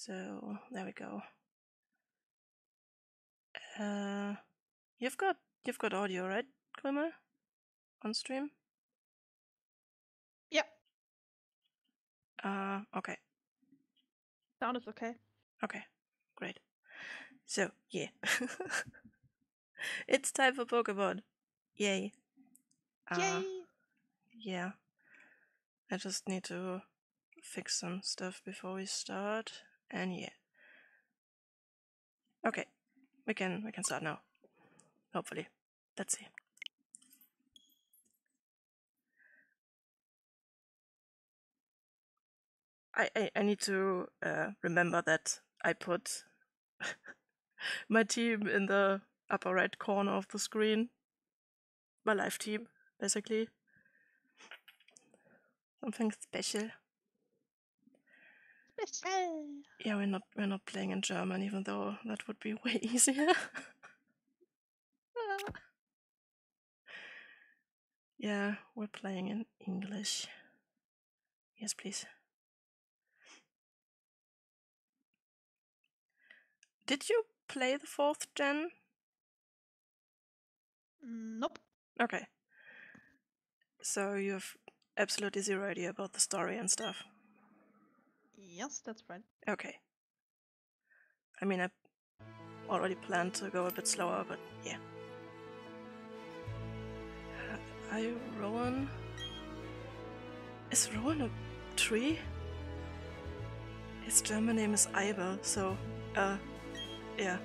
So there we go. Uh, you've got you've got audio, right, Glimmer? On stream? Yep. Uh, okay, Sound is okay. okay, great. So yeah, it's time for Pokemon. Yay! Uh, Yay! Yeah. I just need to fix some stuff before we start. And yeah. Okay. We can we can start now. Hopefully. Let's see. I, I, I need to uh, remember that I put my team in the upper right corner of the screen. My live team, basically. Something special. Special. Yeah, we're not we're not playing in German, even though that would be way easier. Ah. yeah, we're playing in English. Yes, please. Did you play the fourth gen? Nope. Okay. So you have absolutely zero idea about the story and stuff. Yes, that's right. Okay. I mean, I already planned to go a bit slower, but yeah. Are you Rowan? Is Rowan a tree? His German name is Eibel, so, uh, yeah.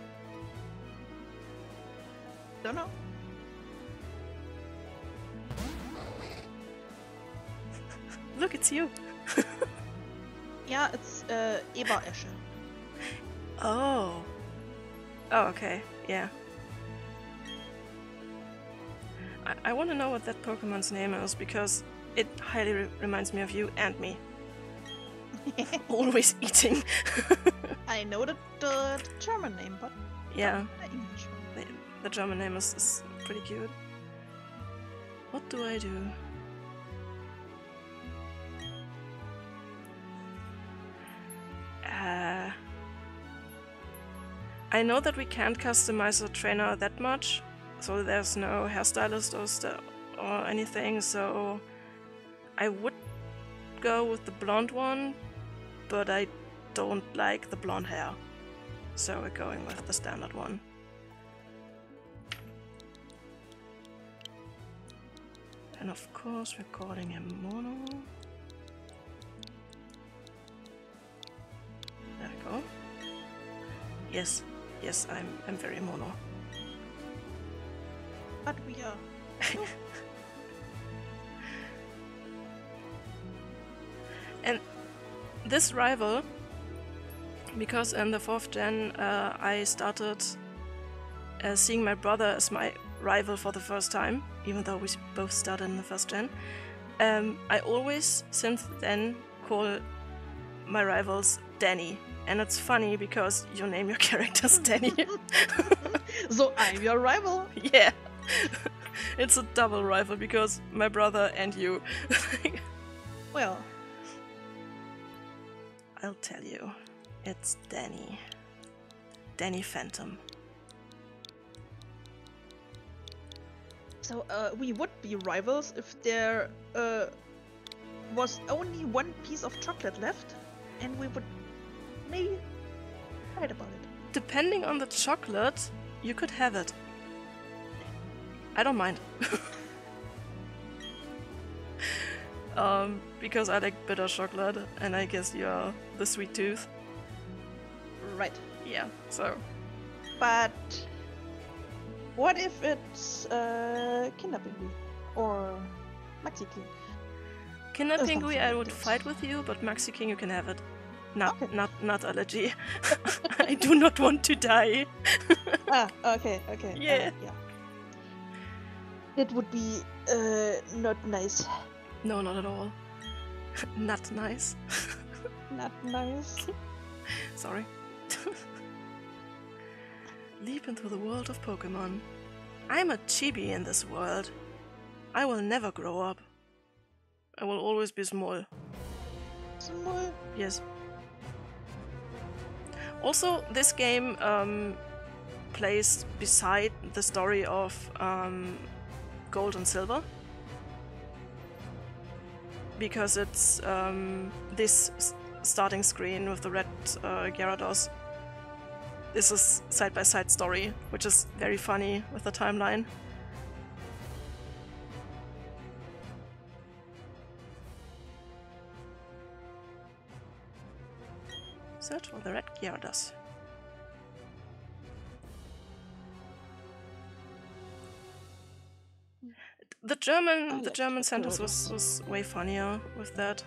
Don't know. Look, it's you. Yeah, it's uh, Eberesche. Oh. Oh, okay, yeah. I, I want to know what that Pokemon's name is because it highly re- reminds me of you and me. Always eating. I know the, the German name, but yeah, the English the, the German name is, is pretty cute. What do I do? I know that we can't customize a trainer that much, so there's no hairstylist or, st- or anything, so I would go with the blonde one, but I don't like the blonde hair. So we're going with the standard one. And of course, we're calling him Mono. There we go. Yes, yes, I'm I'm very mono. But we are. And this rival, because in the fourth gen uh, I started uh, seeing my brother as my rival for the first time, even though we both started in the first gen. Um, I always, since then, call my rivals Danny. And it's funny because you name your characters Danny. so I'm your rival. yeah. it's a double rival because my brother and you. Well, I'll tell you. It's Danny. Danny Phantom. so uh, we would be rivals if there uh, was only one piece of chocolate left, and we would maybe fight about it. Depending on the chocolate, you could have it. I don't mind. um, because I like bitter chocolate, and I guess you're the sweet tooth. Right. Yeah, so. But what if it's uh, Kinderpingui or Maxi King? Kinder Those I would fight with you, but Maxi King, you can have it. Not, not, not allergy. I do not want to die. ah, okay, okay. uh, Yeah. yeah. It would be uh, not nice. No, not at all. not nice. Not nice. Sorry. Leap into the world of Pokemon. I'm a chibi in this world. I will never grow up. I will always be small. Small. Yes. Also, this game um, plays beside the story of um, Gold and Silver because it's um, this starting screen with the red uh, Gyarados. This is side by side story, which is very funny with the timeline. Search for the red Gyarados. The German, I the German sentence was, was way funnier with that.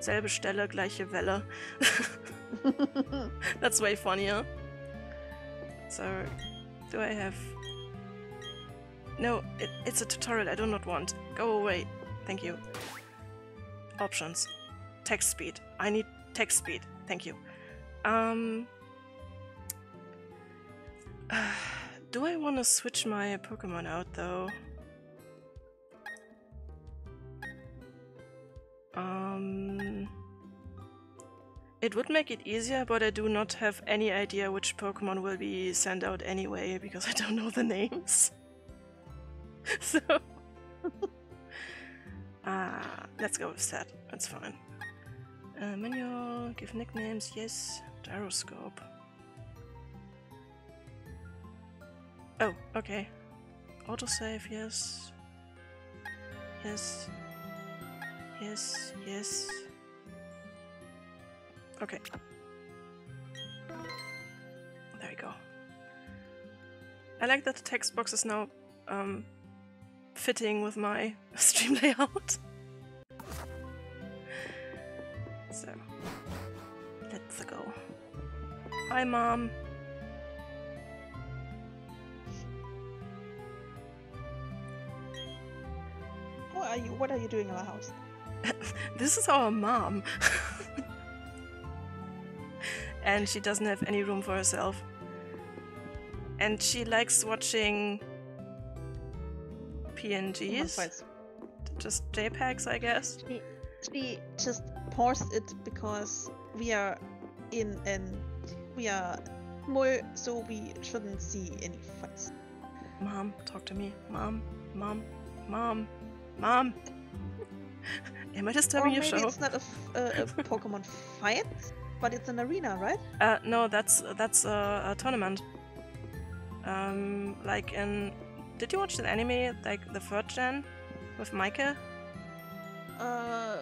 Selbe Stelle, gleiche Welle. That's way funnier. So, do I have. No, it, it's a tutorial I do not want. Go away. Thank you. Options. Text speed. I need text speed. Thank you. Um. do I want to switch my Pokemon out though? Um. It would make it easier, but I do not have any idea which Pokemon will be sent out anyway because I don't know the names. so. Ah, let's go with that. That's fine. Uh, manual, give nicknames, yes. Gyroscope. Oh, okay. Autosave, yes. Yes. Yes, yes. Okay. There we go. I like that the text box is now um, fitting with my stream layout. So, let's go. Hi, mom. What are you? What are you doing in our house? This is our mom. and she doesn't have any room for herself. And she likes watching PNGs, just JPEGs, I guess. She, she just paused it because we are in an we are more so we shouldn't see any fights. Mom, talk to me. Mom, mom, mom, mom. Am I Or disturbing your maybe show? it's not a, a Pokemon fight, but it's an arena, right? Uh, no, that's that's a, a tournament. Um, like in. Did you watch the anime, like the third gen, with Micah, Uh,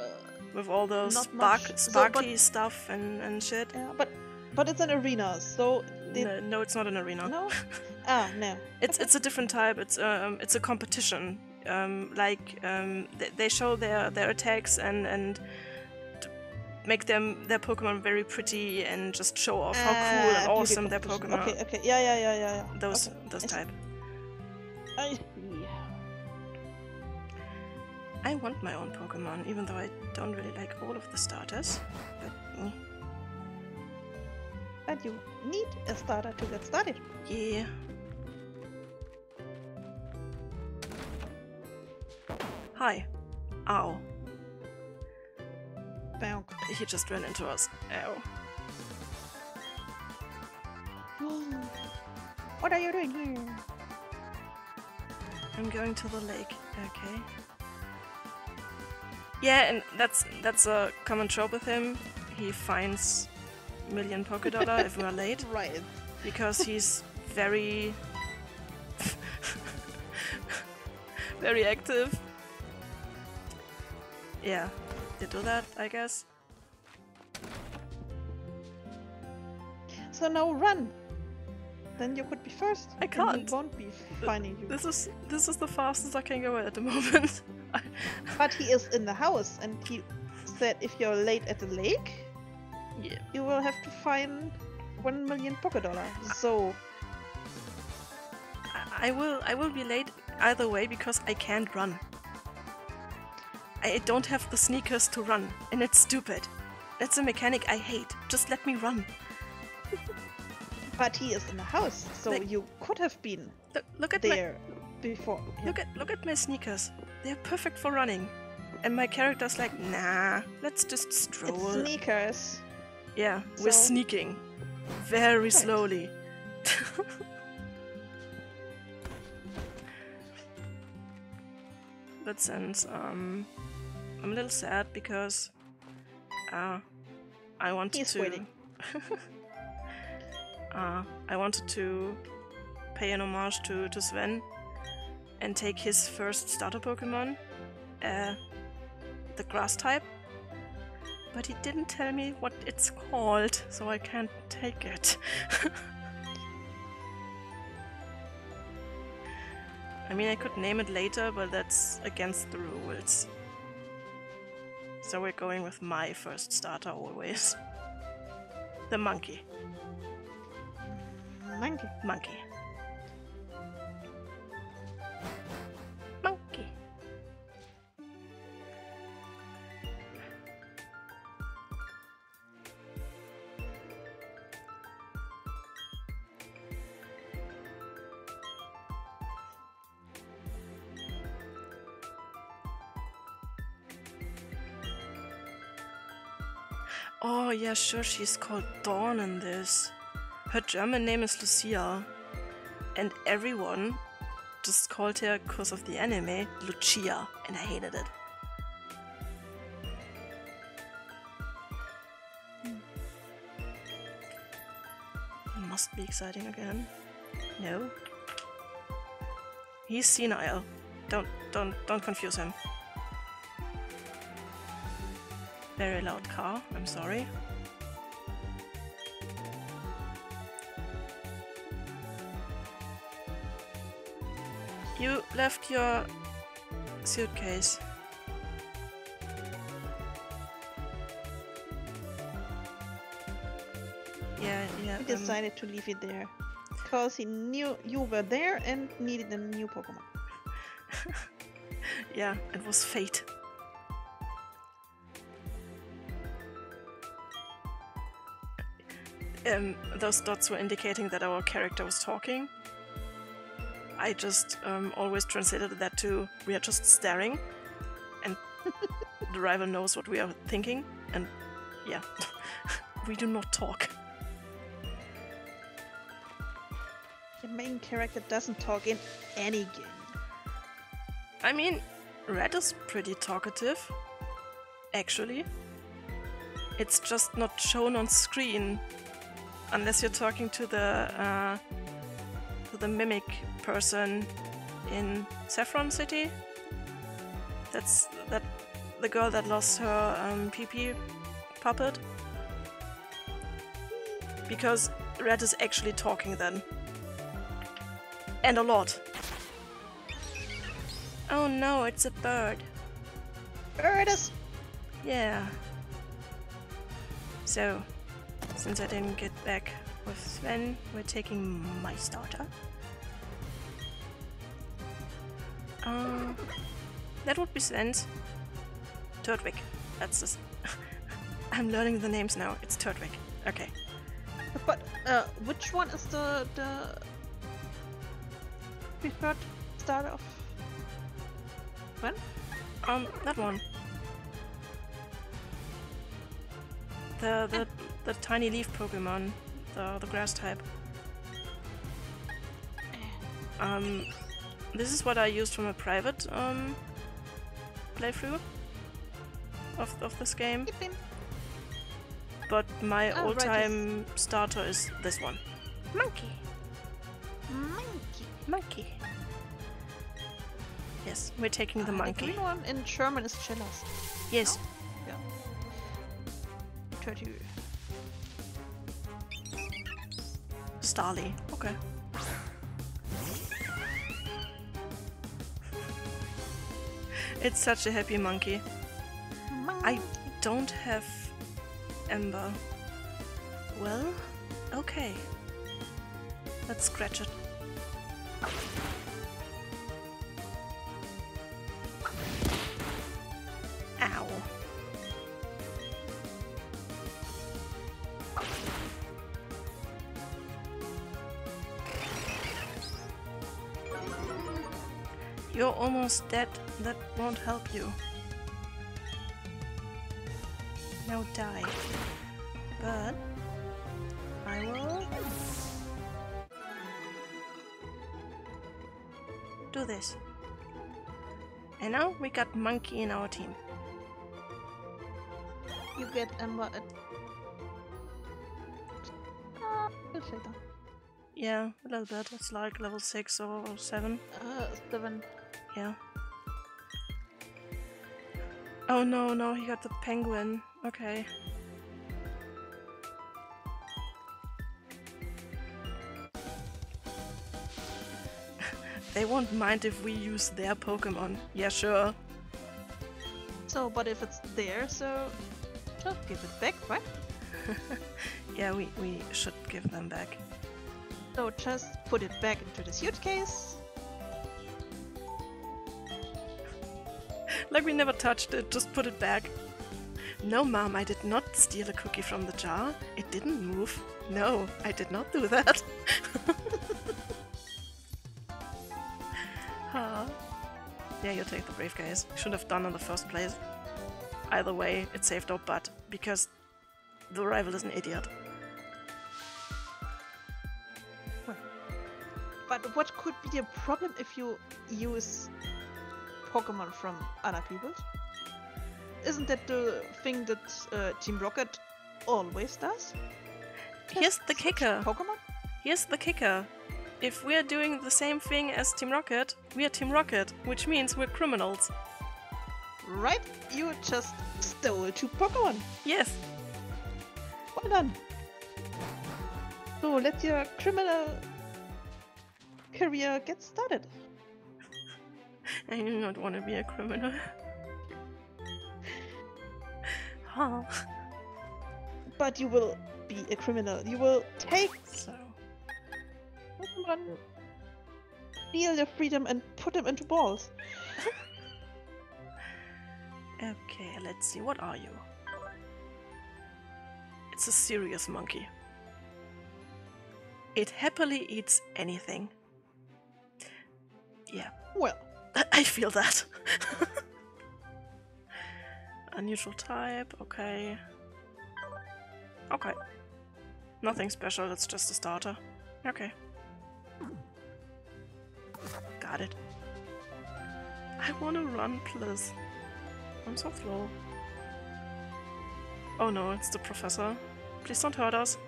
with all those spark, much. So, sparky stuff and and shit? yeah, but but it's an arena, so they, No, no, it's not an arena. no. Ah, no. It's it's a different type. It's um it's a competition. Um, like um they, they show their their attacks and and make them their Pokemon very pretty and just show off how cool and Ah, awesome their. Pokemon. Okay, okay, yeah, yeah, yeah, yeah, yeah. Those okay. those I see. type. I, I want my own Pokemon, even though I don't really like all of the starters. But eh, and you need a starter to get started. yeah. Hi. Ow. Bonk. He just ran into us. Ow. what are you doing here? I'm going to the lake. Okay. Yeah, and that's that's a common trope with him. He finds million Pokédollar if we're late Right. because he's very very active. Yeah, they do that, I guess. So now run. Then you could be first. I can't. he won't be finding you. This is this is the fastest I can go at the moment. But he is in the house, and he said if you're late at the lake. You will have to find one million Pokédollar. So I- will I will be late either way because I can't run. I don't have the sneakers to run, and it's stupid. That's a mechanic I hate. Just let me run. But he is in the house, so Like- you could have been Look, look at my there before. him. look at look at my sneakers. They're perfect for running. And my character's like, nah, let's just stroll. It's sneakers. Yeah, we're sneaking. very slowly. but since um, I'm a little sad because uh, I wanted He's to. waiting. uh, I wanted to pay an homage to, to Sven and take his first starter Pokemon, uh, the grass type. But he didn't tell me what it's called, so I can't take it. I mean, I could name it later, but that's against the rules. So we're going with my first starter always. The monkey. Monkey. Monkey. Monkey. Oh, yeah, sure, she's called Dawn in this. Her German name is Lucia. And everyone just called her, because of the anime, Lucia. And I hated it. Hmm. Must be exciting again. No. He's senile. Don't don't don't confuse him. Very loud car, I'm sorry. You left your suitcase. Yeah, yeah. He um, decided to leave it there. Because he knew you were there and needed a new Pokemon. yeah, it was fate. Um, those dots were indicating that our character was talking. I just um, always translated that to we are just staring, and the rival knows what we are thinking, and yeah, we do not talk. The main character doesn't talk in any game. I mean, Red is pretty talkative, actually. It's just not shown on screen, unless you're talking to the uh, to the mimic person in Saffron City. That's that the girl that lost her um, PP puppet. Because Red is actually talking then. And a lot. Oh no, it's a bird. It is! Yeah. So, since I didn't get back with Sven, we're taking my starter. Um, that would be Sven's. Turtwig. That's this. I'm learning the names now. It's Turtwig. Okay. But uh, which one is the the preferred starter of when? Um, that one. The the the tiny leaf Pokemon, the the grass type. Um, this is what I used from a private um playthrough of of this game. But my Oh, all-time starter is this one. Monkey, Monkey. monkey. Yes, we're taking the Uh, monkey. green one in German is jealous. Yes, Yeah. Turtle. Starly. Okay. It's such a happy monkey. I don't have Ember. Well, okay. Let's scratch it. someone's dead, that won't help you. Now die. But I will do this. And now we got monkey in our team. You get Ember at. Ah, yeah, a little bit. It's like level 6 or 7. Uh, 7. Yeah. Oh no, no, he got the penguin. Okay. they won't mind if we use their Pokemon. Yeah, sure. So, but if it's there, so just give it back, right? Yeah, we, we should give them back. So just put it back into the suitcase. Like we never touched it, just put it back. No, mom, I did not steal a cookie from the jar. It didn't move. No, I did not do that. Huh. Yeah, you take the briefcase. Should have done in the first place. Either way, it saved our butt because the rival is an idiot. But what could be the problem if you use Pokemon from other people? Isn't that the thing that uh, Team Rocket always does? Here's the kicker. Pokemon? Here's the kicker. If we're doing the same thing as Team Rocket, we are Team Rocket, which means we're criminals. Right? You just stole two Pokemon. Yes. Well done. So let your criminal career get started. I do not want to be a criminal. huh. But you will be a criminal. You will take So. Pokemon, steal their freedom, and put them into balls. Okay, let's see. What are you? It's a serious monkey. It happily eats anything. Yeah, Well, I feel that. Unusual type, okay. Okay. Nothing special, it's just a starter. Okay. Got it. I wanna run, please. I'm so slow. Oh no, it's the professor. Please don't hurt us.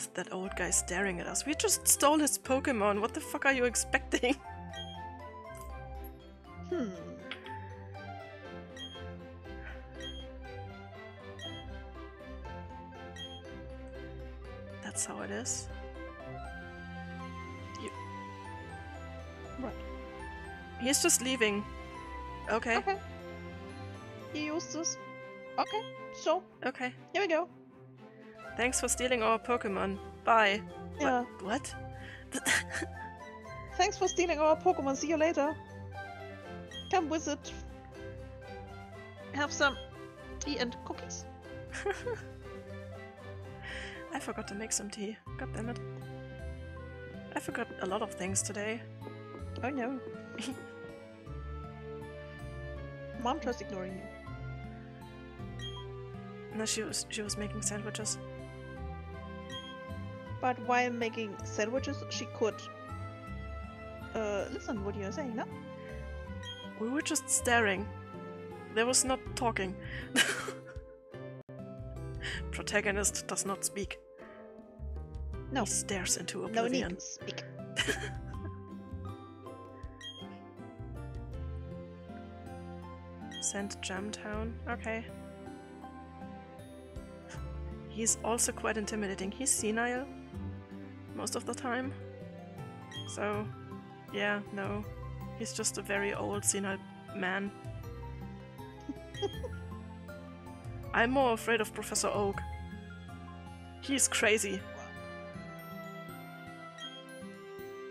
Is that old guy staring at us? We just stole his Pokemon. What the fuck are you expecting? hmm. That's how it is. You... Right. He's just leaving. Okay, Okay. You use this. Okay, so okay. here we go. Thanks for stealing our Pokemon. Bye. Yeah. What? Thanks for stealing our Pokemon. See you later. Come visit. Have some tea and cookies. I forgot to make some tea. God damn it. I forgot a lot of things today. Oh no. Mom just ignoring you. No, she was she was making sandwiches. But while making sandwiches, she could. Uh, listen, what you're saying, no? We were just staring. There was not talking. Protagonist does not speak. No. He stares into oblivion. No need to speak. Sandgem Town. Okay. He's also quite intimidating. He's senile most of the time. So, yeah, no. He's just a very old senile man. I'm more afraid of Professor Oak. He's crazy.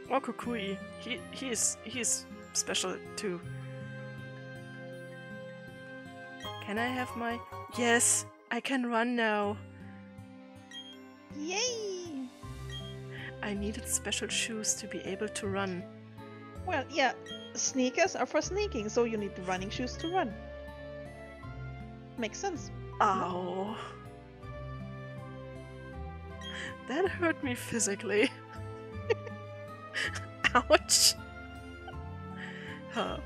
Or Kukui. He he's he's special too. Can I have my Yes, I can run now. Yay! I needed special shoes to be able to run. Well, yeah, sneakers are for sneaking, so you need running shoes to run. Makes sense. Ow. That hurt me physically. Ouch. Huh.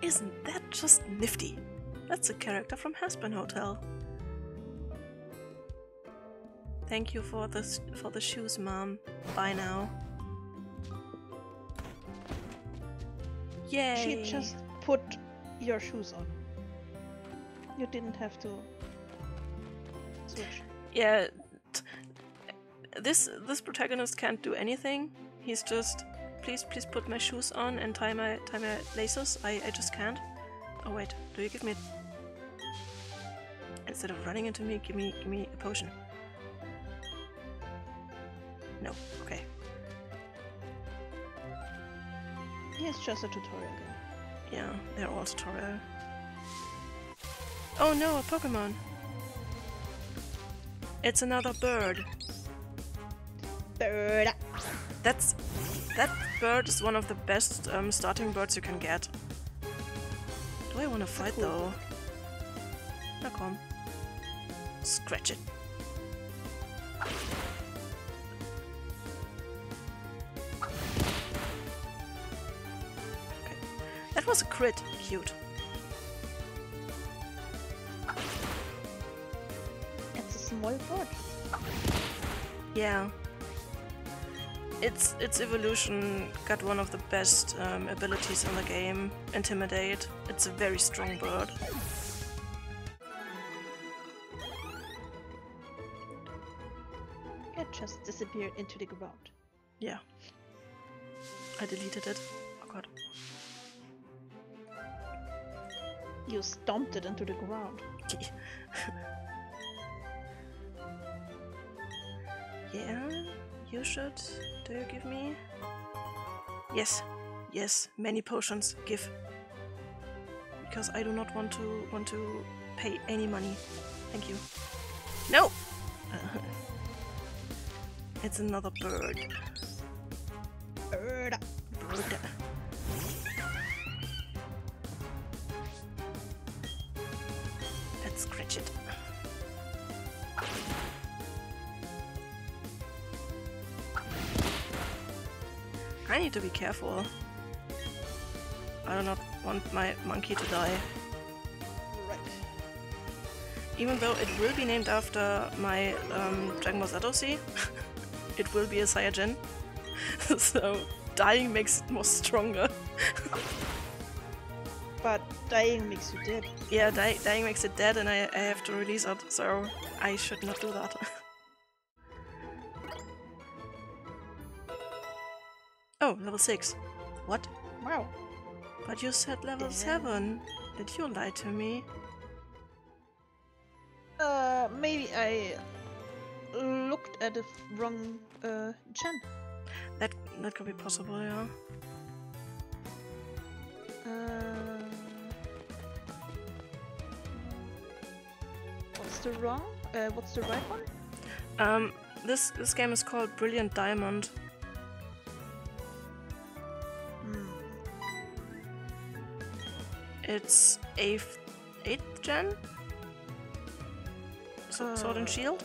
Isn't that just nifty? That's a character from Hazbin Hotel. Thank you for the for the shoes, mom. Bye now. Yay! She just put your shoes on. You didn't have to switch. yeah. t- This this protagonist can't do anything. He's just please please put my shoes on and tie my tie my laces. I I just can't. Oh wait, do you give me instead of running into me, give me give me a potion. No. Okay. It's just a tutorial game. Yeah, they're all tutorial. Oh no, a Pokemon! It's another bird. Bird. That's that bird is one of the best um, starting birds you can get. Do I want to fight cool. though? Na komm. Scratch it. Crit. Cute. It's a small bird. Yeah. Its its evolution got one of the best um, abilities in the game, Intimidate. It's a very strong bird. It just disappeared into the ground. Yeah. I deleted it. Oh god. You stomped it into the ground. yeah, you should. Do you give me? Yes, yes, many potions. Give. Because I do not want to want to pay any money. Thank you. No. it's another bird. Bird. Bird. To be careful. I do not want my monkey to die. Right. Even though it will be named after my um, Dragon Ball Z it will be a Saiyajin. so dying makes it more stronger. But dying makes you dead. Yeah, dying makes it dead and I, I have to release it, so I should not do that. Oh, level 6. What? Wow. But you said level Damn. 7. Did you lie to me? Uh, maybe I looked at the wrong uh gen. That that could be possible, yeah. Uh, what's the wrong? Uh, what's the right one? Um, this this game is called Brilliant Diamond. It's eighth eighth gen. So, Sword and Uh, Shield.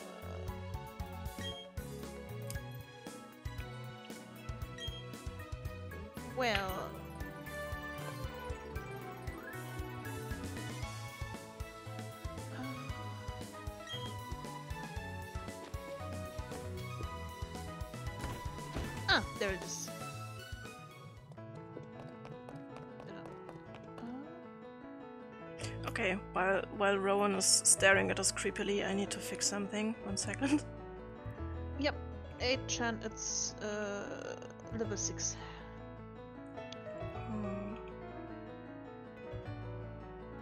Well. Is staring at us creepily, I need to fix something. One second. Yep, 8 chan, it's uh, level 6. Hmm.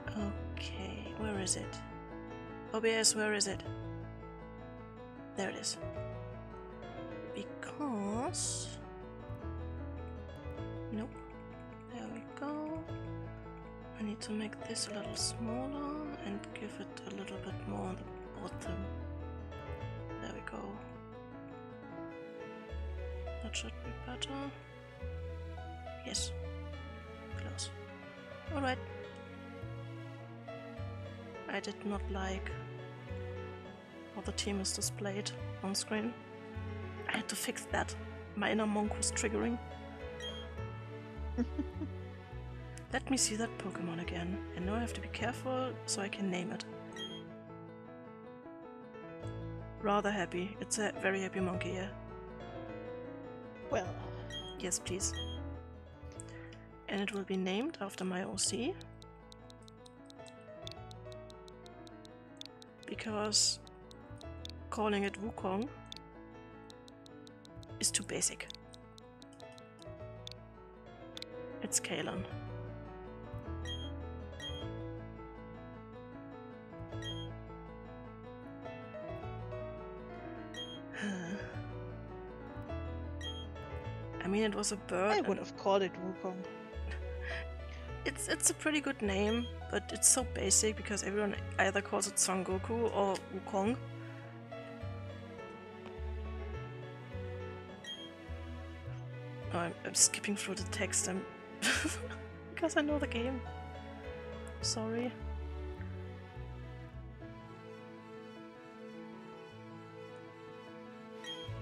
Okay, where is it? OBS, where is it? There it is. Because. Nope. There we go. I need to make this a little smaller and give it a little bit more on the bottom. There we go. That should be better. Yes. Close. Alright. I did not like how the team is displayed on screen. I had to fix that My inner monk was triggering. Let me see that Pokemon again. And now I have to be careful so I can name it. Rather happy. It's a very happy monkey, yeah. Well, Yes, please. And it will be named after my OC. Because calling it Wukong is too basic. It's Kalen. It was a bird. I would have called it Wukong. It's it's a pretty good name, but it's so basic because everyone either calls it Son Goku or Wukong. Oh, I'm, I'm skipping through the text. I'm because I know the game. Sorry.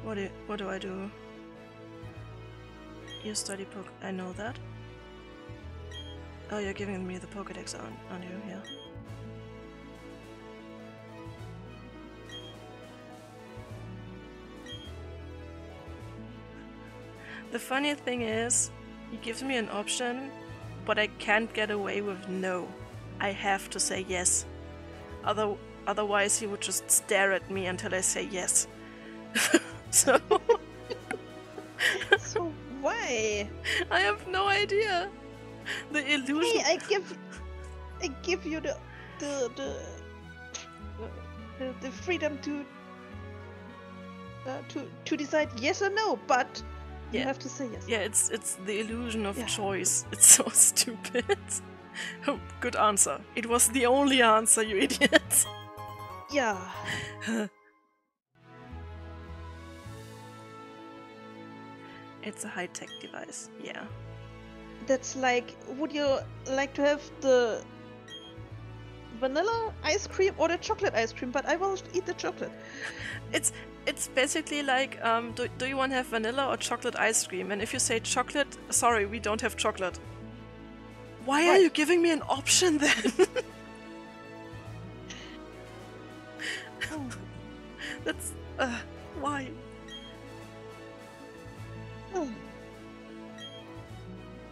What do what do I do? You study poke. I know that. Oh, you're giving me the Pokedex, aren't, aren't you? Yeah. The funny thing is, he gives me an option, but I can't get away with no. I have to say yes. Other, otherwise, he would just stare at me until I say yes. so why? I have no idea. The illusion. Hey, I give, I give you the, the, the, the, freedom to, uh, to, to decide yes or no. But you have to say yes. Yeah, it's it's the illusion of Yeah. choice. It's so stupid. oh, good answer. It was the only answer, you idiot. Yeah. It's a high-tech device. Yeah. That's like, would you like to have the vanilla ice cream or the chocolate ice cream? But I will eat the chocolate. It's it's basically like um do, do you want to have vanilla or chocolate ice cream? And if you say chocolate, sorry, we don't have chocolate. Why are you giving me an option then? Oh. That's uh why?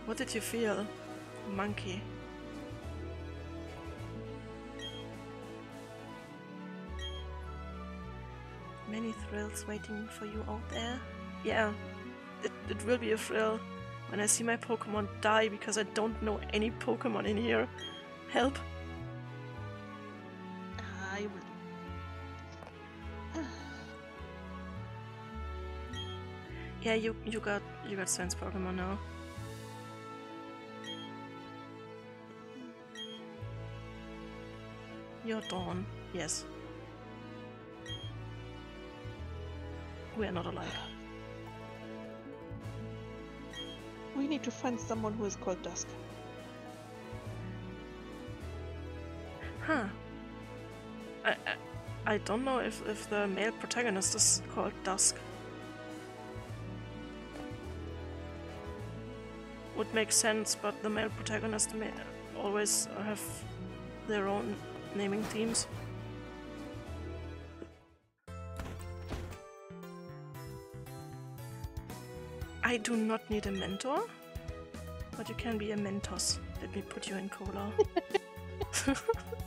What did you feel? Monkey. Many thrills waiting for you out there. Yeah, it, it will be a thrill when I see my Pokemon die because I don't know any Pokemon in here. Help. Yeah, you you got you got sense Pokemon now. You're Dawn, yes. We are not alike. We need to find someone who is called Dusk. Huh. I, I I don't know if, if the male protagonist is called Dusk. Would make sense, but the male protagonist may always have their own naming themes. I do not need a mentor, but you can be a mentos. Let me put you in cola.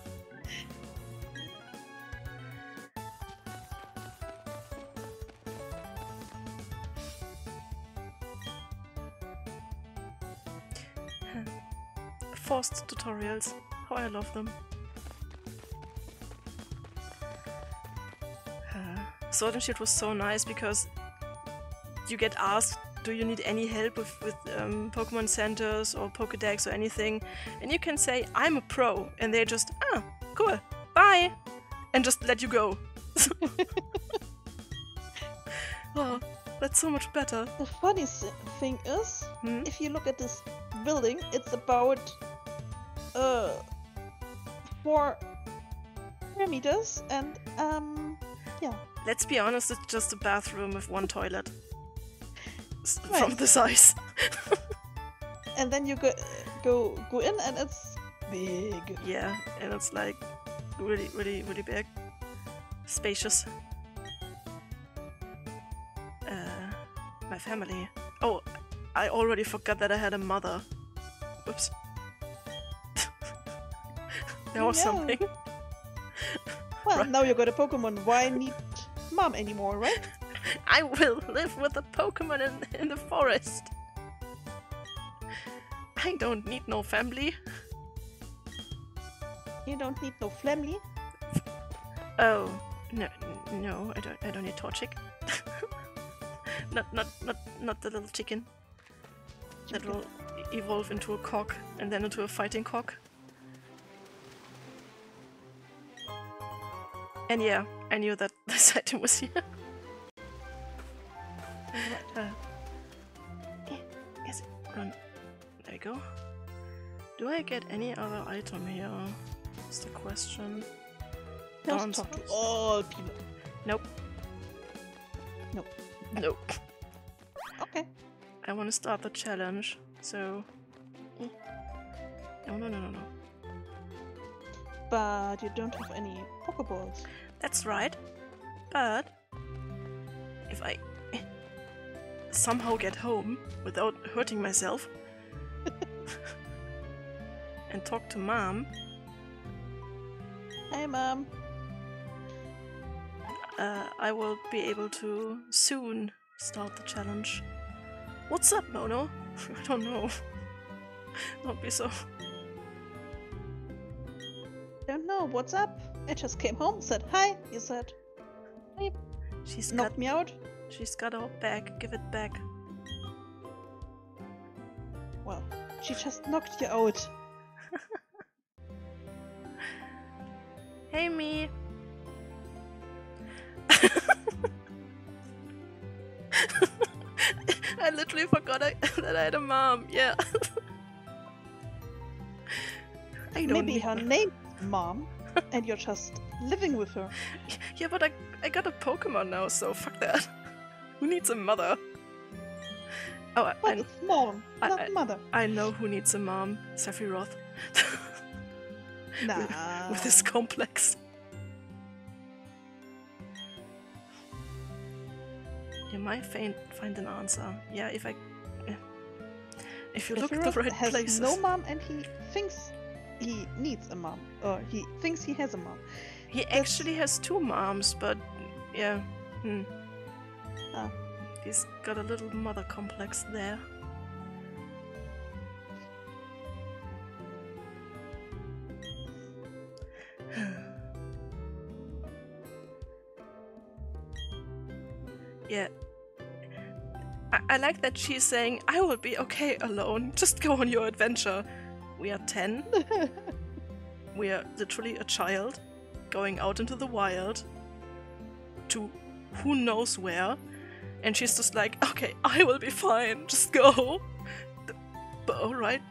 Forced tutorials. How I love them. Uh, Sword and Shield was so nice because you get asked, do you need any help with, with um, Pokemon centers or Pokedex or anything? And you can say, I'm a pro. And they just, ah, cool, bye. And just let you go. oh, that's so much better. The funny thing is, Hmm? if you look at this building, it's about uh four meters, and um, yeah, Let's be honest, it's just a bathroom with one toilet. s- from the size. And then you go go go in, and it's big. yeah, and it's like really, really, really big, spacious. Uh, my family. Oh, I already forgot that I had a mother. There was No. something. Well, Right. now you got a Pokemon. Why need mom anymore, right? I will live with a Pokemon in, in the forest. I don't need no family. You don't need no family. Oh no, no, I don't. I don't need Torchic. not, not, not, not the little chicken that will evolve into a cock and then into a fighting cock. And yeah, I knew that this item was here. Uh, yes, run. There we go. Do I get any other item here? That's the question. Just Dawn's talk to all people. Nope. Nope. Nope. Okay. I want to start the challenge, so. Eh. No, no, no, no, no. But you don't have any Pokeballs. That's right. But if I eh, somehow get home without hurting myself and talk to mom, Hey, mom. uh, I will be able to soon start the challenge. What's up, Mono? I don't know. Don't be so. Don't know what's up. I just came home, said hi. You said She's got knocked me out. she's got her bag, Give it back. Well, she just knocked you out. Hey, me. I literally forgot I, that I had a mom. Yeah. I don't Maybe her name mom, and you're just living with her. Yeah, but I, I got a Pokemon now, so fuck that. Who needs a mother? Oh, I, But I, it's mom, I- not I- mother. I know who needs a mom. Sephiroth. Nah. With his complex. You might find find an answer. Yeah, if I, if you look at the right has places. no mom, and he thinks he needs a mom, or he thinks he has a mom. he actually has two moms, but yeah, hmm. Ah. He's got a little mother complex there. yeah. I, I like that she's saying, I will be okay alone. Just go on your adventure. We are 10. we are literally a child going out into the wild to who knows where. And she's just like, okay, I will be fine. Just go. But alright.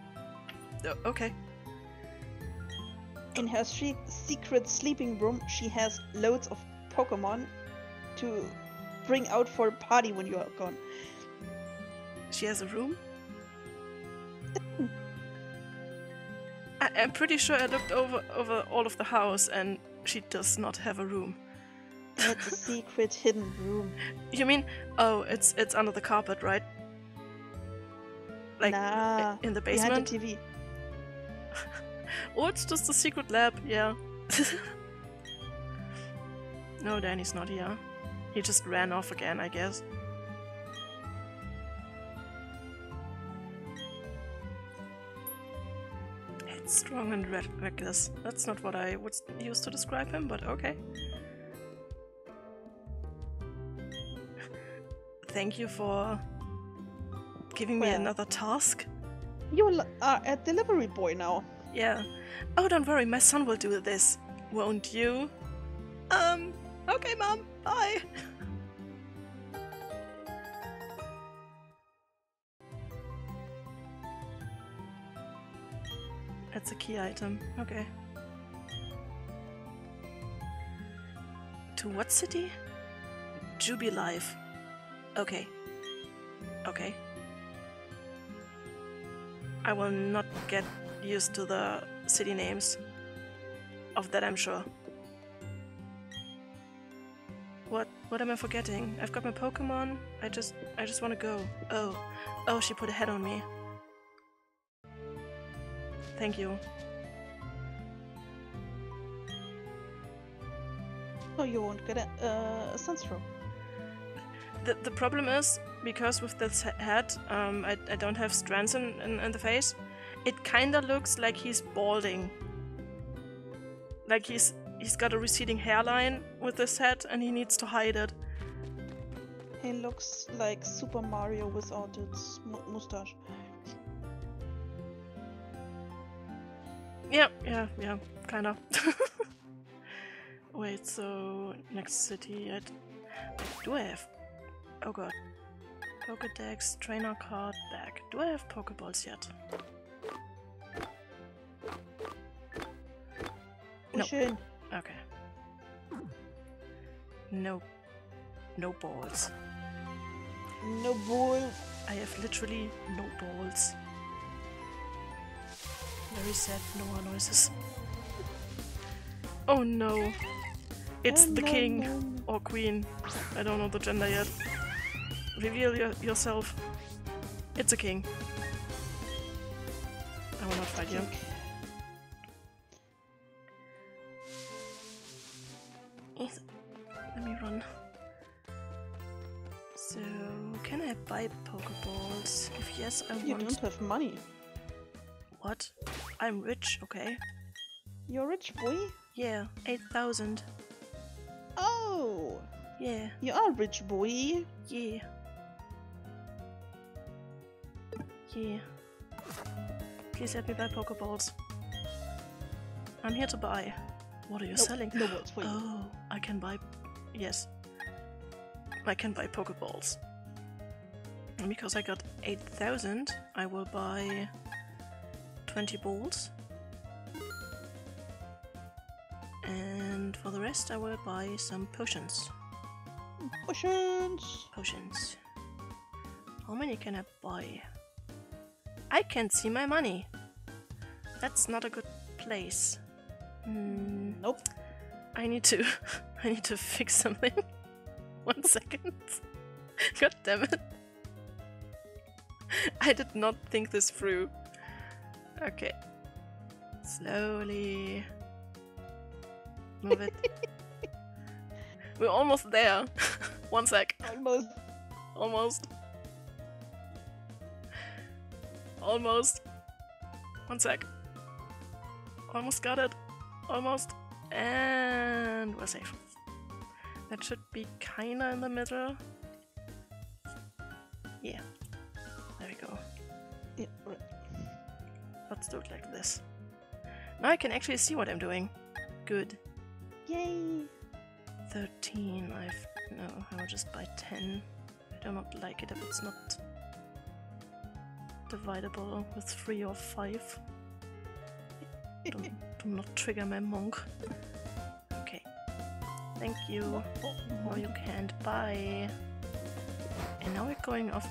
Uh, okay. In her she- secret sleeping room, she has loads of Pokemon to bring out for a party when you are gone. She has a room? I- I'm pretty sure I looked over over all of the house and she does not have a room. That's a secret hidden room. You mean oh it's it's under the carpet, right? Like nah, in the behind basement? the TV. Oh, it's just a secret lab, yeah. no, Danny's not here. He just ran off again, I guess. Headstrong and re- reckless. That's not what I would use to describe him, but okay. Thank you for giving me another task. You are a delivery boy now. Yeah. Oh, don't worry, my son will do this. Won't you? Um, okay, Mom. Bye. That's a key item. Okay. To what city? Jubilife. Okay. Okay. I will not get used to the city names. Of that, I'm sure. What? What am I forgetting? I've got my Pokemon. I just, I just want to go. Oh, oh, she put a head on me. Thank you. Oh, you won't get a uh, sunstroke. The, the problem is because with this hat, um, I, I don't have strands in, in, in the face. It kinda looks like he's balding. Like he's he's got a receding hairline with this hat and he needs to hide it. He looks like Super Mario without its mustache. Yeah, yeah, yeah, kinda. Wait, so next city, I do I have? Oh god, Pokedex, trainer card, bag. Do I have Pokeballs yet? No. schön. Okay. No, no balls. No ball. I have literally no balls. Very sad Noah noises. Oh no. It's Oh, the no, king no, no. or queen. I don't know the gender yet. Reveal your, yourself. It's a king. I will not fight you. Let me run. So, can I buy Pokeballs? If yes, I You want. don't have money. What? I'm rich, okay? You're rich, boy. Yeah, 8,000. Oh, Yeah, you are rich, boy. yeah. Yeah. Please help me buy Pokeballs. I'm here to buy. What are you Nope, selling? No balls for you. Oh, I can buy. Yes. I can buy Pokeballs. And because I got 8,000, I will buy 20 balls. And for the rest, I will buy some potions. Potions. Potions. How many can I buy? I can't see my money. That's not a good place. Hmm. Nope. I need to I need to fix something. One second. God damn it. I did not think this through. Okay. Slowly. Move it. We're almost there. One sec. Almost. Almost. Almost. One sec. Almost got it. Almost. And we're safe. That should be kinda in the middle. Yeah. There we go. Yeah, right. Let's do it like this. Now I can actually see what I'm doing. Good. Yay. 13. I've. No, I will just buy 10. I do not like it if it's not dividable with 3 or 5. Do, do not trigger my monk. Okay. Thank you. No, you can't. Bye. And now we're going off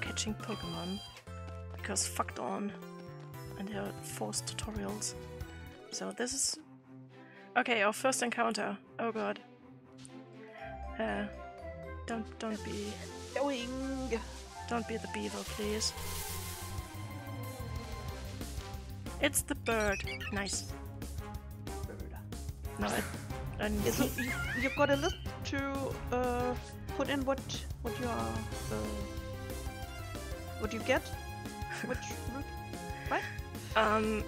catching Pokemon. Because fucked on. And there are forced tutorials. So this is. Okay, our first encounter. Oh god. Uh, don't don't be Going. don't be the beaver, please. It's the bird. Nice. Bird. No, I, I Yeah, so you, have got a list to uh, put in what what you are uh, what you get, which route, right? Um,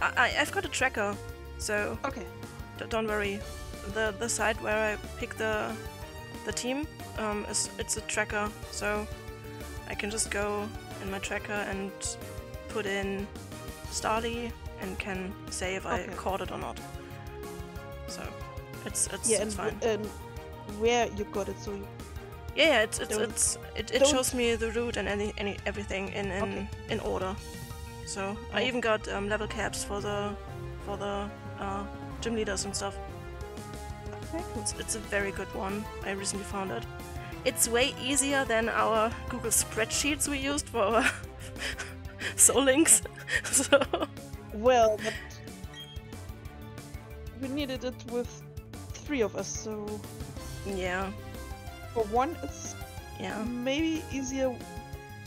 I I've got a tracker, so Okay. d- don't worry. The the site where I pick the the team um is it's a tracker, so I can just go in my tracker and put in Starly and can say if I caught it or not. So it's it's, Yeah, it's fine. and where you got it, so you, Yeah, yeah, it's it's Don't- it's it, it shows me the route and any, any everything in in, Okay. in order. So I Oh. even got um, level caps for the for the uh, gym leaders and stuff. It's, it's a very good one. I recently found it. it's way easier than our Google spreadsheets we used for our soul links. so Well, but we needed it with three of us, so yeah, for one, it's yeah. maybe easier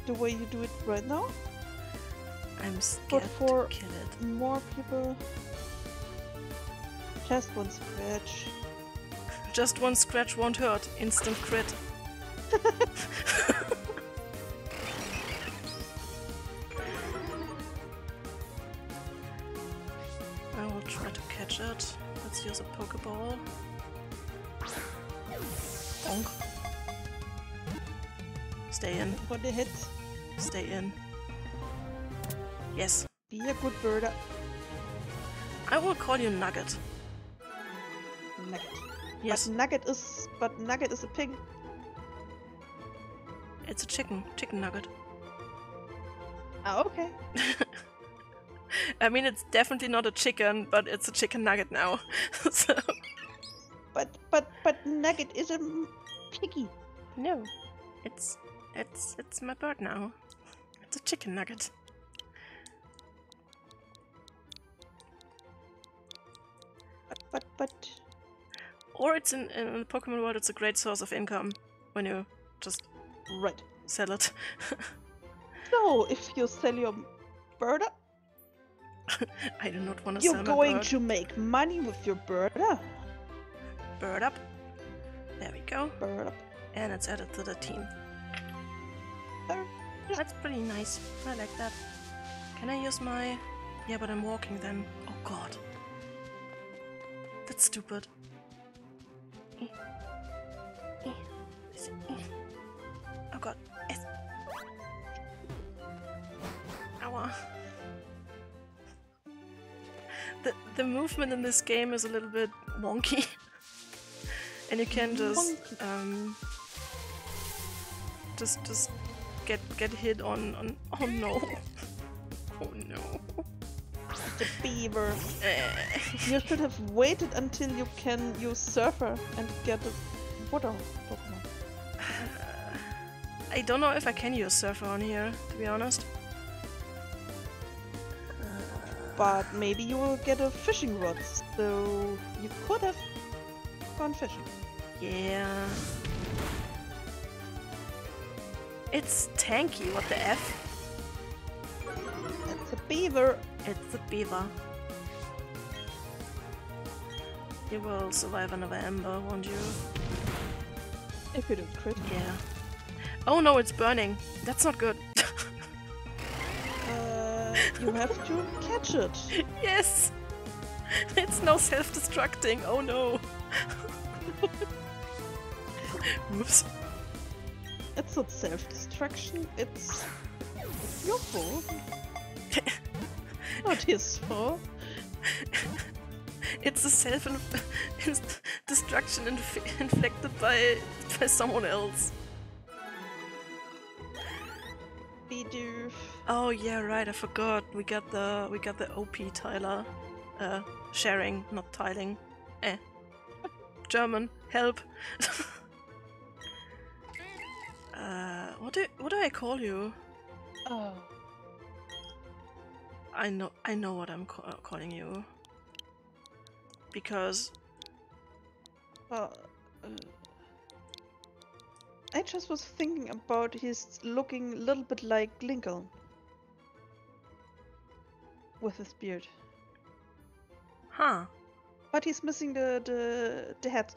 the way you do it right now. I'm scared for- to kill it. More people. Just one scratch. Just one scratch won't hurt. Instant crit. I will try to catch it. Let's use a Pokeball. Bonk. Stay in. For the hit. Stay in. Yes. Be a good bird. I will call you Nugget. Nugget. Yes. But Nugget is but Nugget is a pig. It's a chicken. Chicken nugget. Ah, okay. I mean, it's definitely not a chicken, but it's a chicken nugget now. so, But but but Nugget is a piggy. no, it's it's it's my bird now. It's a chicken nugget. But but Or it's in in the Pokemon world. It's a great source of income when you just right. sell it. So if you sell your bird, I do not want to you're going to make money with your bird. bird up. There we go, Bird. Up. And it's added to the team. There. That's pretty nice. I like that. Can I use my? Yeah, but I'm walking then. Oh God. That's stupid. Oh God. Yes. Ow. The the movement in this game is a little bit wonky. and you can just um just just get get hit on on oh no. Oh no. The beaver. Eh. You should have waited until you can use Surfer and get a water Pokemon. I don't know if I can use Surfer on here, to be honest. But maybe you will get a fishing rod, so you could have gone fishing. Yeah. It's tanky, what the F? It's a beaver. It's a beaver. You will survive another ember, won't you? If you don't crit. Yeah. Oh no, it's burning. That's not good. Uh, you have to catch it. yes! It's no self-destructing. Oh no. Whoops. It's not self-destruction. It's, it's your fault. not his fault. It's a self inf destruction inf- inflicted by by someone else. Bidoof. Oh yeah, right. I forgot. We got the we got the OP Tyler, uh, sharing, not tiling. Eh. German, help. uh, what do what do I call you? Oh. I know I know what I'm ca- calling you. Because Well, uh, I just was thinking about his looking a little bit like Lincoln with his beard, huh. but he's missing the the the head.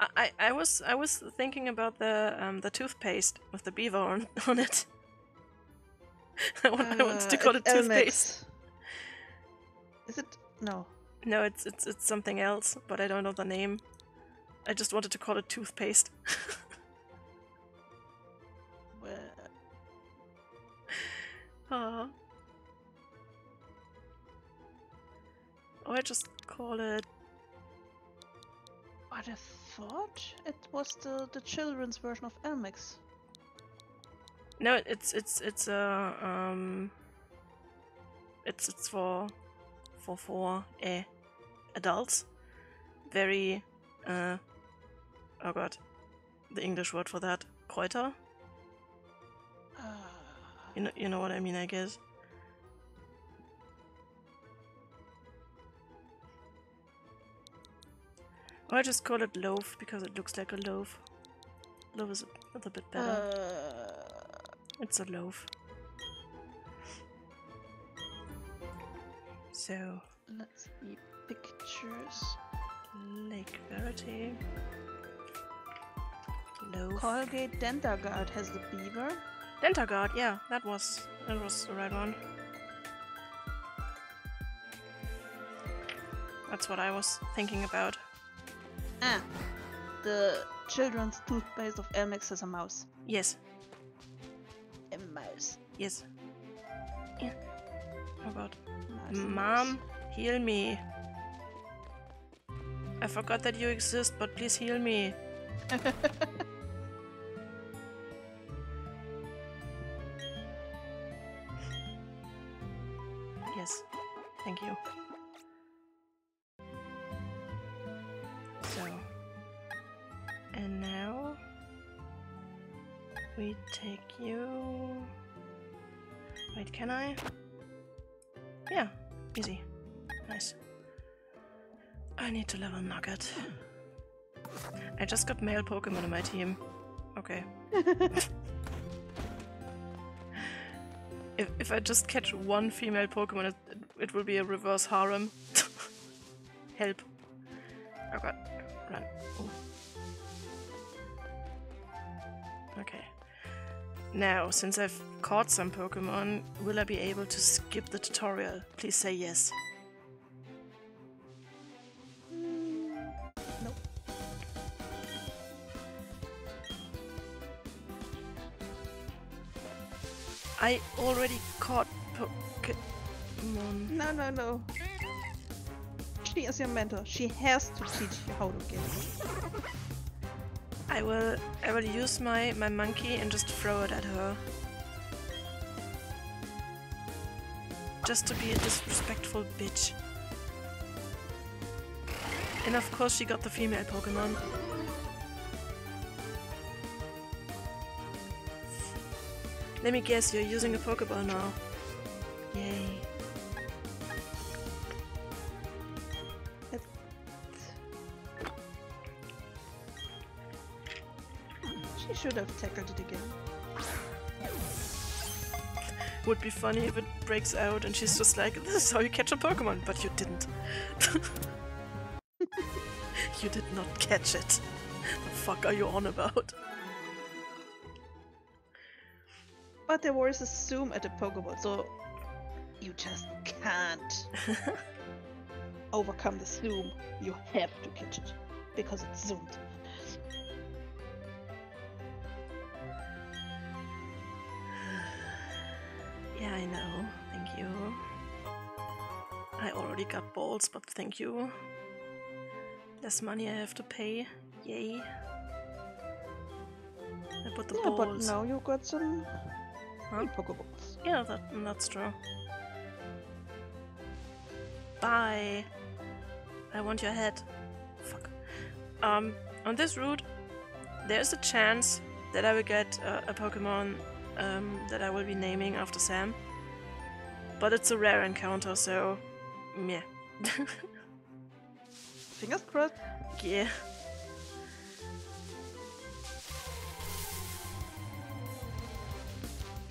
I, I, I was I was thinking about the um, the toothpaste with the beaver on, on it. I, want, I wanted to Uh, call it toothpaste. Elmex. Is it no? No, it's it's it's something else, but I don't know the name. I just wanted to call it toothpaste. Well, Ah. Or I just call it I'd have thought it was the the children's version of Elmex. No, it's it's it's uh, um it's it's for for for uh, adults. Very uh oh god. the English word for that? Kräuter? Uh, You know, you know what I mean, I guess. Or I just call it loaf because it looks like a loaf. Loaf is a little bit better. uh, It's a loaf. So, let's see pictures. Lake Verity. Loaf. Colgate Dentagard has the beaver. Dentagard, yeah, that was that was the right one. That's what I was thinking about. Ah, the children's toothpaste of Elmex has a mouse. Yes, A mouse. yes. Yeah. How about mouse. Mom, heal me. I forgot that you exist, but please heal me. Yes, thank you. So, and now we take you. Wait, can I? Yeah, easy. Nice. I need to level Nugget. I just got male Pokemon in my team. Okay. if, if I just catch one female Pokemon, it, it will be a reverse harem. Help. Now, since I've caught some Pokemon, will I be able to skip the tutorial? Please say yes. Nope. I already caught Pokemon. No, no, no. She is your mentor. She has to teach you how to get it. I will I will use my, my monkey and just throw it at her. Just to be a disrespectful bitch. And of course she got the female Pokemon. Let me guess, you're using a Pokeball now. Yay. Tackled it again. Would be funny if it breaks out and she's just like, this is how you catch a Pokemon, but you didn't. you did not catch it. The fuck are you on about? But there was a zoom at the Pokeball, so you just can't overcome the zoom. You have to catch it because it's zoomed. Yeah, I know. Thank you. I already got balls, but thank you. Less money I have to pay. Yay. I put the yeah, but now you got some Huh? Pokeballs. Yeah, that, that's true. Bye. I want your head. Fuck. Um, on this route, there's a chance that I will get uh, a Pokemon um, that I will be naming after Sam. But it's a rare encounter, so meh. Fingers crossed. yeah.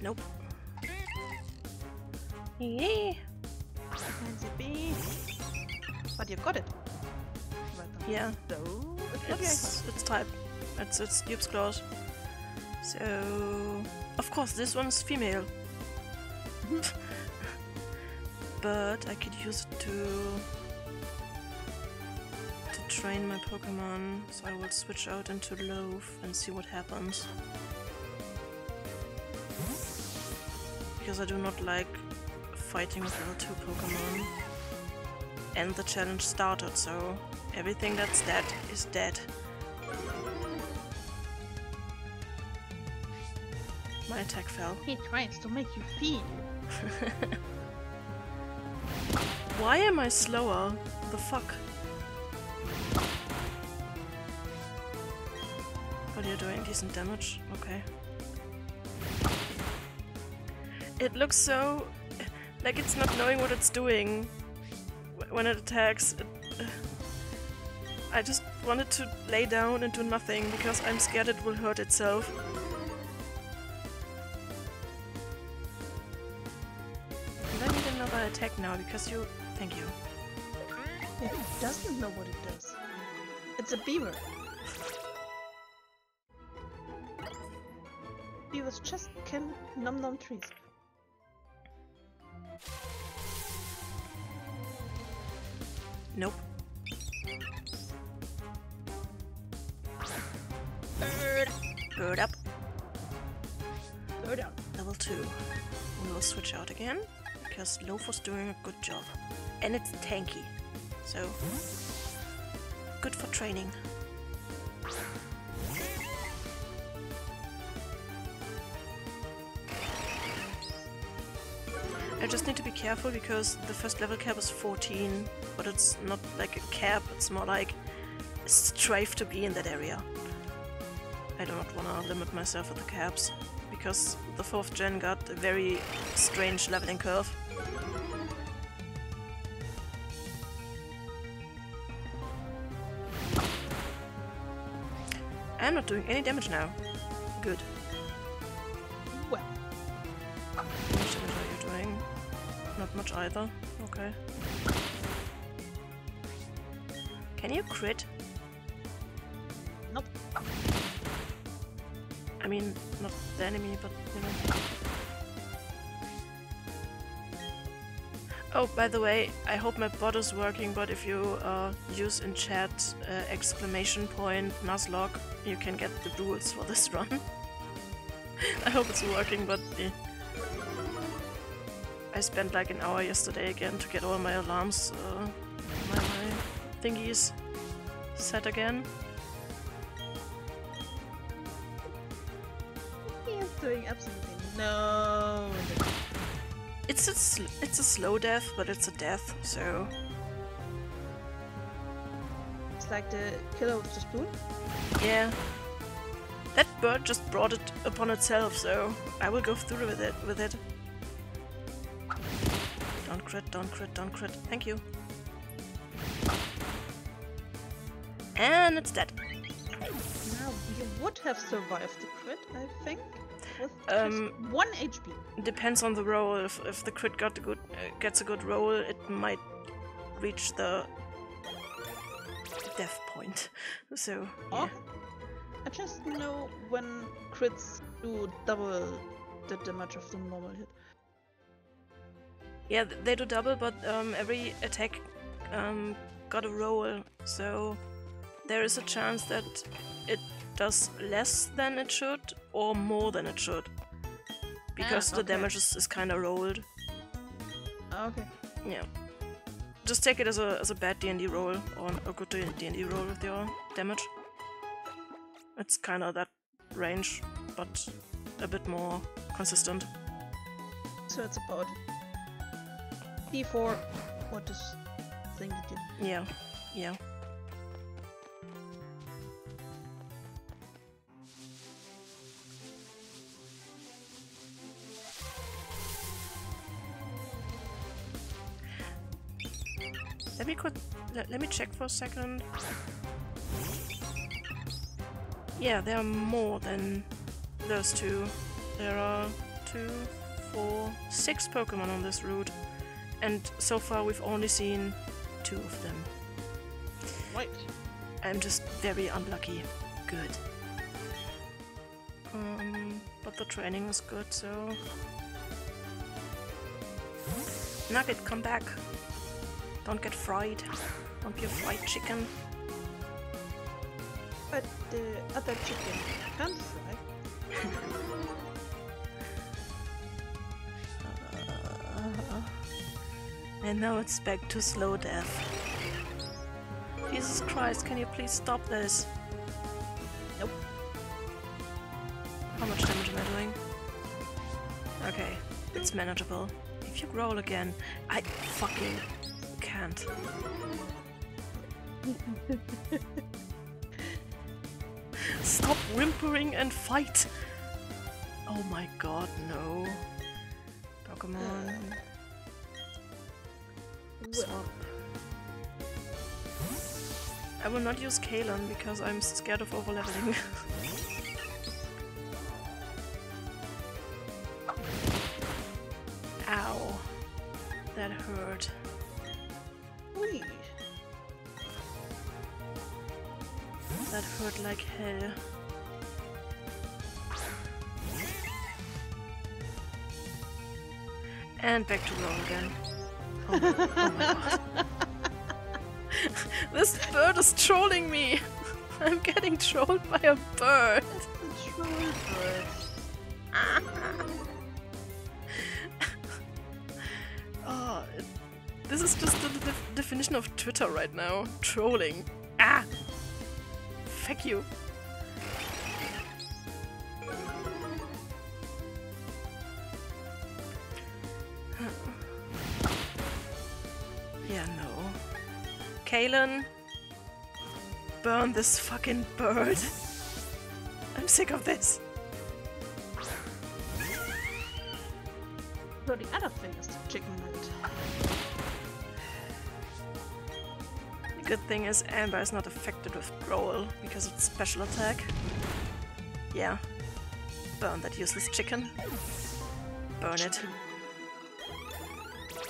Nope. Yeah. Fancy. But you got it. Yeah. So it's It's it's type. It's it's Gibbs claws. So of course this one's female. but I could use it to to train my Pokemon, so I will switch out into Loaf and see what happens. Because I do not like fighting with level 2 Pokemon. And the challenge started, so everything that's dead is dead. My attack fell. He tries to make you feel. Why am I slower? The fuck? But you're doing decent damage. Okay. It looks so... like it's not knowing what it's doing when it attacks. It, I just wanted to lay down and do nothing because I'm scared it will hurt itself. Attack now because you... Thank you. It doesn't know what it does. It's a beaver. Beavers just can num num trees. Nope. Bird. Bird up. Go down. Level 2. We will switch out again, because Lofo's doing a good job. And it's tanky. So, good for training. I just need to be careful because the first level cap is 14, but it's not like a cap, it's more like strive to be in that area. I do not want to limit myself with the caps, because the 4th gen got a very strange leveling curve. I'm not doing any damage now. Good. Well, How much damage are you doing? Not much either. Okay. Can you crit? nope. I mean, not the enemy, but you know. Oh, by the way, I hope my bot is working, but if you uh, use in chat uh, exclamation point Nuzlocke, you can get the rules for this run. I hope it's working, but. I spent like an hour yesterday again to get all my alarms, uh, my, my thingies set again. He is doing absolutely no. It's a it's a slow death, but it's a death, so It's like the killer with the spoon. yeah. That bird just brought it upon itself, so I will go through with it. With it. Don't crit, don't crit, don't crit. Thank you. And it's dead. Now you would have survived the crit, I think, with Um, one HP. Depends on the roll. If if the crit got a good uh, gets a good roll, it might reach the death point. So yeah. Oh, I just know when crits do double the damage of the normal hit. Yeah, they do double, but um, every attack um, got a roll, so there is a chance that it does less than it should or more than it should. Because ah, the okay. damage is, is kind of rolled. Ah, okay. Yeah. Just take it as a, as a bad D&D roll or a good D&D roll with your damage. It's kind of that range, but a bit more consistent. So it's about D4. What does thing do? Yeah, yeah. Let me co- let, let me check for a second. Yeah, there are more than those two. There are two, four, six Pokemon on this route, and so far we've only seen two of them. Right. I'm just very unlucky. Good. Um, but the training is good, so. Nugget, come back. Don't get fried. Don't be a fried chicken. But the other chicken can't fly. Uh, and now it's back to slow death. Jesus Christ, can you please stop this? Nope. How much damage am I doing? Okay, it's manageable. If you growl again, I fucking can't. Stop whimpering and fight! Oh my god, no. Pokemon. Swap. I will not use Kalen because I'm scared of overleveling. Ow. That hurt. That hurt like hell. And back to roll again. Oh my, oh this bird is trolling me! I'm getting trolled by a bird! The troll bird. Oh, it- this is just the def- definition of Twitter right now. Trolling. Ah! Fuck you. Yeah, no. Kalen, burn this fucking bird. I'm sick of this. So the other thing is the chicken good thing is Ember is not affected with Growl because it's special attack. Yeah. Burn that useless chicken. Burn it.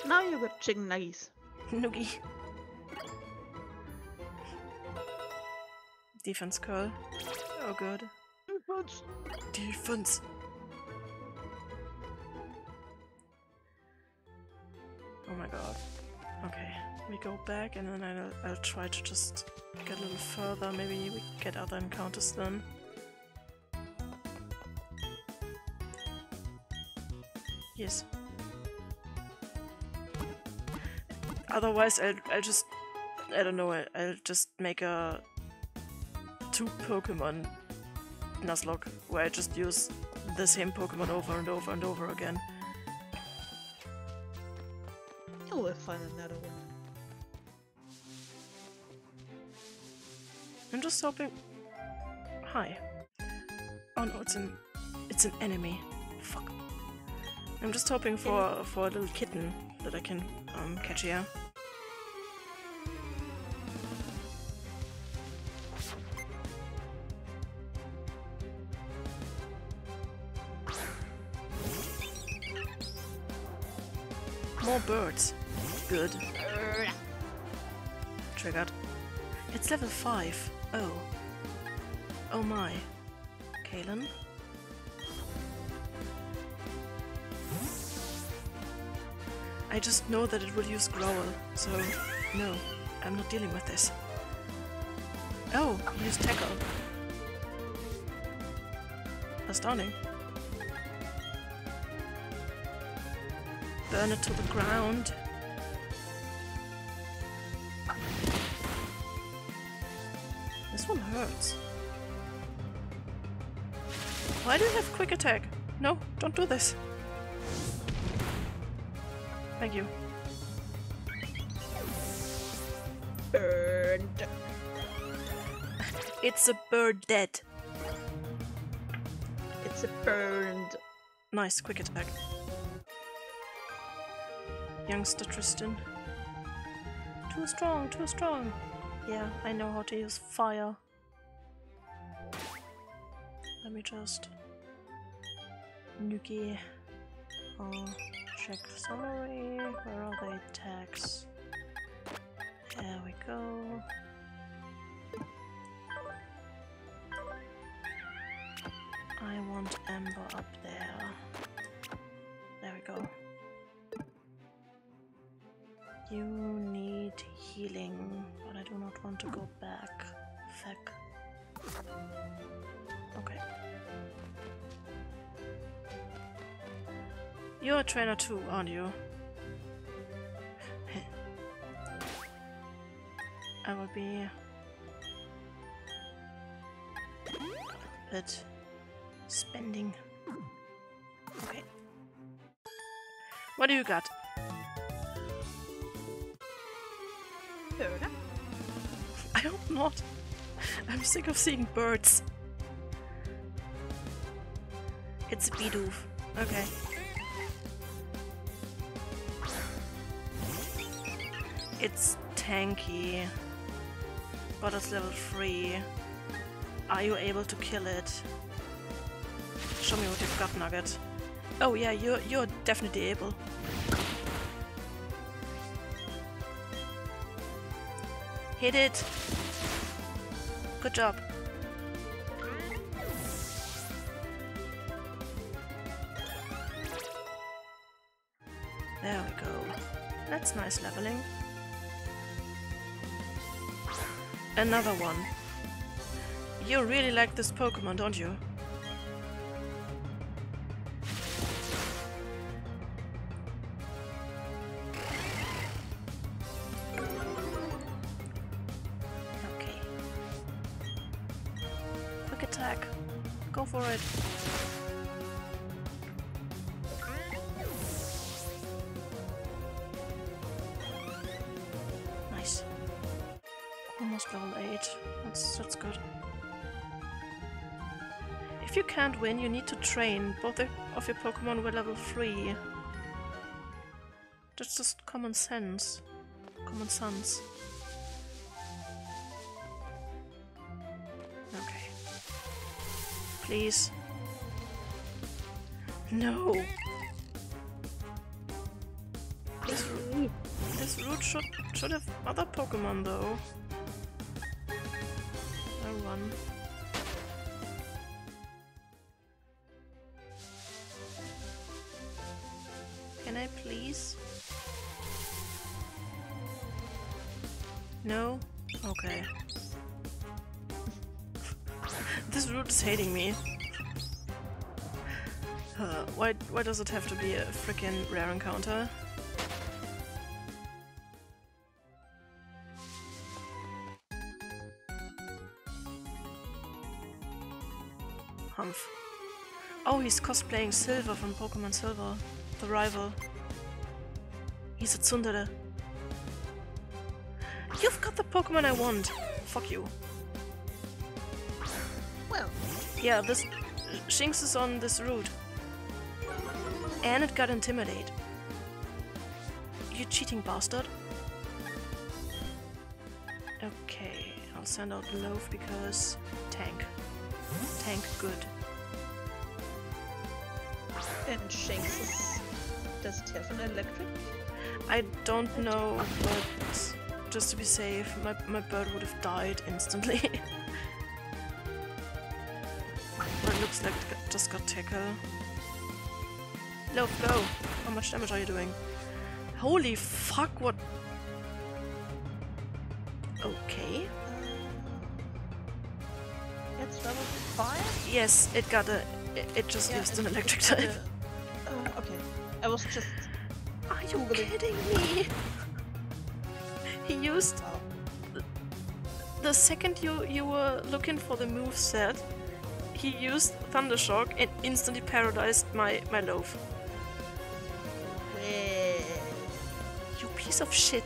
Now you got chicken nuggies. Noogie. Defense curl. Oh good. Defense. Oh my god. Okay, we go back and then I'll, I'll try to just get a little further. Maybe we get other encounters then. Yes. Otherwise, I'll, I'll just. I don't know, I'll, I'll just make a. two Pokemon Nuzlocke where I just use the same Pokemon over and over and over again. You will find another one. I'm just hoping. Hi. Oh no, it's an. It's an enemy. Fuck. I'm just hoping for for a little kitten that I can um, catch here. More birds. Good. Triggered. It's level 5. Oh. Oh my. Kalen? I just know that it will use Growl, so no, I'm not dealing with this. Oh, use Tackle. Astounding. Burn it to the ground. This one hurts. Why do you have quick attack? No, don't do this. Thank you. Burned. It's a bird dead. It's a burned. Nice, quick attack. Youngster Tristan. Too strong, too strong. Yeah, I know how to use fire. Let me just. Nuki. Oh, check summary. Where are the attacks? There we go. I want Ember up there. There we go. You need healing, but I do not want to go back. Feck. Okay. You're a trainer too, aren't you? I will be but spending. Okay. What do you got? I hope not. I'm sick of seeing birds. It's a Bidoof. Okay. It's tanky, but it's level 3. Are you able to kill it? Show me what you've got, Nugget. Oh yeah, you're, you're definitely able. Hit it! Good job. There we go. That's nice leveling. Another one. You really like this Pokemon, don't you? Train. Both of your Pokemon were level 3. That's just common sense. Common sense. Okay. Please. No! This, this route should, should have other Pokemon though. I run. Hating me. Uh, why, why does it have to be a freaking rare encounter? Humph. Oh, he's cosplaying Silver from Pokemon Silver, the rival. He's a Tsundere. You've got the Pokemon I want. Fuck you. Yeah, this Shinx is on this route. And it got Intimidate. You cheating bastard. Okay, I'll send out Loaf because tank. Tank good. and Shinx is... Does it have an electric? I don't know, but just to be safe, my, my bird would have died instantly. looks like just got tackle. Loaf, go! How much damage are you doing? Holy fuck, what? Okay. It's level 5? Yes, it got a. It, it just Yeah, used an electric type. a- uh, okay. I was just... Are you Googling. kidding me? he used Wow. the second you you were looking for the move set, he used Thundershock and instantly paralyzed my my loaf. You piece of shit.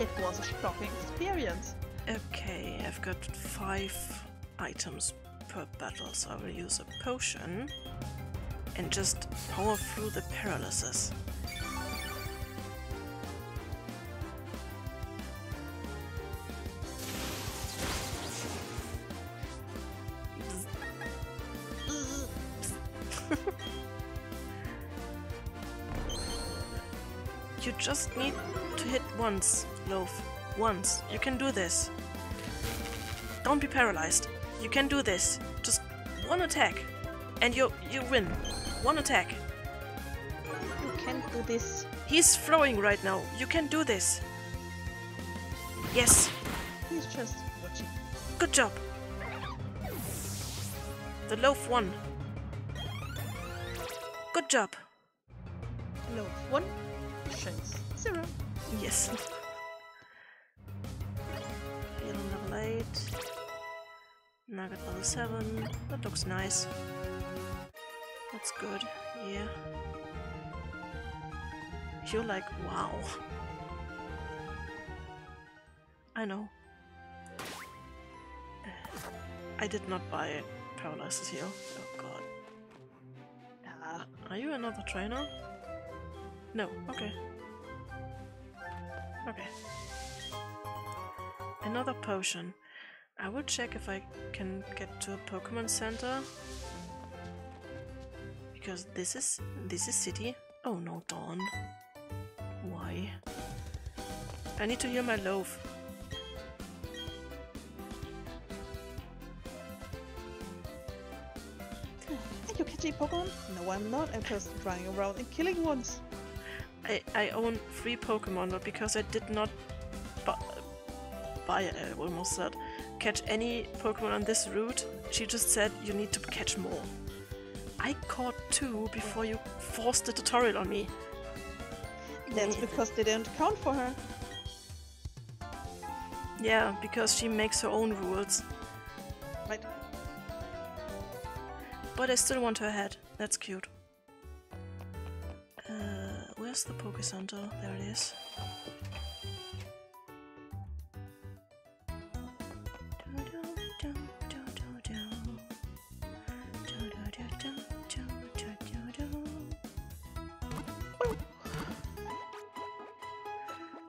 It was a shocking experience. Okay, I've got five items per battle, so I will use a potion and just power through the paralysis. Once, Loaf. Once. You can do this. Don't be paralyzed. You can do this. Just one attack. And you you win. One attack. You can't do this. He's flowing right now. You can do this. Yes. He's just watching. Good job. The loaf won. Good job. Loaf 1, Shinx 0. Yes. Yellow level 8. Nugget level 7. That looks nice. That's good. Yeah. You're like, wow. I know. I did not buy paralyzes here. Oh god. Ah, Are you another trainer? No, okay. Okay. Another potion. I will check if I can get to a Pokemon Center. Because this is this is city. Oh no, Dawn. Why? I need to heal my loaf. are you catching Pokemon? No, I'm not. I'm just running around and killing ones. I, I own three Pokemon, but because I did not bu- buy, I almost said, catch any Pokemon on this route, she just said you need to catch more. I caught two before you forced the tutorial on me. That's because they don't count for her. Yeah, because she makes her own rules. Right. But I still want her head. That's cute. Where's the Poke Center? There it is.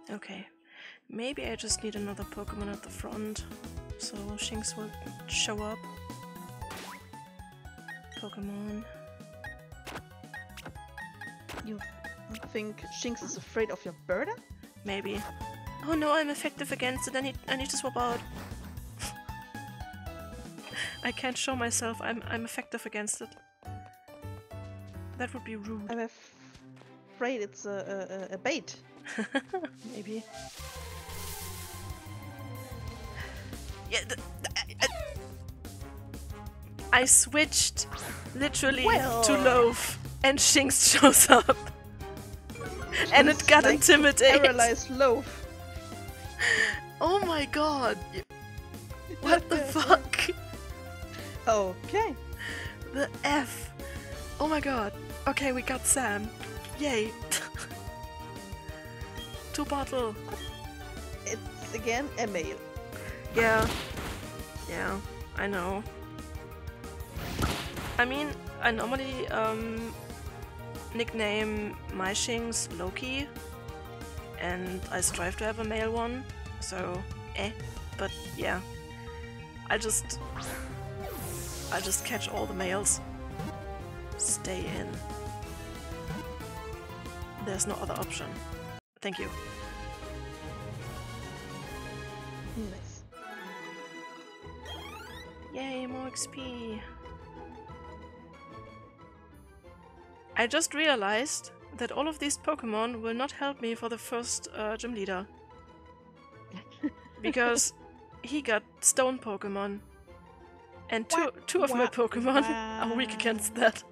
Okay, maybe I just need another Pokemon at the front, so Shinx will show up. Pokemon. You think Shinx is afraid of your burden? Maybe. Oh no, I'm effective against it. I need I need to swap out. I can't show myself. I'm I'm effective against it. That would be rude. I'm afraid it's a, a, a- bait. Maybe. Yeah. I, I- I switched literally to Well. loaf, and Shinx shows up, and it got like intimidated. Paralyzed loaf. Oh my god! What the fuck? Okay. The F. Oh my god. Okay, we got Sam. Yay. Two bottle. It's again a male. Yeah. Yeah, I know. I mean, I normally um nickname my Shinx Loki and I strive to have a male one, so eh. But yeah. I just I just catch all the males. Stay in. There's no other option. Thank you. Nice. Yay, more XP. I just realized that all of these Pokemon will not help me for the first uh, gym leader. because he got stone Pokemon. And two, two of my wah, Pokemon are weak against that.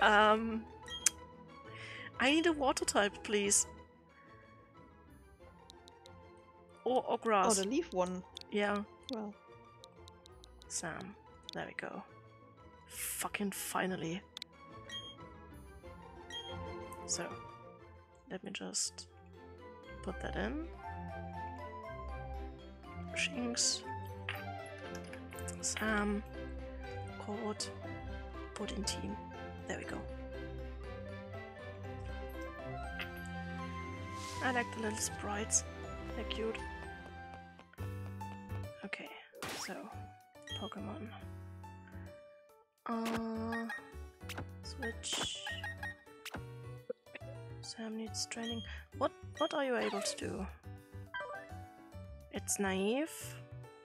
Um, I need a water type, please. Or, or grass. Oh, the leaf one. yeah. Well, Sam. There we go. Fucking finally. So, let me just put that in. Shinx. Sam. Court. Put in team. There we go. I like the little sprites. They're cute. Okay, so Pokemon. Uh, switch. Sam needs training. What what are you able to do? It's naive,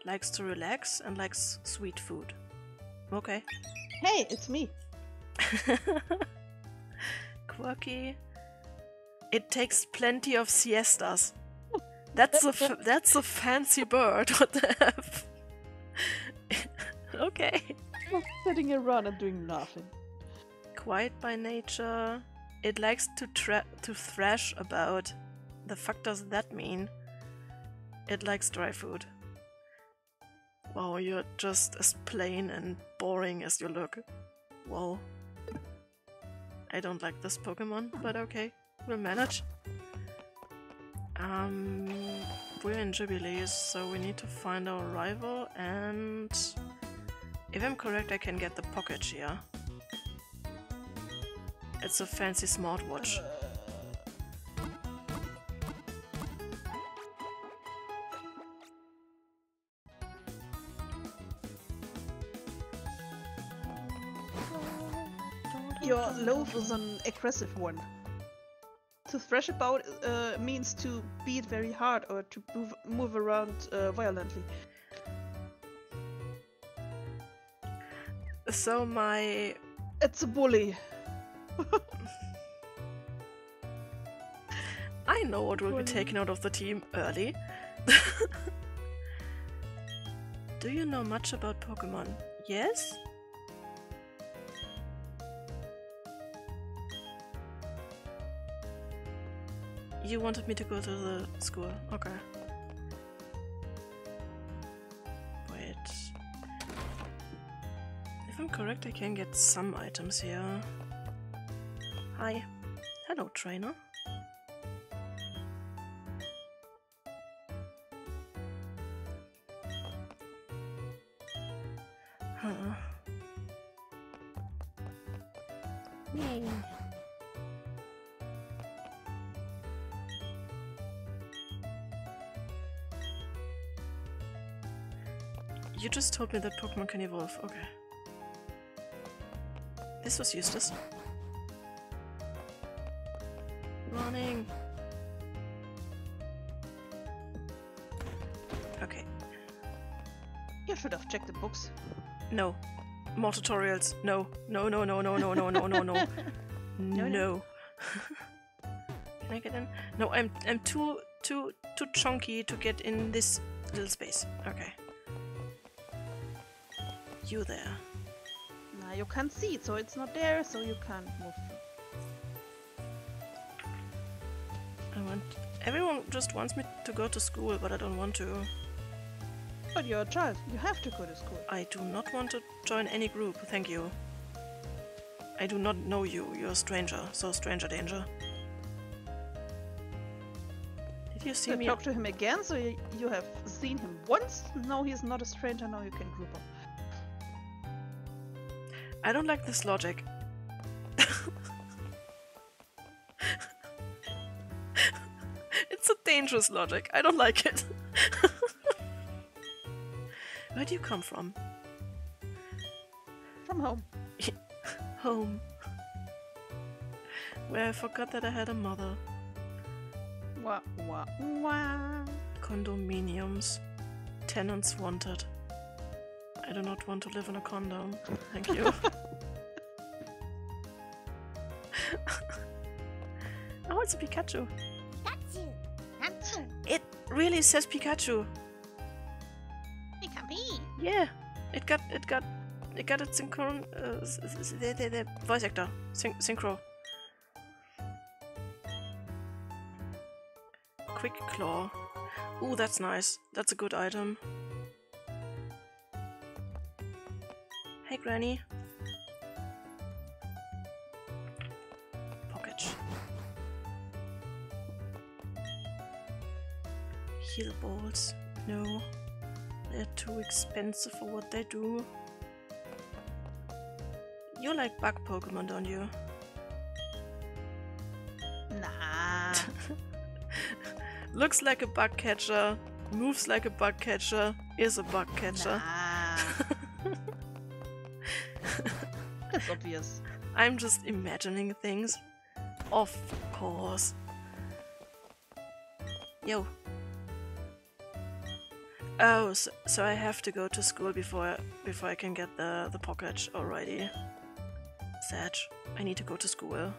likes to relax, and likes sweet food. Okay. hey, it's me. Quirky. It takes plenty of siestas. That's a f- that's a fancy bird. What the f? okay. Just sitting around and doing nothing. Quiet by nature. It likes to to thrash about. The fuck does that mean? It likes dry food. Wow, you're just as plain and boring as you look. Wow. I don't like this Pokemon, but okay, we'll manage. Um, we're in Jubilife, so we need to find our rival and If I'm correct, I can get the Poketch here. It's a fancy smartwatch. Your loaf is an aggressive one. To thrash about uh, means to beat very hard or to move, move around uh, violently. So my It's a bully. I know what will be taken out of the team early. Do you know much about Pokemon? Yes? You wanted me to go to the school. Okay. Wait. If I'm correct, I can get some items here. Hi. Hello, trainer. Huh. Yay. You just told me that Pokemon can evolve. Okay. This was useless. Books. No. More tutorials. No. No, no, no, no, no, no, no, no, no. no. No. Can I get in? No, I'm I'm too too too chunky to get in this little space. Okay. You there. Nah, you can't see it, so it's not there, so you can't move. I want everyone just wants me to go to school, but I don't want to. But you're a child. You have to go to school. I do not want to join any group, thank you. I do not know you, you're a stranger, so stranger danger. Did you see You me? talk to him again, so you, you have seen him once. No, he's not a stranger. Now you can group up. I don't like this logic. it's a dangerous logic. I don't like it. Where do you come from? From home. Home. Where I forgot that I had a mother. Wah wah wah. Condominiums. Tenants wanted. I do not want to live in a condom. Thank you. oh, it's a Pikachu. Pikachu. Pikachu. It really says Pikachu. Yeah, it got it got it got its synchron uh, the, the, the voice actor syn- synchro. Quick claw. Ooh, that's nice. That's a good item. Hey, Granny. Pocket. Heal balls. No. They're too expensive for what they do. You like bug Pokemon, don't you? Nah. Looks like a bug catcher, moves like a bug catcher, is a bug catcher. nah. That's obvious. I'm just imagining things. Of course. Yo. Oh, so, so I have to go to school before before I can get the the Poketch already. Sad. I need to go to school.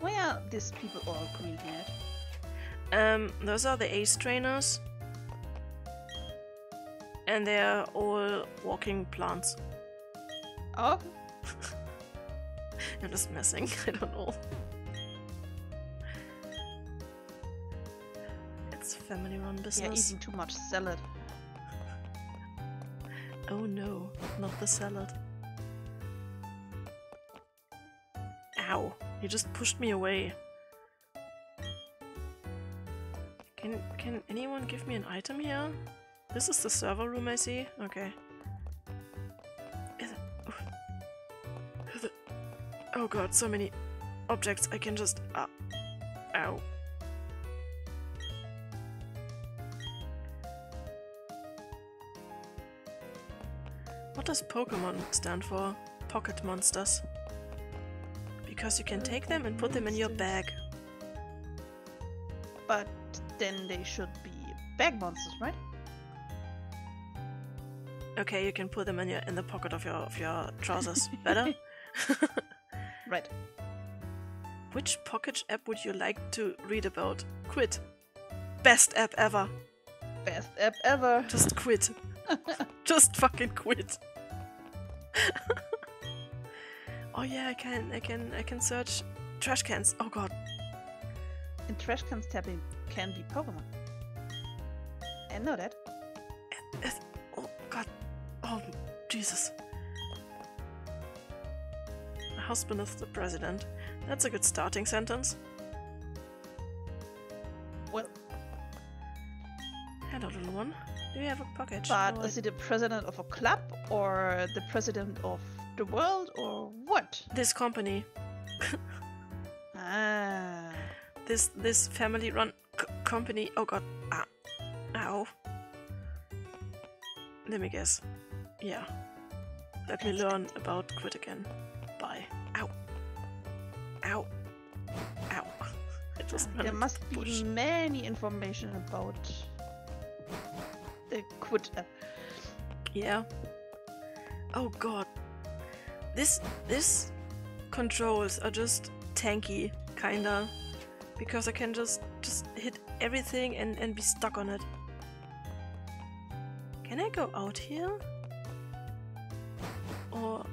Why are these people all green haired? Um, those are the ace trainers. And they're all walking plants. Oh, I'm just messing, I don't know. family-run business. Yeah, eating too much salad. oh no, not the salad. Ow, you just pushed me away. Can, can anyone give me an item here? This is the server room I see? Okay. Oh god, so many objects I can just... Uh, ow. Does Pokemon stand for? Pocket monsters. Because you can take them and put them in your bag. But then they should be bag monsters, right? Okay, you can put them in your in the Poketch of your of your trousers. Better. Right. Which pocket app would you like to read about? Quit. Best app ever. Best app ever. Just quit. Just fucking quit. oh yeah, I can, I can, I can search trash cans. Oh god. And trash cans tapping can be Pokemon. I know that. It- oh god. Oh Jesus. My husband is the president. That's a good starting sentence. Well, Hello, little one. Do you have a package? but is he the president of a club or the president of the world or what? this company, Ah. this this family-run c- company. Oh god. Ah. Ow. Let me guess. Yeah. Let me learn about quit again. Bye. Ow. Ow. Ow. I just ran There must the be many information about the quit app. Yeah. Oh god. This this controls are just tanky, kinda. Because I can just just hit everything and, and be stuck on it. Can I go out here? Or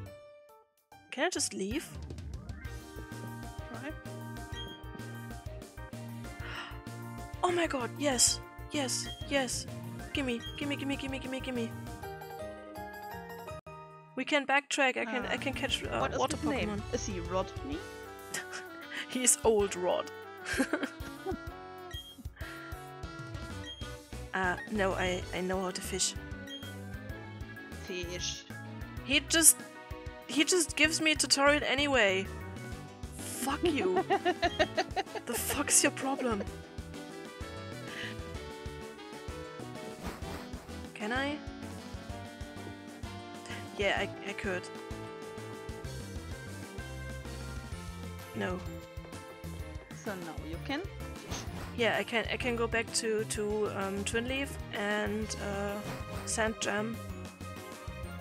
can I just leave? Right? Oh my god, yes, yes, yes. Gimme, gimme, gimme, gimme, gimme, gimme. We can backtrack. I can I Ah. can catch uh, what is water Pokemon. name? Is he Rodney? He's old Rod. uh no, I I know how to fish. Fish. He just he just gives me a tutorial anyway. Fuck you. the fuck's your problem? Can I? Yeah, I, I could. No. So now you can. Yeah, I can I can go back to to um, Twinleaf and uh, Sandgem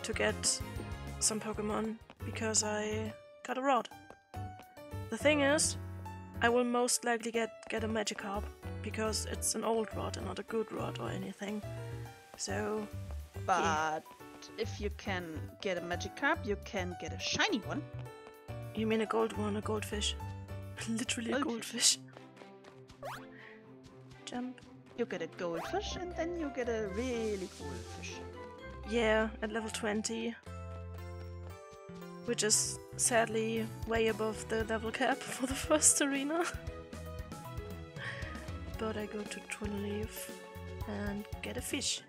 to get some Pokemon because I got a rod. The thing is, I will most likely get get a Magikarp because it's an old rod and not a good rod or anything. So But if you can get a Magikarp, you can get a shiny one. you mean a gold one, a goldfish? Literally a Goldfish. goldfish. Jump. You get a goldfish, and then you get a really cool fish. Yeah, at level 20. Which is sadly way above the level cap for the first arena. but I go to Twinleaf and get a fish.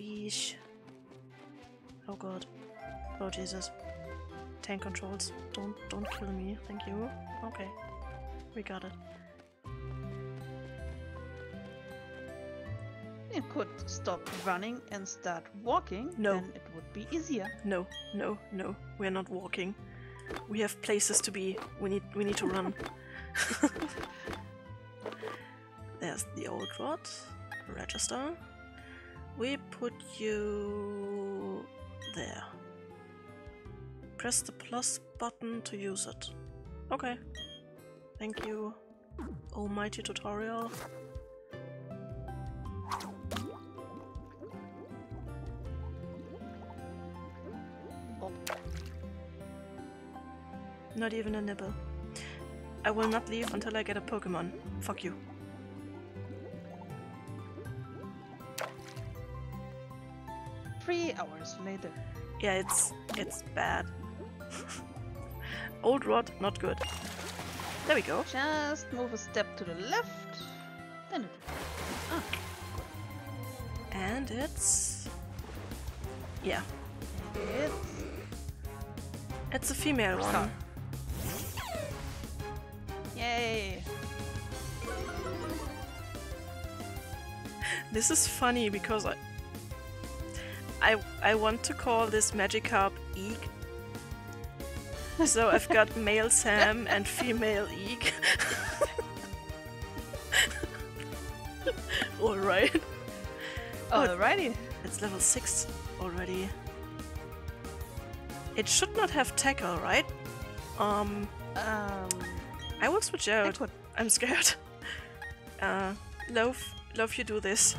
Fish. Oh god. Oh Jesus. Tank controls. Don't don't kill me, thank you. Okay. We got it. You could stop running and start walking. No. Then it would be easier. No, no, no. We're not walking. We have places to be. We need we need to run. There's the old rod. Register. We put you there. Press the plus button to use it. Okay. Thank you. Almighty tutorial. Not even a nibble. I will not leave until I get a Pokemon. Fuck you. Three hours later. Yeah, it's it's bad. Old rod, not good. There we go. Just move a step to the left. Then it. Ah, And it's yeah. it's It's a female one. Yay! This is funny because I I I want to call this Magikarp Eek. So I've got male Sam and female Eek. Alright. Oh, Alrighty. It's level 6 already. It should not have tackle, right? Um Um, I will switch out. I'm scared. Uh Loaf, Loaf you do this.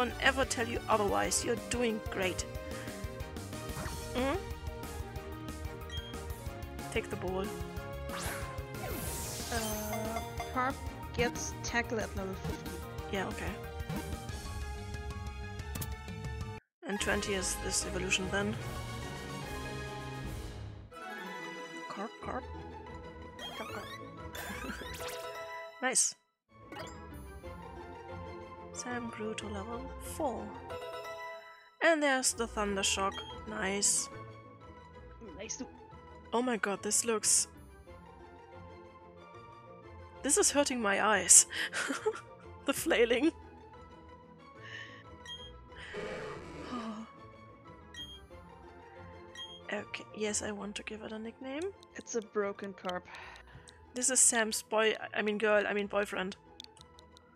Anyone ever tell you otherwise. You're doing great. Hmm? Take the ball. Uh, gets tackle at level 50. Yeah, okay. And 20 is this evolution then. Level 4. And there's the Thunder Shock. Nice. Nice to Oh my god, this looks. This is hurting my eyes. the flailing. okay, yes, I want to give it a nickname. It's a broken carp. This is Sam's boy, I mean girl, I mean boyfriend.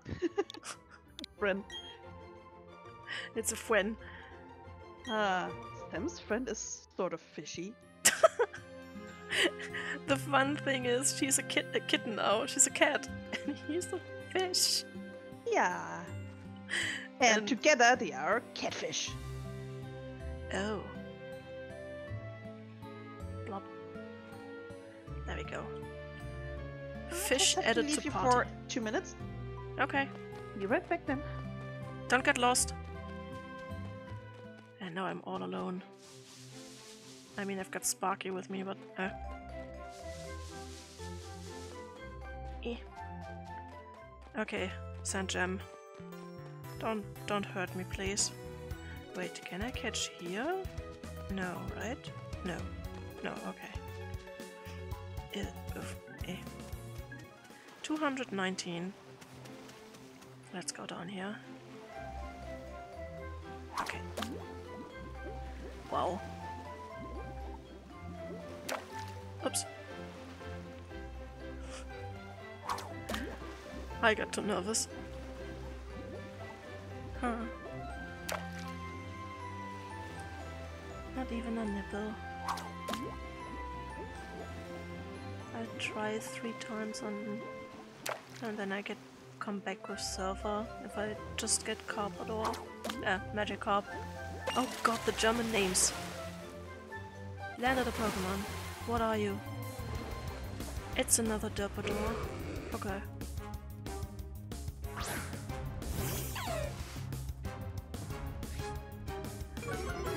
Friend. It's a friend. Ah, Sam's friend is sort of fishy. the fun thing is, she's a, kit- a kitten now. She's a cat, and he's a fish. Yeah. And, And- together they are catfish. Oh. Blop. There we go. Fish added to leave to you party. for two minutes. Okay. Be right back then. Don't get lost. And now I'm all alone. I mean, I've got Sparky with me, but uh. Eh. Okay, Sandgem. Don't don't hurt me, please. Wait, can I catch here? No, right? No, no. Okay. Oof, eh. 219. Let's go down here. Wow. Oops. I got too nervous. Huh. Not even a nipple. I try three times on and then I get come back with Surfer if I just get Karpador. Uh, Magikarp. Oh god, the German names. Land of the Pokemon. What are you? It's another Derpador. Okay.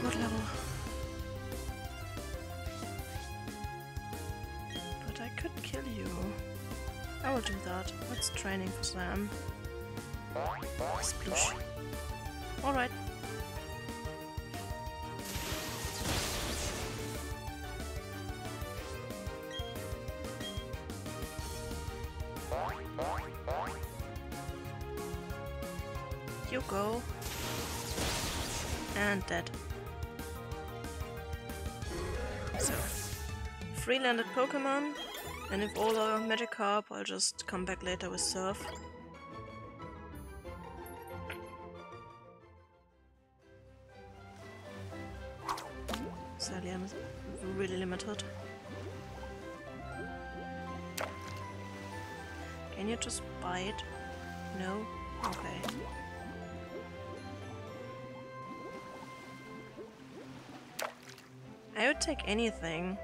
What level? But I could kill you. I will do that. What's training for Sam. Sploosh. Alright. Free landed Pokemon, and if all are Magikarp, I'll just come back later with Surf. Sadly, I'm really limited. Can you just bite? No? Okay. I would take anything.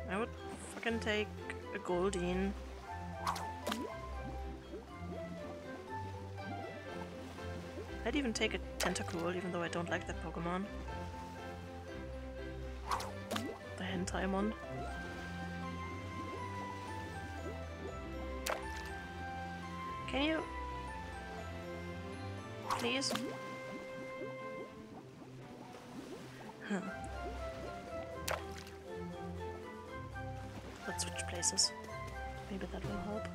Would take a Goldeen. I'd even take a Tentacool, even though I don't like that Pokemon. The Hentaimon. Can you... Please? Places. Maybe that will help.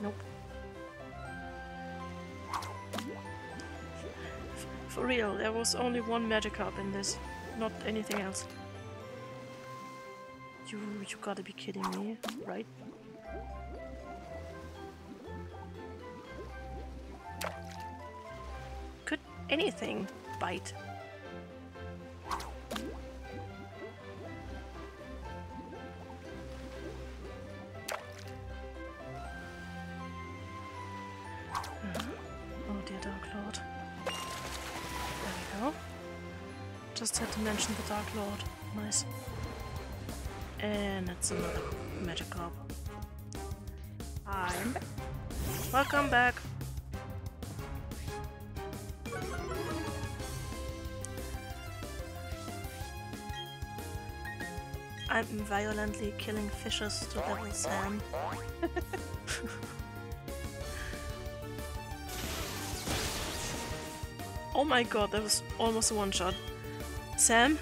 Nope. For real, there was only one magic Magikarp in this, not anything else. You, you gotta be kidding me, right? Bite? Oh dear Dark Lord. There we go. Just had to mention the Dark Lord. Nice. And it's another Magikarp. I'm back. Welcome back. I'm violently killing fishes to level Sam. oh my god, that was almost a one shot. Sam?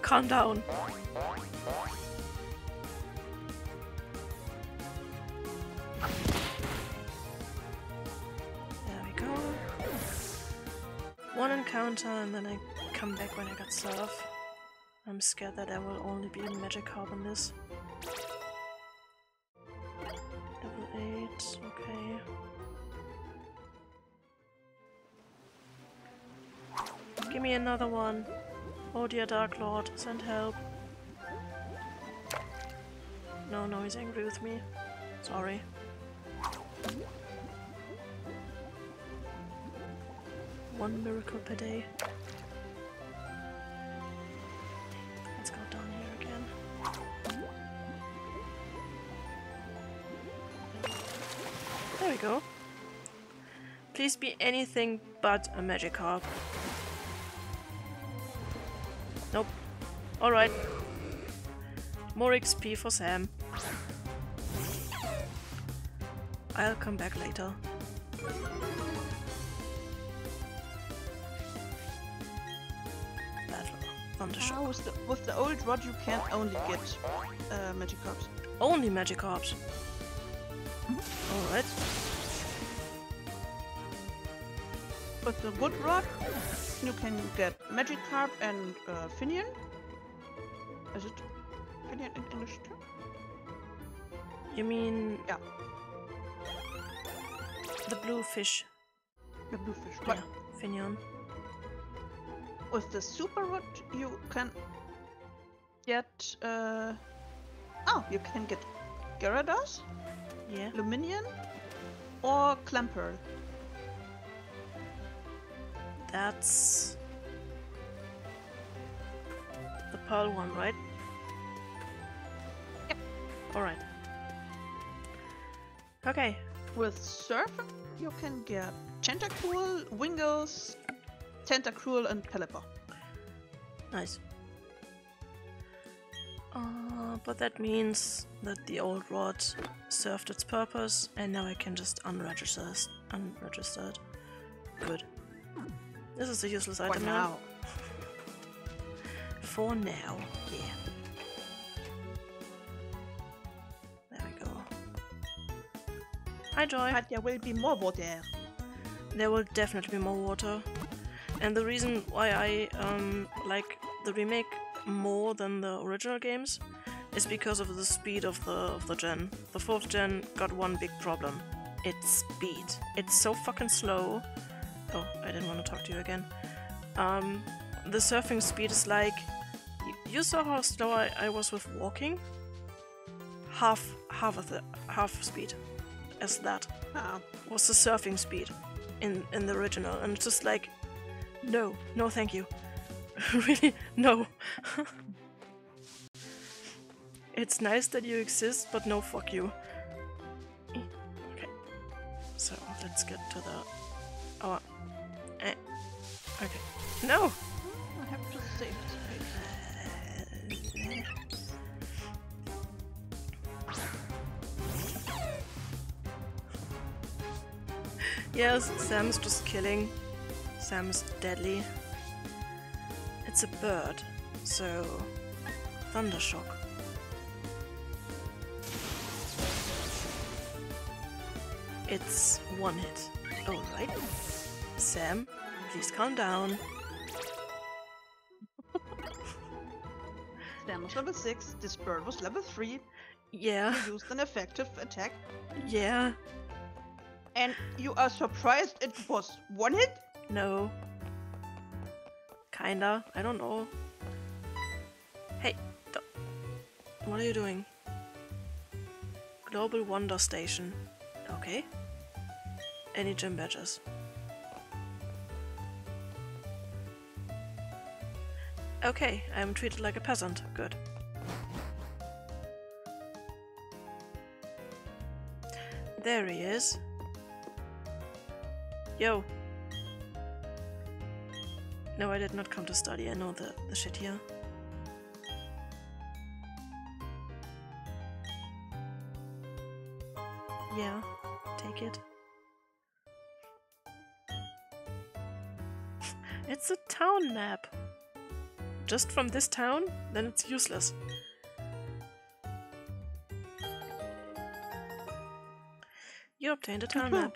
Calm down. There we go. One encounter and then I come back when I got surf. I'm scared that there will only be a magic Magikarp in this. Level 8, okay. Give me another one. Oh dear Dark Lord, send help. No, no, he's angry with me. Sorry. One miracle per day. Please be anything but a Magikarp. Nope. Alright. More XP for Sam. I'll come back later. Battle. Thundershock. Ah, with, the, with the old rod, you can only get uh, Magikarps. Only Magikarps. Alright. With the wood rod, you can get Magikarp and uh, Finneon. Is it Finneon in English too? You mean Yeah, the blue fish? the blue fish. But Yeah, Finneon. with the super rod, you can get. Uh... Oh, you can get Gyarados, Yeah. Lumineon, or Clamperl. That's the pearl one, right? Yep. Alright. Okay. With Surfer, you can get Tentacool, Wingles, Tentacruel, and Pelipper. Nice. Uh, but that means that the old rod served its purpose, and now I can just unregister it. Unregister it. Good. This is a useless For item now. For now, yeah. There we go. Hi, Joy. But there will be more water. There will definitely be more water. And the reason why I um, like the remake more than the original games is because of the speed of the of the gen. The fourth gen got one big problem. Its speed. It's so fucking slow. Oh, I didn't want to talk to you again. Um, the surfing speed is like. You saw how slow I, I was with walking? Half, half of the half speed as that Ah, was the surfing speed in in the original, and it's just like, no, no, thank you, really, no. it's nice that you exist, but no, fuck you. Eh, Okay, so let's get to the. Oh, eh. okay, no. I have to save. Yes, Sam's just killing. Sam's deadly. It's a bird, so Thundershock. It's one hit. Alright. Sam, please calm down. Stan was level 6, this bird was level 3, Yeah, you used an effective attack, yeah, and you are surprised it was one hit? no. Kinda, I don't know. Hey, what are you doing? Global Wonder Station. Okay. Any gym badges? Okay, I'm treated like a peasant. Good. There he is. Yo. No, I did not come to study. I know the, the shit here. Yeah, take it. it's a town map. Just from this town? Then it's useless. You obtained a town map.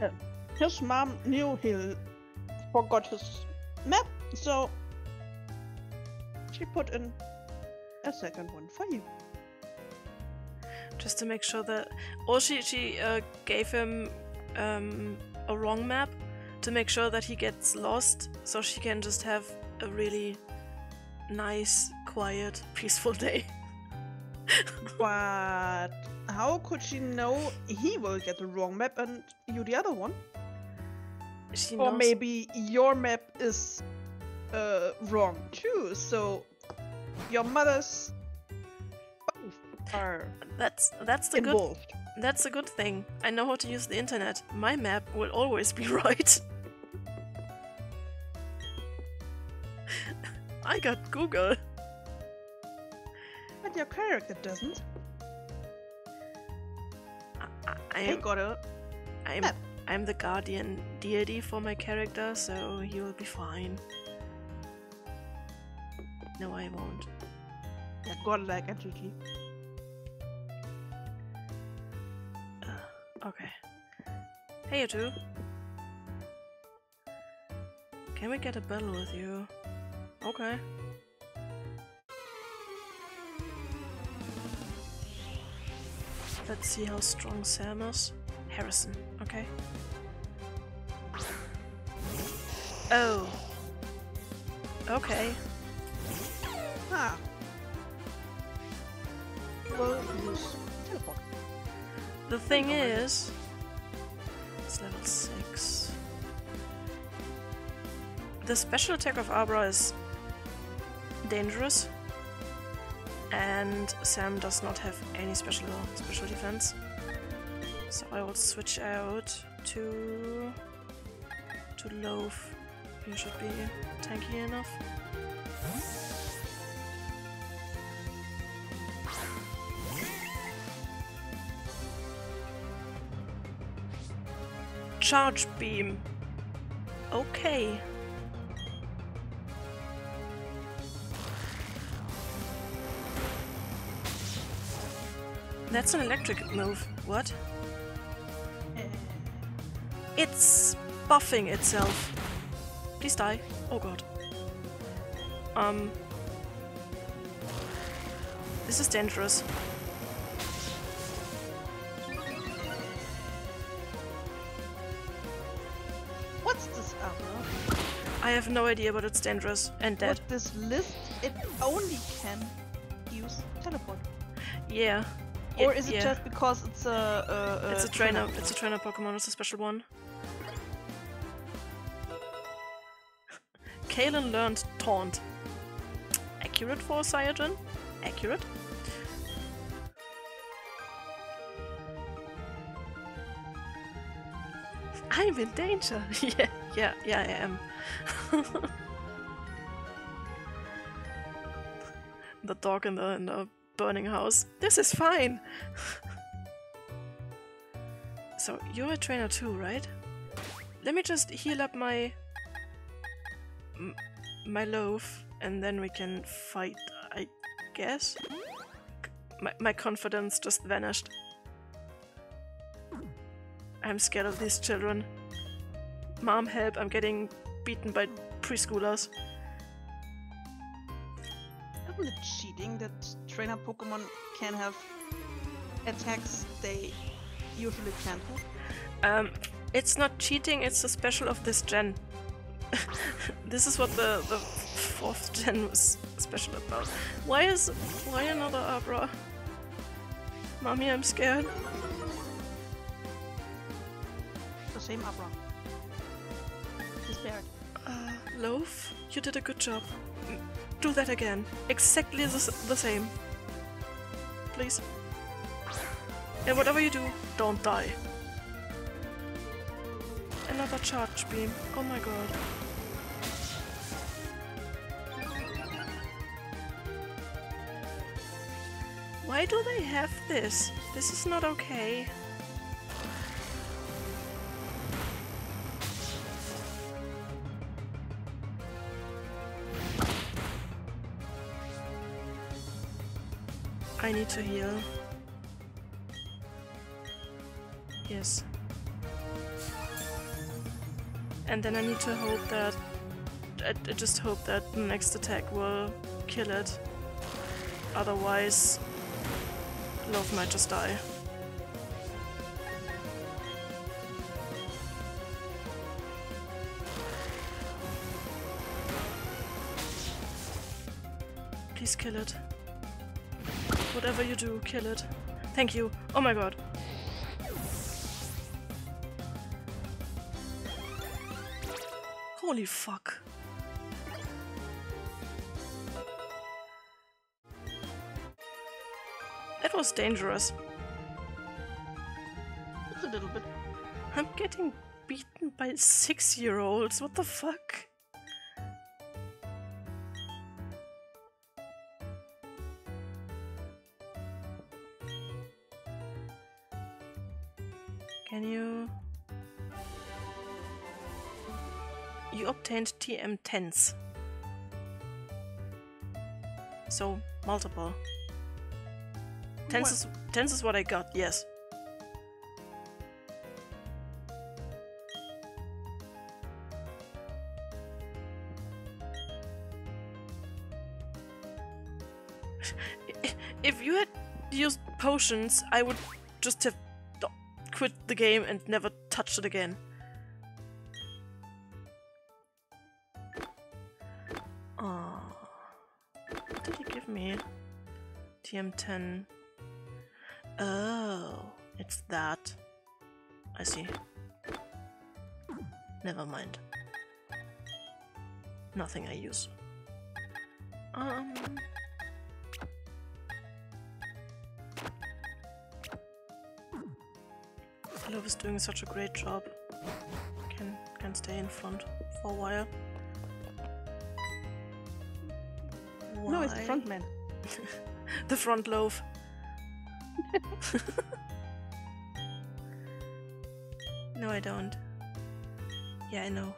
His mom knew he forgot his map, so she put in a second one for you. just to make sure that or she she uh, gave him um, a wrong map to make sure that he gets lost so she can just have a really nice quiet peaceful day. But how could she know he will get the wrong map and you the other one? she Or knows. maybe your map is uh, wrong too, so your mother's both are that's that's the good that's a good thing. I know how to use the internet. My map will always be right i got google But your character doesn't. I, I I got a I'm map. I'm the guardian deity for my character, so he will be fine. No, I won't. a godlike entity. Okay. Hey, you two. Can we get a battle with you? Okay. Let's see how strong Sam is. Harrison, okay. Oh. Okay. Ah. Well. The thing is, it's level 6. The special attack of Abra is dangerous, and Sam does not have any special special defense. So I will switch out to to Loaf. You should be tanky enough. Charge beam. Okay. That's an electric move. What? It's buffing itself. Please die. Oh god. Um. This is dangerous. What's this Abra? I have no idea, but it's dangerous and dead. With this list, it only can use teleport. Yeah. Or is it yeah. just because it's a, a, It's a trainer. It's a trainer Pokemon. It's a special one. Kalen learned Taunt. Accurate for a? Accurate. I'm in danger. yeah, yeah, yeah, I am. the dog in the in the burning house. This is fine. so you're a trainer too, right? Let me just heal up my my loaf, and then we can fight. I guess. My my confidence just vanished. I'm scared of these children. Mom, help! I'm getting beaten by preschoolers. Isn't it cheating that trainer Pokemon can have attacks they usually can't have? Um, it's not cheating, it's a special of this gen. this is what the, the fourth gen was special about. Why is why another Abra? Mommy, I'm scared. The same Abra. Despaired. Uh, Loaf, you did a good job. Do that again. Exactly the, the same. Please. And whatever you do, don't die. Another charge beam. Oh my god. Why do they have this? This is not okay. I need to heal. Yes. And then I need to hope that. I, just hope that the next attack will kill it. Otherwise, Love might just die. Please kill it. Whatever you do, kill it. Thank you. Oh my god. Holy fuck. That was dangerous. A little bit. I'm getting beaten by six year olds. What the fuck? Can you. You obtained TM 10s. So, multiple. Tens is, tens is what I got, yes. if you had used potions, I would just have quit the game and never touched it again. Oh, what did he give me? TM10. Oh, it's that. I see. Never mind. Nothing I use. Um. Love is doing such a great job. Can can stay in front for a while. No, it's the front man. the front loaf. no, I don't. Yeah, I know.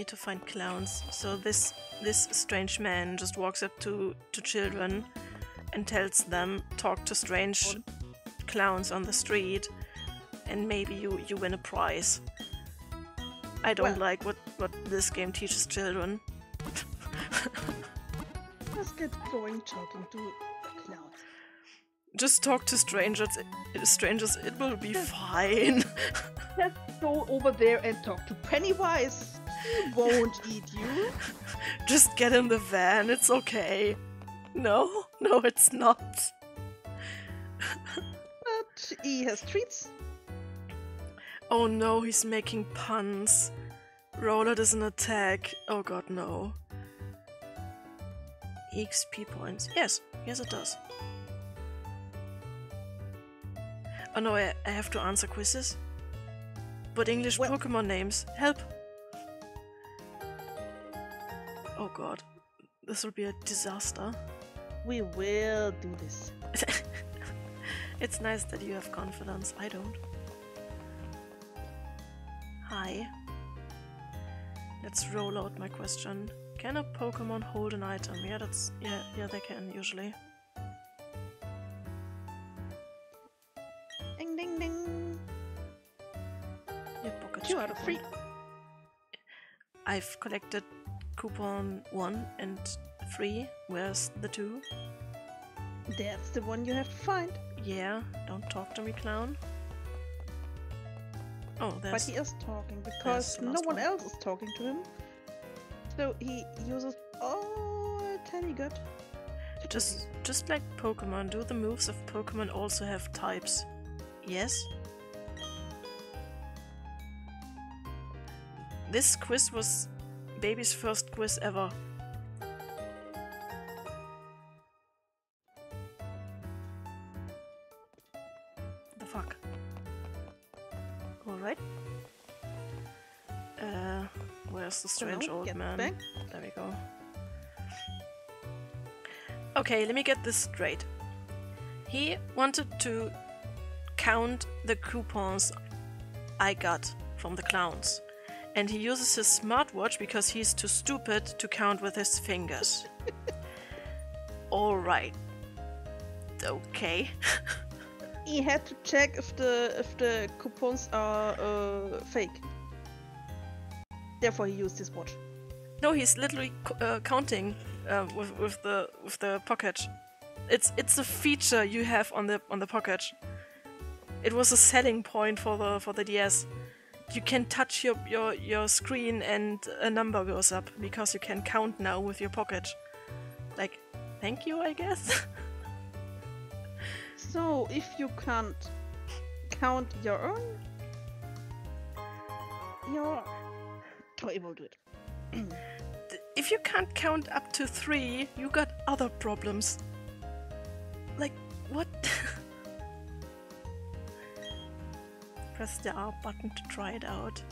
Need to find clowns. So this this strange man just walks up to to children and tells them talk to strange clowns on the street and maybe you you win a prize. I don't Well- like what what this game teaches children. Let's get going talking to clowns. Just talk to strangers. Strangers, it will be fine. Just go over there and talk to Pennywise. He won't eat you. Just get in the van. It's okay. No, no, it's not. But he has treats. Oh no, he's making puns. Roller doesn't attack. Oh god, no. XP points. Yes, yes, it does. Oh no, I, I have to answer quizzes. But English Well- Pokemon names. Help! Oh god. This will be a disaster. We will do this. it's nice that you have confidence. I don't. Hi. Let's roll out my question. Can a Pokemon hold an item? Yeah, that's yeah, yeah, they can usually. Ding ding ding. Yeah, pocket Two out of three. I've collected coupon one and three. Where's the two? That's the one you have to find. Yeah, don't talk to me, clown. Oh, But he is talking because no one one. else is talking to him. So he uses oh a tiny gut. Just, just like Pokemon, do the moves of Pokemon also have types? Yes? This quiz was baby's first quiz ever. The fuck? Alright. Uh, where's the strange old man? back. There we go. Okay, let me get this straight. He wanted to count the coupons I got from the clowns. And he uses his smartwatch because he's too stupid to count with his fingers. Alright. Okay. He had to check if the if the coupons are uh, fake. Therefore, he used his watch. No, he's literally uh, counting uh, with with the with the Poketch. It's it's a feature you have on the on the Poketch. It was a selling point for the for the DS. You can touch your your your screen and a number goes up because you can count now with your Poketch. Like, thank you, I guess. So if you can't count your own, your toy will do it. if you can't count up to three, you got other problems. Press the R button to try it out.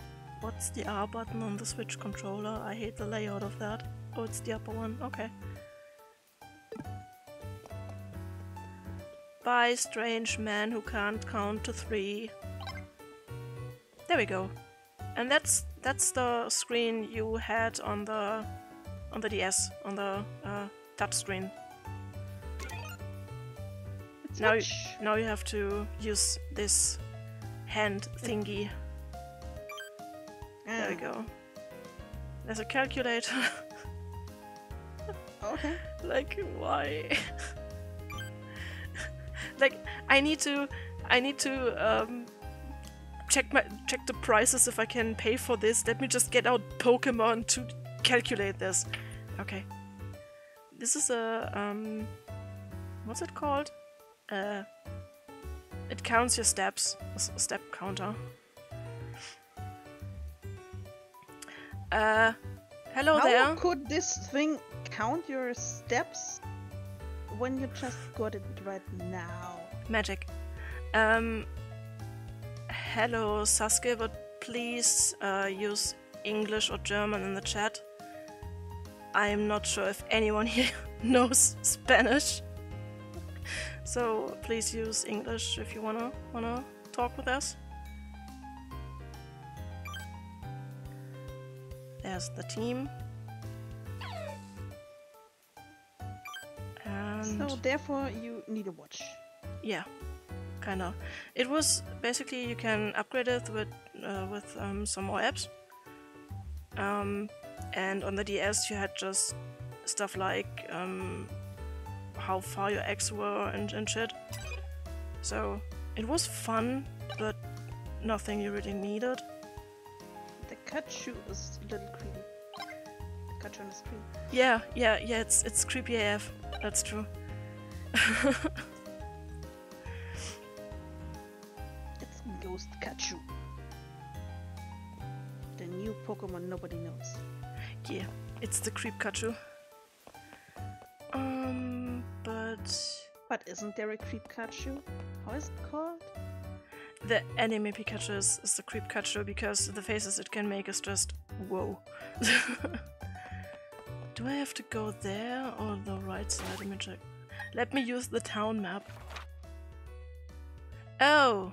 What's the R button on the Switch controller? I hate the layout of that. Oh, it's the upper one. Okay. Bye, strange man who can't count to three. There we go. And that's that's the screen you had on the on the DS on the uh, touch screen. It's Now, you, now you have to use this hand thingy. There we go. There's a calculator. Okay. like why? like I need to I need to um check my check the prices if I can pay for this. Let me just get out Pokemon to calculate this. Okay. This is a um what's it called? Uh it counts your steps. A s- a step counter. Uh hello How there. could this thing count your steps when you just got it right now? Magic. Um, hello, Sasuke, but please uh, use English or German in the chat. I'm not sure if anyone here knows Spanish. So please use English if you wanna wanna talk with us. There's the team. And So therefore, you need a watch. yeah, kind of. It was basically you can upgrade it with uh, with um, some more apps. Um, and on the DS you had just stuff like um, how far your eggs were and, and shit. So it was fun, but nothing you really needed. The shoe is a little creepy. The cat on the screen. Yeah, yeah, yeah, it's it's creepy AF. That's true. It's Ghost Kachu. The new Pokemon nobody knows. yeah, it's the creep Kachu. Um, but But isn't there a Creep Kachu? How is it called? the anime Pikachu is, is the creep Kachu because the faces it can make is just whoa. Do I have to go there or the right side? Let me check. Let me use the town map. Oh!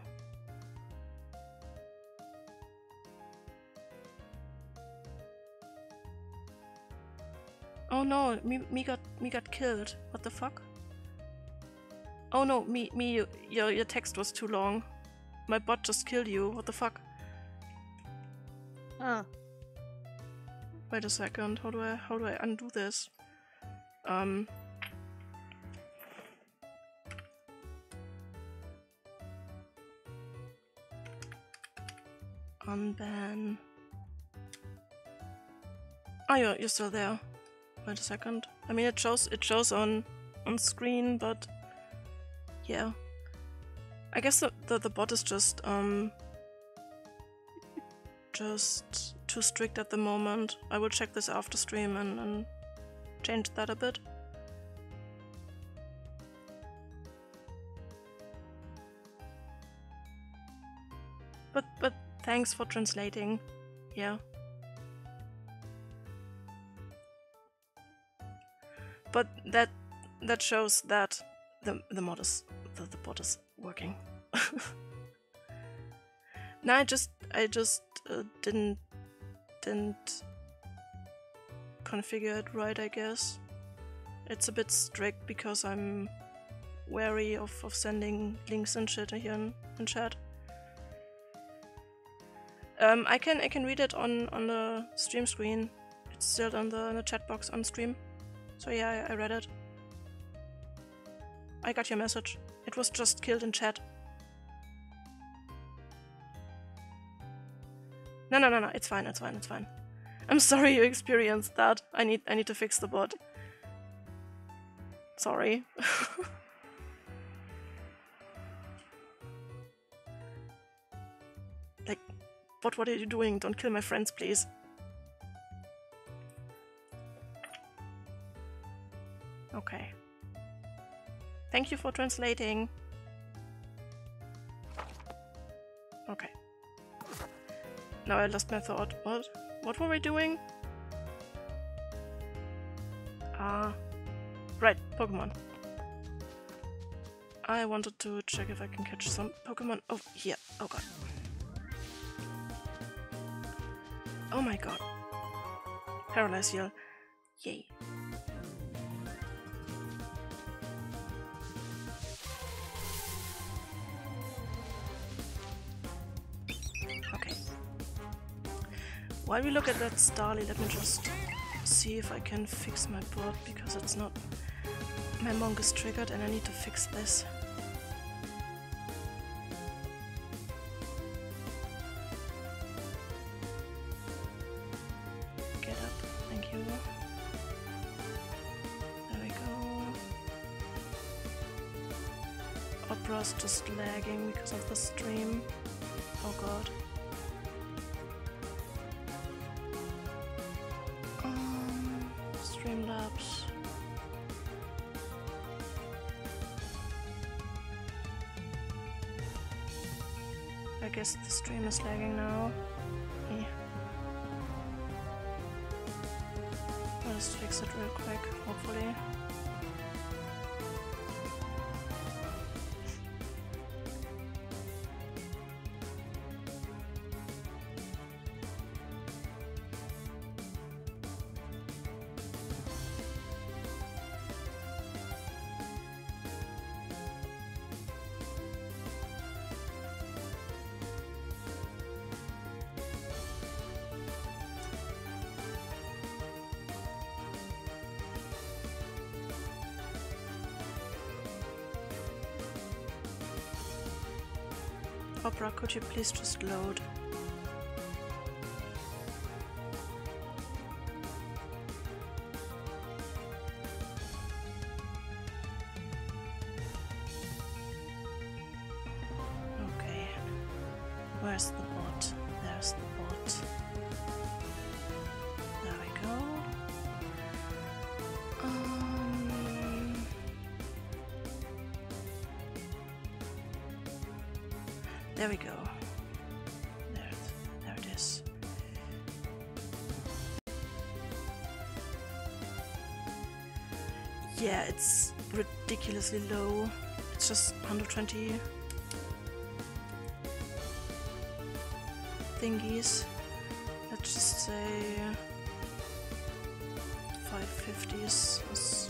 Oh no, me, me got me got killed. What the fuck? Oh no, me me your your text was too long. My bot just killed you. What the fuck? Ah, Wait a second. How do I how do I undo this? Um. Unban. Oh, you're you're still there. Wait a second. I mean, it shows it shows on on screen, but yeah. I guess the the, the bot is just um just too strict at the moment. I will check this after stream and, and change that a bit. But but thanks for translating. Yeah. But that that shows that the the mod is the, the bot is working. no, I just I just uh, didn't didn't configure it right, I guess. It's a bit strict because I'm wary of, of sending links and shit here in, in chat. Um, I can I can read it on, on the stream screen. It's still on the, in the chat box on stream. So yeah, I, read it. I got your message. It was just killed in chat. No, no, no, no. It's fine. It's fine. It's fine. I'm sorry you experienced that. I need I need to fix the bot. Sorry. like, bot, what are you doing? Don't kill my friends, please. Okay. Thank you for translating. Okay. Now I lost my thought. What? What were we doing? Ah. right, Pokemon. I wanted to check if I can catch some Pokemon. Oh, here. Oh god. Oh my god. Paralyze Heal. Yay. While we look at that Starly, let me just see if I can fix my board because it's not. My monk is triggered and I need to fix this. Get up, thank you. There we go. Opera's just lagging because of the stream. Oh god. I guess the stream is lagging now. Just fix it real quick, hopefully. Opera, could you please just load? Ridiculously low. It's just 120 thingies. Let's just say 550s. is-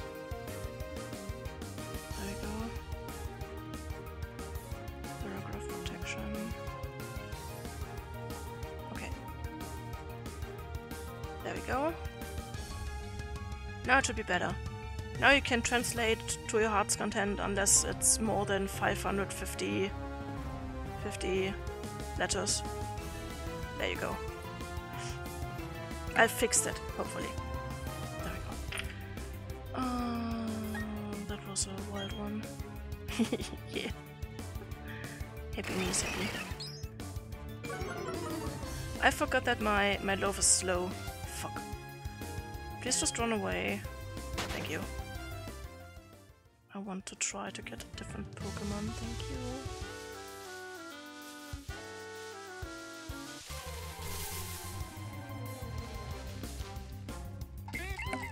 There we go. Protection. Okay. There we go. Now it should be better. Now you can translate to your heart's content unless it's more than 550 50 letters. There you go. I fixed it, hopefully. There we go. Um, that was a wild one. yeah. Happy happy. I forgot that my, my love is slow. Fuck. Please just run away. Thank you. Want to try to get a different Pokemon, thank you.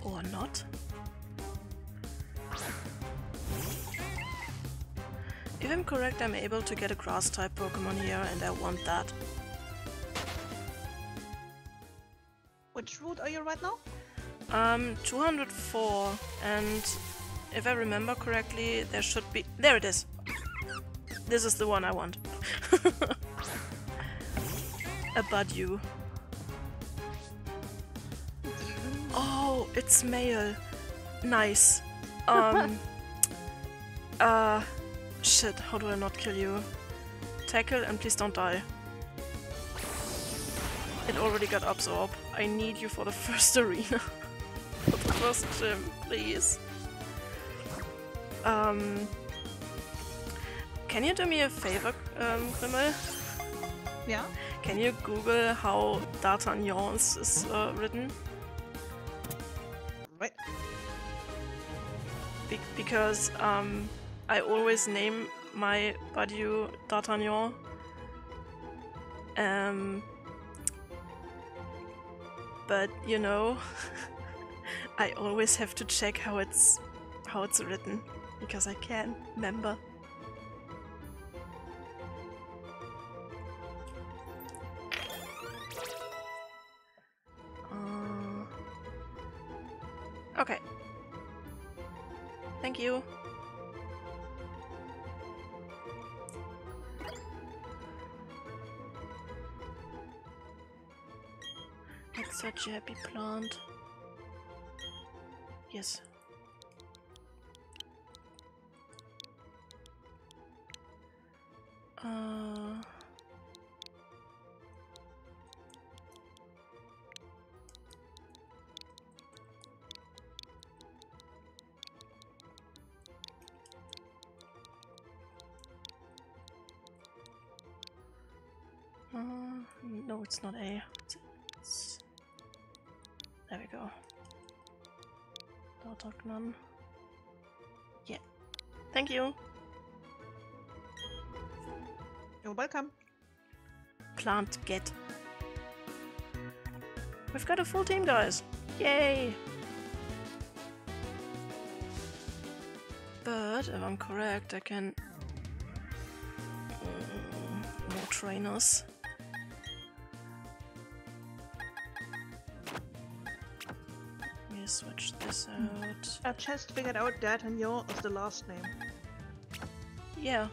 Or not. If I'm correct, I'm able to get a grass type Pokemon here, and I want that. Which route are you right now? Um, 204, and if I remember correctly, there should be. There it is! This is the one I want. a Budew. Oh, it's male. Nice. Um. uh. Shit, how do I not kill you? Tackle and please don't die. It already got absorbed. I need you for the first arena. for the first gym, please. Um. Can you do me a favor, um, Grimmel? Yeah. Can you Google how D'Artagnan is, uh, written? Right. Be- because um, I always name my Budew D'Artagnan. Um, but you know, I always have to check how it's how it's written because I can't remember. Uh, okay. Thank you. That's such a happy plant. Yes. Uh, uh, no, it's not A. It's, it's there we go. D'Artagnan. Yeah. Thank you. You're welcome. Plant get. We've got a full team, guys. Yay! But if I'm correct, I can. Mm, more trainers. Let me switch this out. I just figured out D'Artagnan is the last name. Yeah.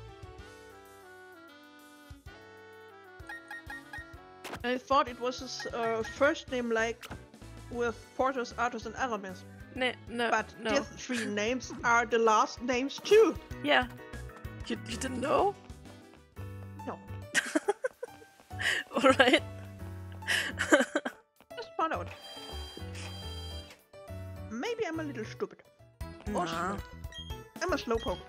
I thought it was his uh, first name like with Porthos, Athos, and Aramis. Ne- no. But no. these three names are the last names too. Yeah. You, you didn't know? No. Alright. Just found out. Maybe I'm a little stupid. Nah. I'm a slowpoke.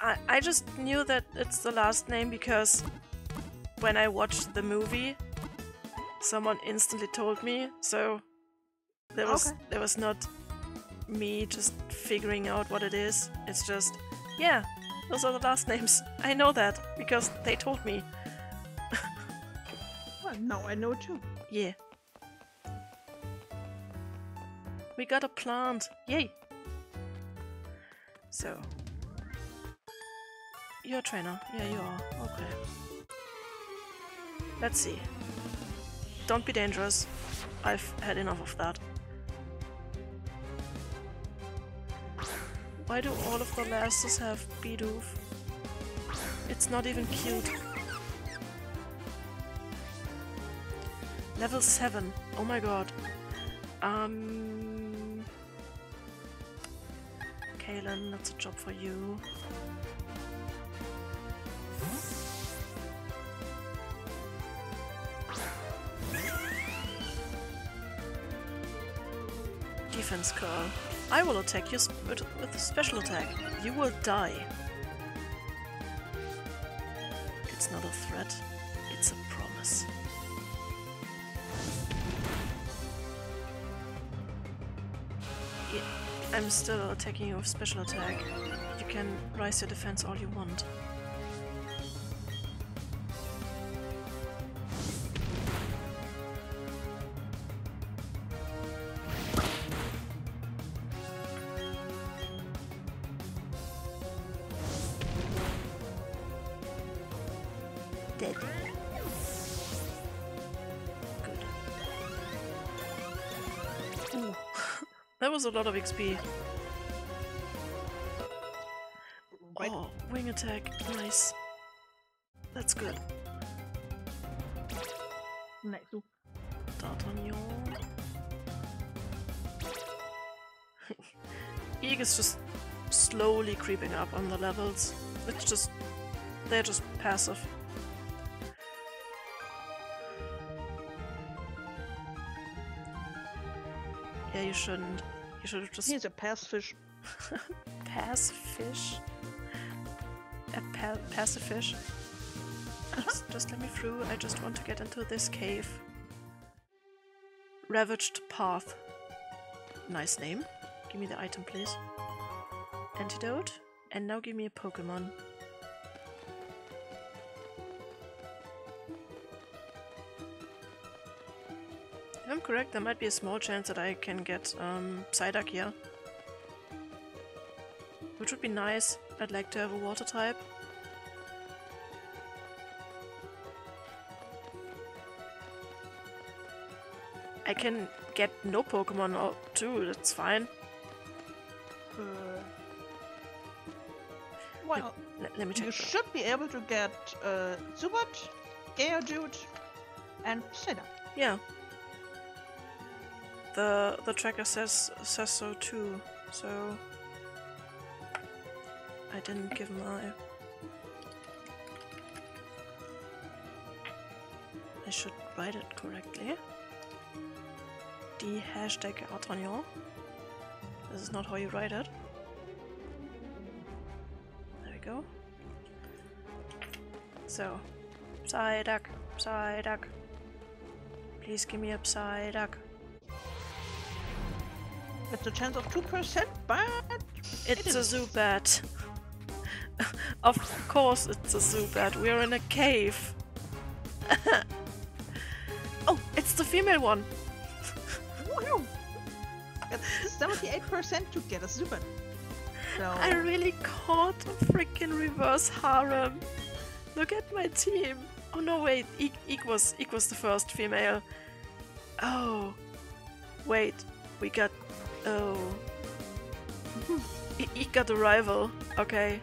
I, I just knew that it's the last name because when I watched the movie, someone instantly told me, so there was Okay. there was not me just figuring out what it is. It's just yeah, those are the last names. I know that because they told me. Well, now I know too. Yeah. We got a plant. Yay. So. You're a trainer. Yeah, you are. Okay. Let's see. Don't be dangerous. I've had enough of that. Why do all of the lasses have Bidoof? It's not even cute. Level 7. Oh my god. Um. Kalen, that's a job for you. Defense curl. I will attack you with, with a special attack. You will die. It's not a threat, it's a promise. Yeah, I'm still attacking you with special attack. You can rise your defense all you want. Was a lot of XP. Right. Oh, wing attack. Nice. That's good. Next. D'Artagnan. Eeg is just slowly creeping up on the levels. It's just. They're just passive. Yeah, you shouldn't. You should have just He's a pass fish. pass fish. A pa- passive fish. Just, just let me through. I just want to get into this cave. Ravaged Path. Nice name. Give me the item, please. Antidote. And now give me a Pokemon. Correct, there might be a small chance that I can get um, Psyduck here. Which would be nice. I'd like to have a water type. I can get no Pokemon oh, too, that's fine. Uh, well, Let, let me check. you should be able to get uh, Zubat, Geodude, and Psyduck. Yeah. The the tracker says says so too, so I didn't give my I should write it correctly. D hashtag Artagnan. This is not how you write it. There we go. So Psyduck, Psyduck. Please give me a Psyduck. It's a chance of 2%, but It's It a is. Zubat. of course it's a Zubat. We are in a cave. oh, it's the female one. Woohoo! It's 78% to get a Zubat. So, I really caught a freaking reverse harem. Look at my team. Oh no, wait. Eek, Eek was Eek was the first female. Oh, wait. We got. Oh. E- Eek got a rival. Okay.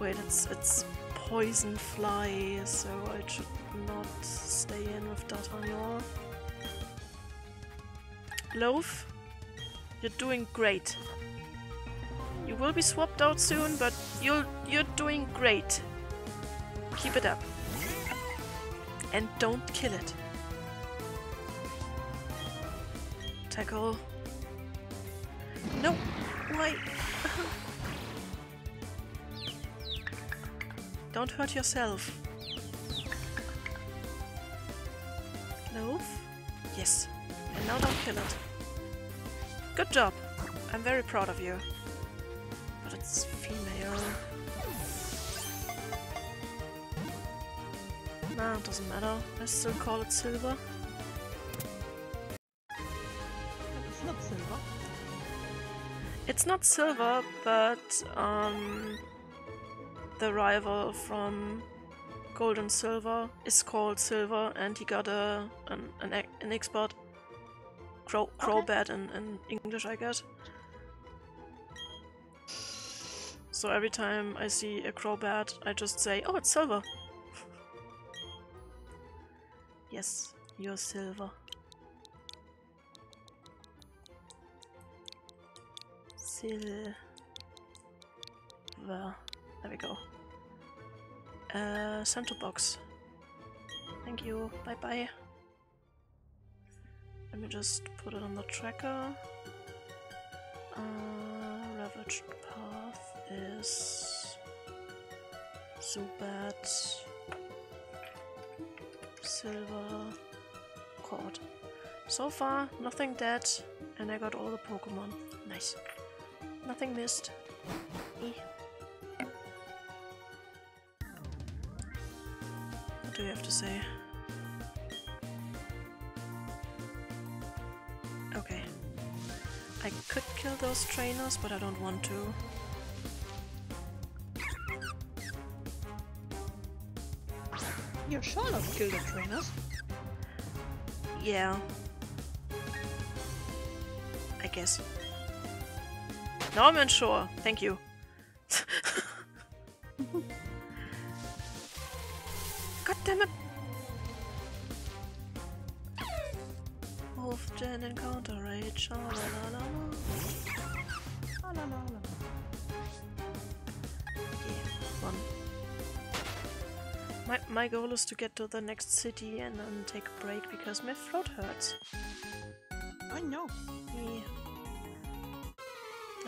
Wait, it's it's poison fly, so I should not stay in with D'Artagnan. Loaf, you're doing great. You will be swapped out soon, but you're you're doing great. Keep it up. And don't kill it. Tackle. No! Why? don't hurt yourself. Loaf? Yes. And now don't kill it. Good job. I'm very proud of you. But it's female. Nah, it doesn't matter. I still call it silver. It's not silver, but um, the rival from gold and silver is called silver, and he got a an an, an expert crow Crobat in, in English, I guess. So every time I see a Crobat, I just say, "Oh, it's silver." yes, you're silver. Silver. There we go. Uh, box. Thank you. Bye bye. Let me just put it on the tracker. Uh, ravaged path is Zubat, Silver, Cord. So far, nothing dead, and I got all the Pokemon. Nice. Nothing missed. What do you have to say? Okay. I could kill those trainers, but I don't want to. You're sure not to kill the trainers? Yeah. I guess. No, I'm unsure. Thank you. God damn it! Wolf Gen encounter rage. Oh, la, la, la, la. La, la, la, la. Yeah, one. My, my goal is to get to the next city and then take a break because my throat hurts. I know. Yeah.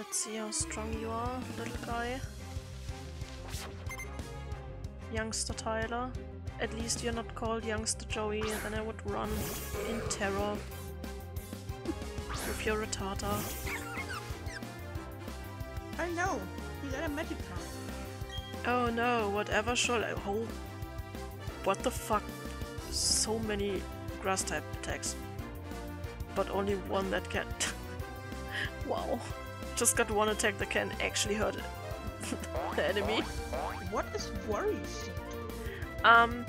Let's see how strong you are, little guy. Youngster Tyler. At least you're not called Youngster Joey, and then I would run in terror. With your retardar. I know. You got a magic card. Oh no, whatever shall I hold? What the fuck? So many grass type attacks. But only one that can. wow. Just got one attack that can actually hurt the enemy. What is worry seed? Um,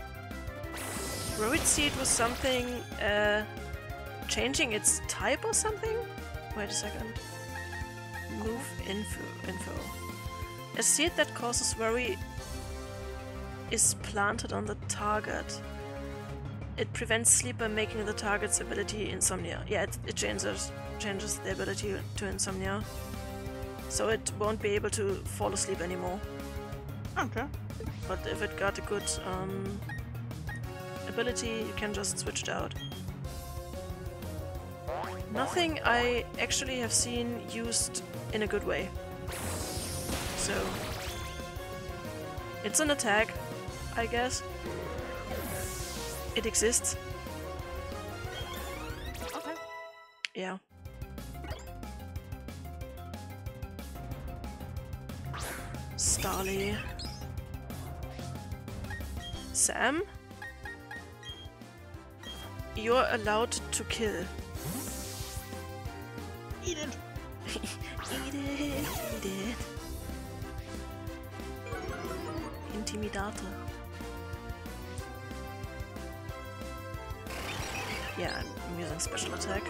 Roid Seed was something, uh, changing its type or something? Wait a second. Move info. info. A seed that causes worry is planted on the target. It prevents sleep by making the target's ability insomnia. Yeah, it, it changes changes the ability to insomnia. So it won't be able to fall asleep anymore. Okay. But if it got a good um, ability, you can just switch it out. Nothing I actually have seen used in a good way. So, it's an attack, I guess. It exists, Okay. yeah. Starly. Sam? You're allowed to kill. Eat it. Eat it, eat it. Intimidator. Yeah, I'm using special attack.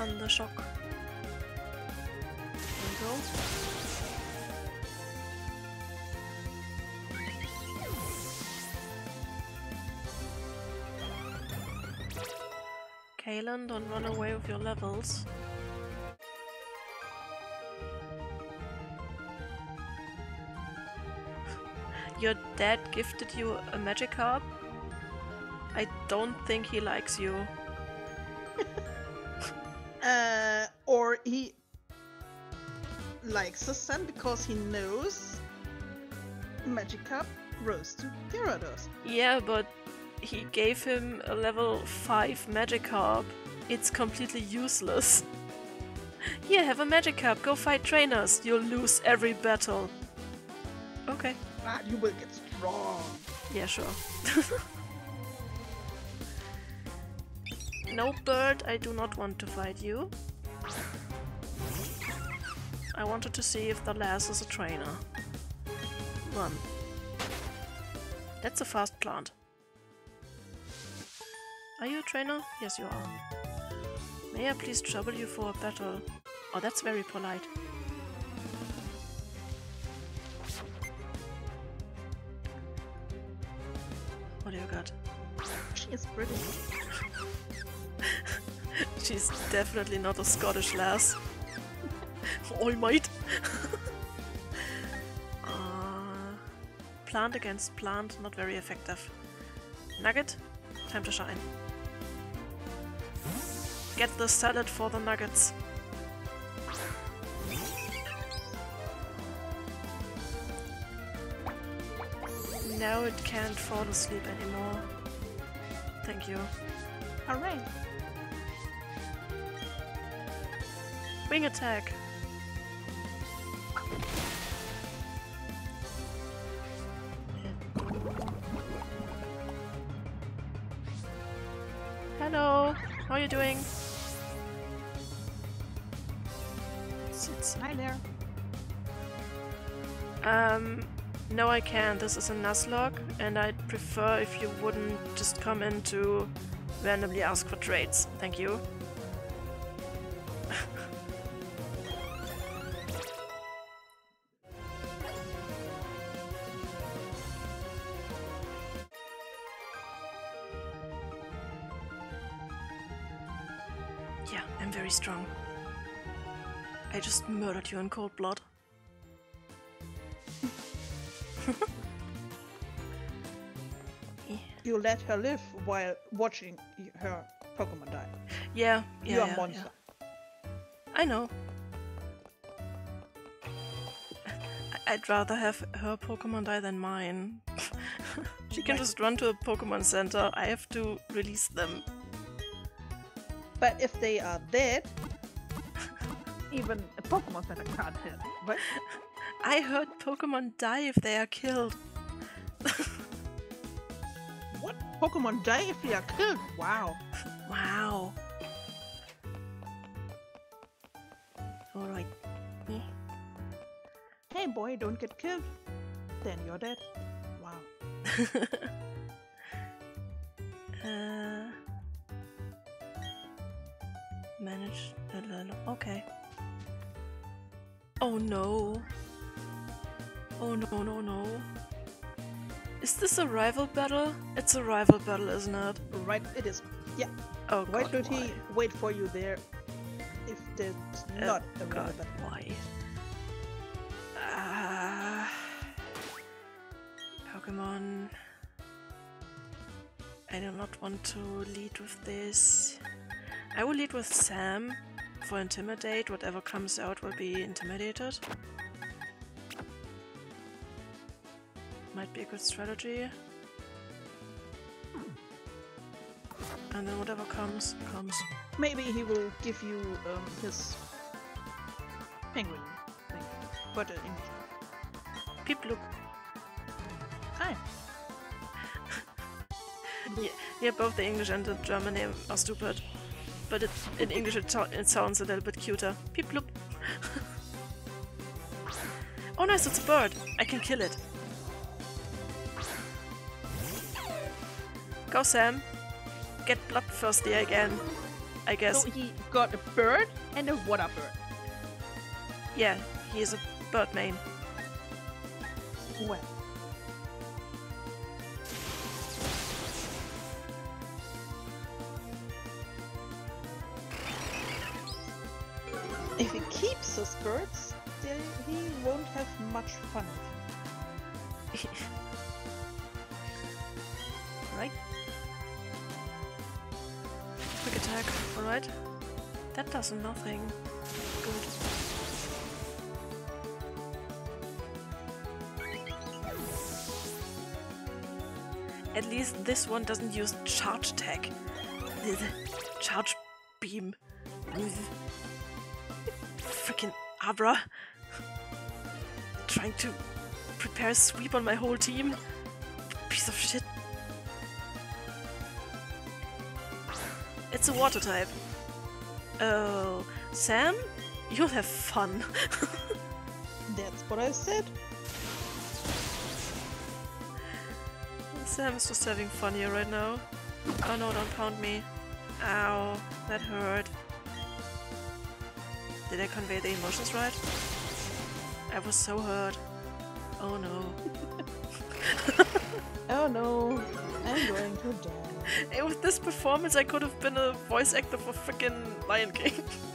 Uh, Thunder. There we go. Don't run away with your levels. Your dad gifted you a magic Magikarp? I don't think he likes you. Uh, or he likes son because he knows Magikarp rose to Gyarados. Yeah, but he gave him a level 5 Magikarp. It's completely useless. Here, have a Magic Magikarp, go fight trainers. You'll lose every battle. Okay. Ah, you will get strong. Yeah, sure. no, bird, I do not want to fight you. I wanted to see if the lass is a trainer. Run. That's a fast plant. Are you a trainer? Yes, you are. May I please trouble you for a battle? Oh, that's very polite. What do you got? She is British. She's definitely not a Scottish lass. All might. uh, plant against plant, not very effective. Nugget, time to shine. Get the salad for the nuggets. Now it can't fall asleep anymore. Thank you. Hooray! Wing attack. Hello, how are you doing? Sits. Hi there. Um, no, I can't. This is a Nuzlocke, and I'd prefer if you wouldn't just come in to randomly ask for trades. Thank you. Yeah, I'm very strong. I just murdered you in cold blood. You let her live while watching her Pokemon die. Yeah, yeah, You're yeah, a monster. yeah. I know. I'd rather have her Pokemon die than mine. she can just run to a Pokemon Center. I have to release them. But if they are dead, even a Pokemon Center can't help. But I heard Pokemon die if they are killed. what? Pokemon die if they are killed? Wow. Wow. Alright. Hey boy, don't get killed. Then you're dead. Wow. uh, manage. Okay. Oh no. Oh no, no, no. Is this a rival battle? It's a rival battle, isn't it? Right, it is. Yeah. Oh Why god, should why? he wait for you there if it's Uh, not a God, rival battle? why? Ah. Pokemon. I do not want to lead with this. I will lead with Sam for Intimidate. Whatever comes out will be intimidated. Might be a good strategy. And then whatever comes, comes. Maybe he will give you um, his penguin thing. But uh, English. People look Hi. Yeah, both the English and the German name are stupid. But it, in English it, so- it sounds a little bit cuter. Piplup. oh nice, it's a bird. I can kill it. Go Sam. Get bloodthirsty again. I guess. So he got a bird and a water bird. Yeah, he is a bird main. Well. the skirts, then he won't have much fun. right? Quick attack, alright. That does nothing. Good. At least this one doesn't use charge attack. Charge beam. Abra. Trying to prepare a sweep on my whole team. Piece of shit. It's a water type. Oh, Sam? You'll have fun. That's what I said. Sam is just having fun here right now. Oh no, don't pound me. Ow, that hurt. Did I convey the emotions right? I was so hurt. Oh no. Oh no, I'm going to die. With this performance, I could have been a voice actor for freaking Lion King.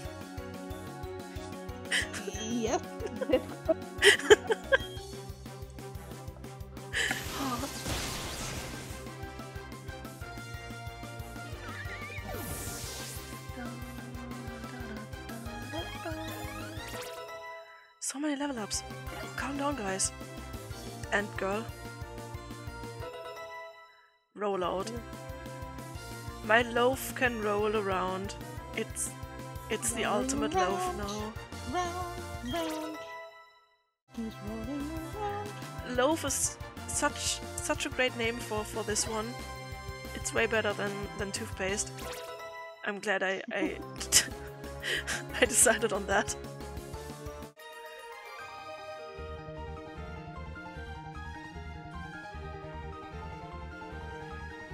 And girl. Roll out. My loaf can roll around. It's it's the Rolling ultimate loaf now. round, round. He's rolling around. Loaf is such such a great name for for this one. It's way better than than toothpaste. I'm glad I I, I decided on that.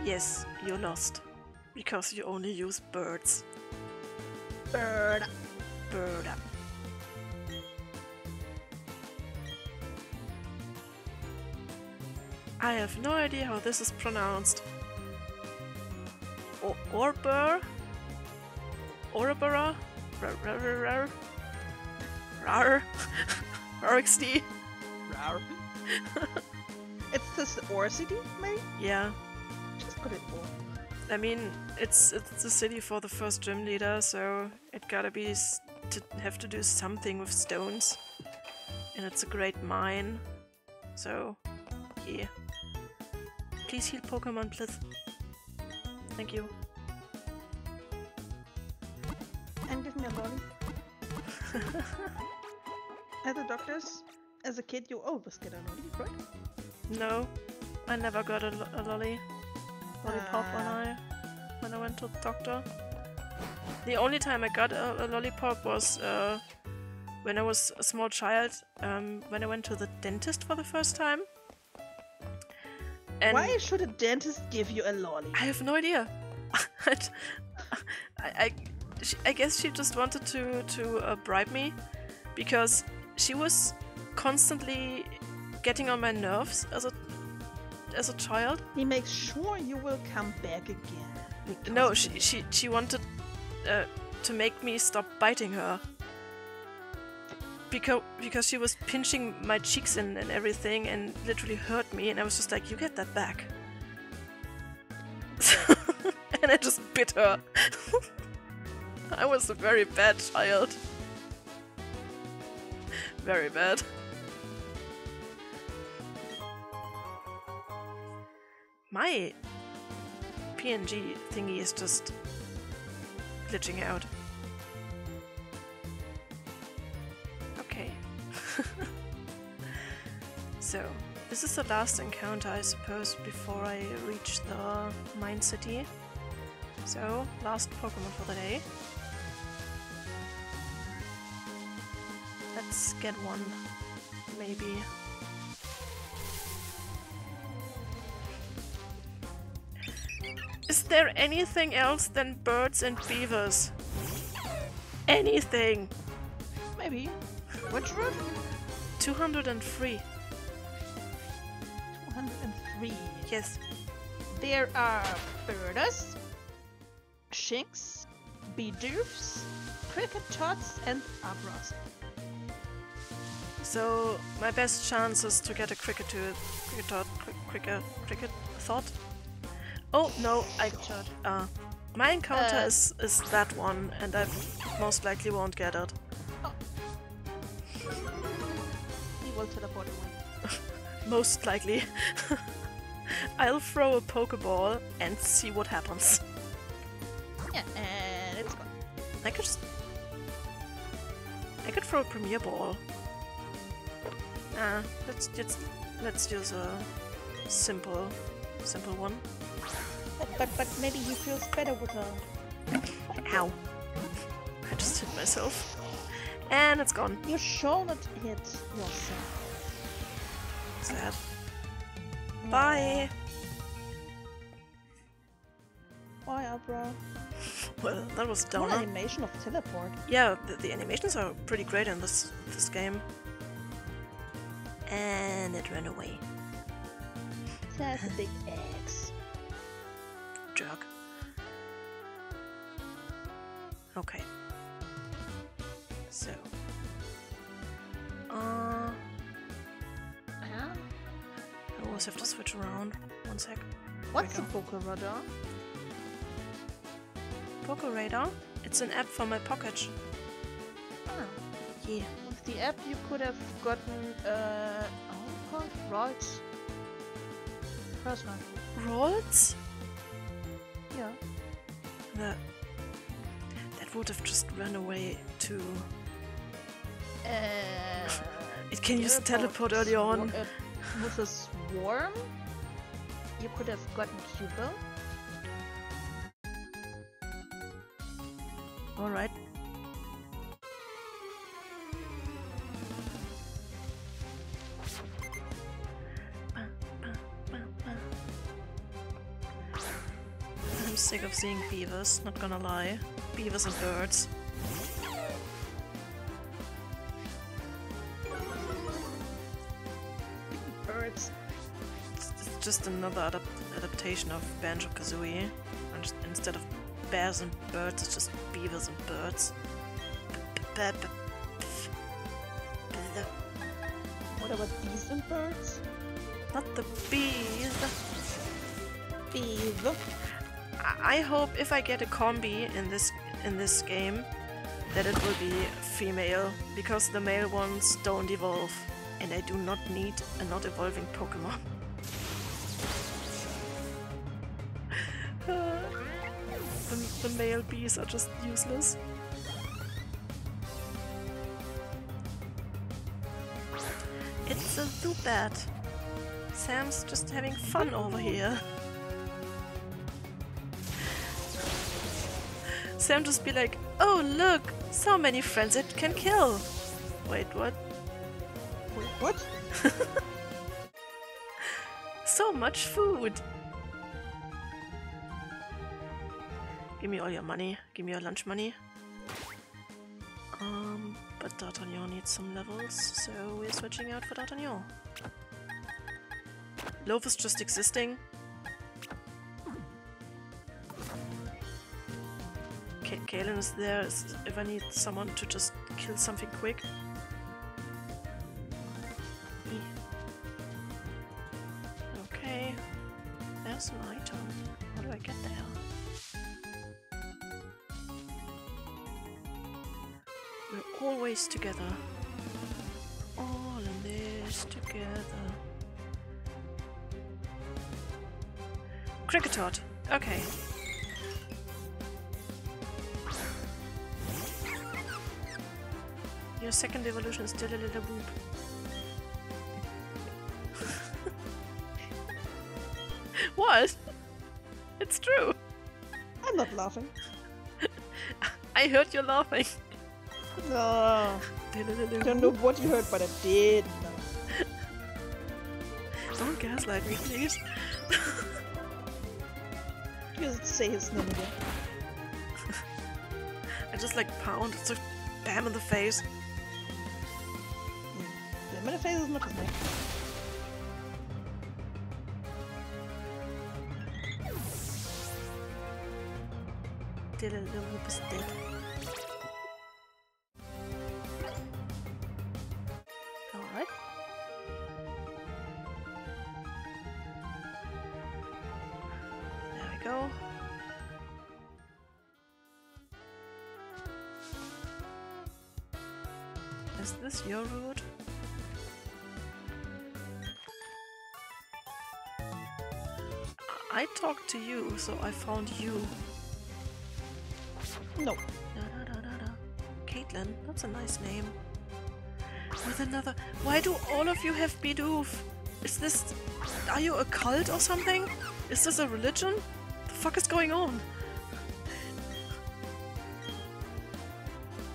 Yes, you lost. Because you only use birds. Bird. Bird. I have no idea how this is pronounced. O- Orbur? Orbura? Rar rar rar rar? Rar? RXD? Rar. it's this Orcity, maybe? Yeah. Put it more. I mean, it's it's the city for the first gym leader, so it gotta be s- to have to do something with stones, and it's a great mine. So, yeah. Please heal Pokemon, please. Thank you. And give me a lolly. At the doctor's, as a kid, you always get a lolly, right? No, I never got a, lo- a lolly, lollipop when Ah. I when I went to the doctor. The only time I got a, a lollipop was uh, when I was a small child. Um, when I went to the dentist for the first time. And Why should a dentist give you a lolly? I have no idea. I, I, I guess she just wanted to to uh, bribe me because she was constantly getting on my nerves as a as a child. He makes sure you will come back again. because No, she she she wanted uh, to make me stop biting her. Because because she was pinching my cheeks and, and everything and literally hurt me and I was just like, you get that back. and I just bit her. I was a very bad child. Very bad. My PNG thingy is just glitching out. Okay. so, this is the last encounter, I suppose, before I reach the Mine City. So, last Pokemon for the day. Let's get one, maybe. Is there anything else than birds and beavers? Anything! Maybe. Which route? 203. 203. Yes. There are birders, Shinx, Bidoofs, cricket tots, and abras. So my best chance is to get a cricket to cricket cri- cricket cricket thought. Oh no, I Shot. uh My encounter Uh, is, is that one, and I most likely won't get it. He will teleport away. Most likely. I'll throw a Pokeball and see what happens. Yeah, and it's gone. I could just. I could throw a Premier Ball. Ah, let's let's let's use a simple, simple one. But, but, maybe he feels better with her. Ow! I just hit myself, and it's gone. You shall not hit yourself. Sad. Bye. Bye, Abra. Well, that was What downer. animation of teleport. Yeah, the, the animations are pretty great in this this game. And it ran away. It has a big X. Okay. So. Uh, Yeah. I always have to switch around. One sec. What's a we Poke Radar? Poke Radar. It's an app for my pocket. Ah. Yeah. With the app, you could have gotten, uh, oh, called Rights. Personal. Rolls? Yeah. That. That would have just run away to. Uh, It can use teleport early on. uh, with a swarm, you could have gotten Cubo. Alright. I'm sick of seeing beavers, not gonna lie. Beavers and birds. Birds. It's it's just another adap- adaptation of Banjo Kazooie. Instead of bears and birds, it's just beavers and birds. B- What about bees and birds? Not the bees. Bees. I hope if I get a Combee in this in this game, that it will be female because the male ones don't evolve, and I do not need a not evolving Pokemon. the, the male bees are just useless. It's a Zubat. Sam's just having fun over here. Sam just be like, oh look, so many friends it can kill. Wait, what? Wait, what? So much food. Give me all your money. Give me your lunch money. Um, but D'Artagnan needs some levels, so we're switching out for D'Artagnan. Loaf is just existing. Ka Kalen is there if I need someone to just kill something quick. Okay. There's an item. How do I get there? We're always together. All in this together. Kricketot. Okay. Your second evolution is still a little boob. what? It's true. I'm not laughing. I heard you laughing. No. I don't know what you heard, but I did. Don't gaslight me, please. Just say his name again. I just like pound, it's like bam in the face. The minute face is not his name. So I found you. No. Da, da, da. Caitlin, that's a nice name. With another. Why do all of you have Bidoof? Is this. Are you a cult or something? Is this a religion? The fuck is going on?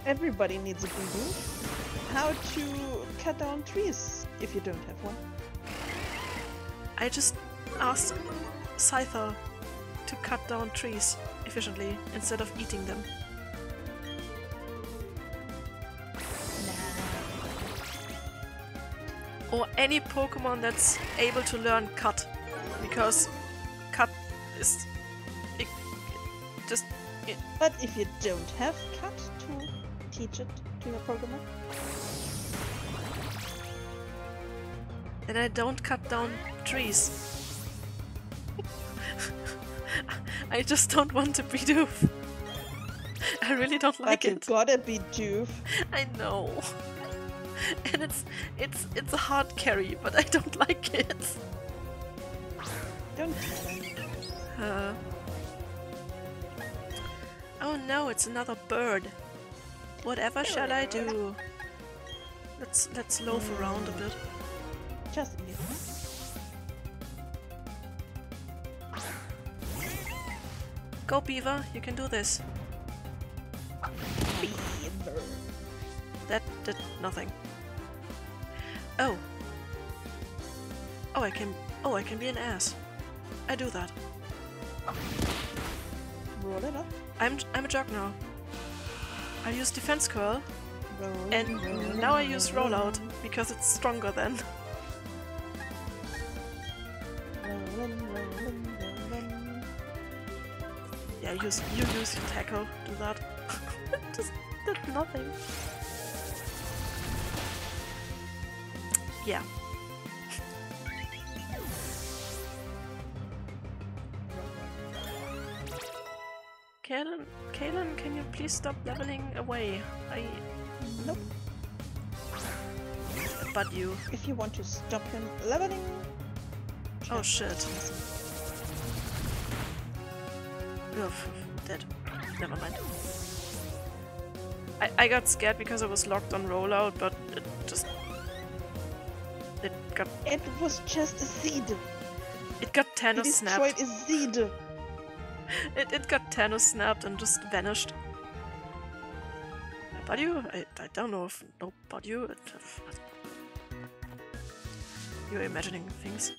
Everybody needs a boo How to cut down trees if you don't have one. I just asked Scyther to cut down trees efficiently instead of eating them. Or any Pokemon that's able to learn cut. Because cut is. It, it just. It, But if you don't have cut to teach it to your Pokemon, then I don't cut down trees. I just don't want to be doof. I really don't like like you it. gotta be doof. I know. And it's it's it's a hard carry, but I don't like it. Don't. Uh, oh no, it's another bird. Whatever shall I do? Let's let's loaf around a bit. Just Go Beaver, you can do this. Beaver. That did nothing. Oh. Oh, I can. Oh, I can be an ass. I do that. Roll it up. I'm I'm a jog now. I use defense curl, Roll, and roll, now I use roll, rollout because it's stronger than. use you use your tackle. Do that. Just did nothing. Yeah. Kalen, Kalen, can you please stop leveling away? I. Nope. But you. If you want to stop him leveling. Oh shit. Listen. Ugh, dead. Never mind. I, I got scared because I was locked on rollout, but it just it got It was just a seed. it got He Thanos destroyed snapped. a seed. It, it got Thanos snapped and just vanished. But you, I, I don't know if no but you. It, you're imagining things.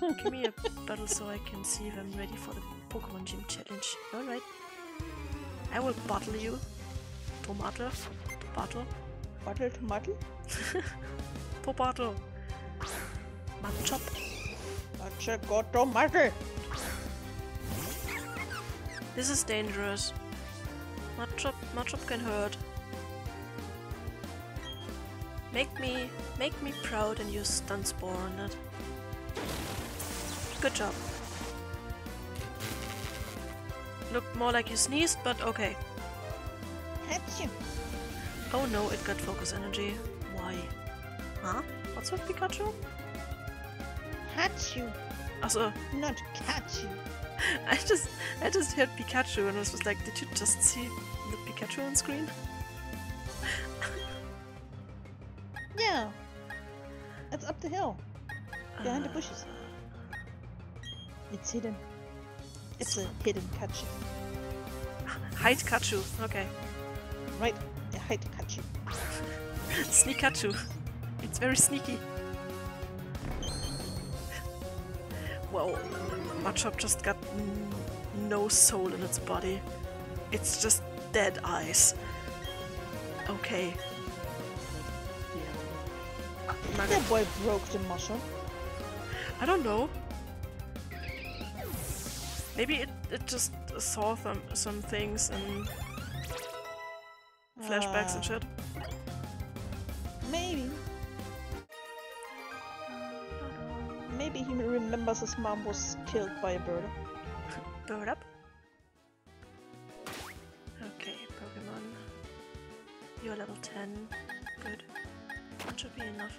Give me a battle so I can see if I'm ready for the Pokemon Gym Challenge. Alright. I will bottle you. Tomato. Tomato. Bottle tomato. Tomato. Machop. Gotcha, got tomato. This is dangerous. Machop, Machop can hurt. Make me, make me proud and use stun spore on it. Good job. Looked more like you sneezed, but okay. Hatch Oh no, it got focus energy. Why? Huh? What's with Pikachu? Hatch you, Also, not you. I just, I just heard Pikachu and I was just like, did you just see the Pikachu on screen? Yeah. It's up the hill. Behind the Uh, bushes. It's hidden. It's a hidden catch. Hide Kachu. Okay. Right. A hide Sneak Sneakachu. It's very sneaky. Whoa. Machop just got no soul in its body. It's just dead eyes. Okay. That boy broke the mushroom. I don't know. Maybe it, it just saw some, some things and flashbacks and Ah, shit. Maybe. Maybe he remembers his mom was killed by a bird. Bird up. Okay, Pokemon. You're level 10. good. That should be enough.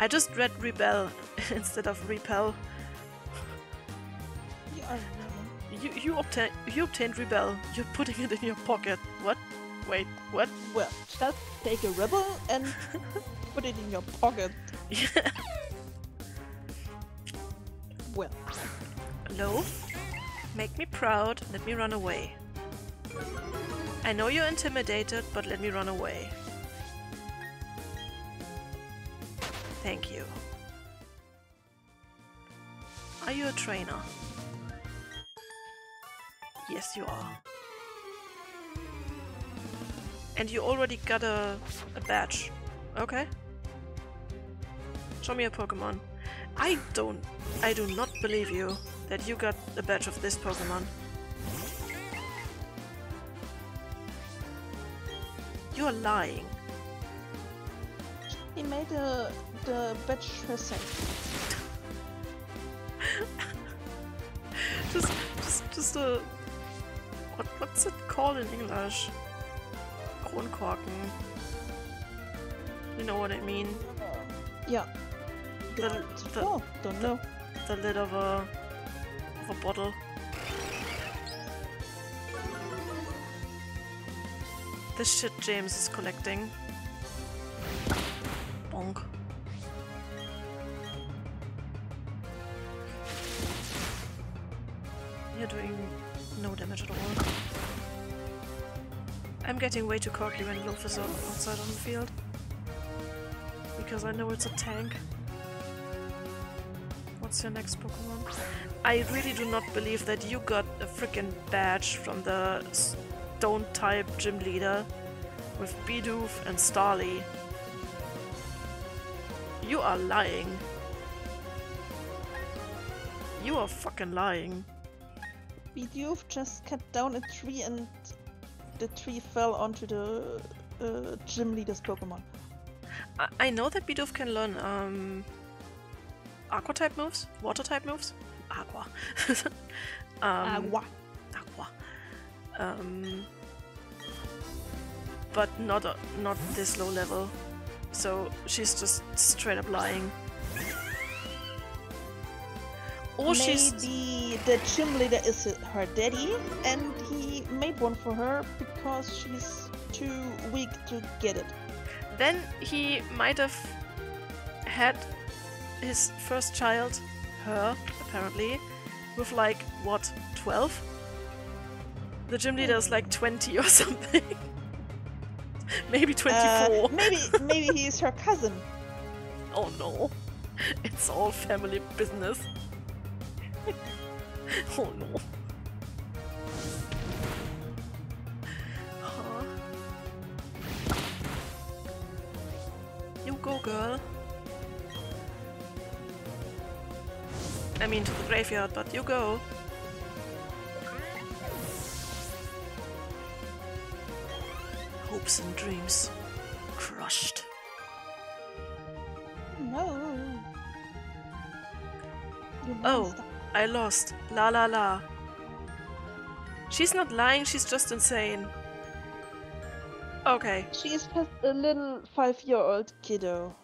I just read rebel instead of repel. You are You you obtain you obtained rebel. You're putting it in your pocket. What? Wait, what? well. Just take a rebel and put it in your pocket. Well, Hello? Make me proud. Let me run away. I know you're intimidated, but let me run away. Thank you. Are you a trainer? Yes, you are. And you already got a, a badge. Okay. Show me a Pokemon. I don't. I do not believe you that you got a badge of this Pokemon. You are lying. he made a, the badge herself. Just, just, just a. What, what's it called in English? Kronkorken. You know what I mean? Yeah. The, the, oh, don't know. the lid of a of a bottle. The shit James is collecting. Getting way too cocky when Loaf is out- outside on the field. Because I know it's a tank. What's your next Pokemon? I really do not believe that you got a freaking badge from the stone type gym leader with Bidoof and Starly. You are lying. You are fucking lying. Bidoof just cut down a tree and the tree fell onto the uh, gym leader's Pokemon. I, I know that Bidoof can learn um aqua type moves, water type moves, aqua. um, Agua. Aqua. Um, but not uh, not this low level. So she's just straight up lying. Or she's Maybe the gym leader is her daddy, and he made one for her because she's too weak to get it. then he might have had his first child, her apparently, with like what 12. The gym leader is like 20 or something. Maybe 24. Uh, maybe maybe he's her cousin. Oh no. It's all family business. oh no. Go, girl. I mean to the graveyard, but you go. Hopes and dreams crushed. No. Oh. I lost. La la la. She's not lying, she's just insane. Okay, She's just a little five-year-old kiddo.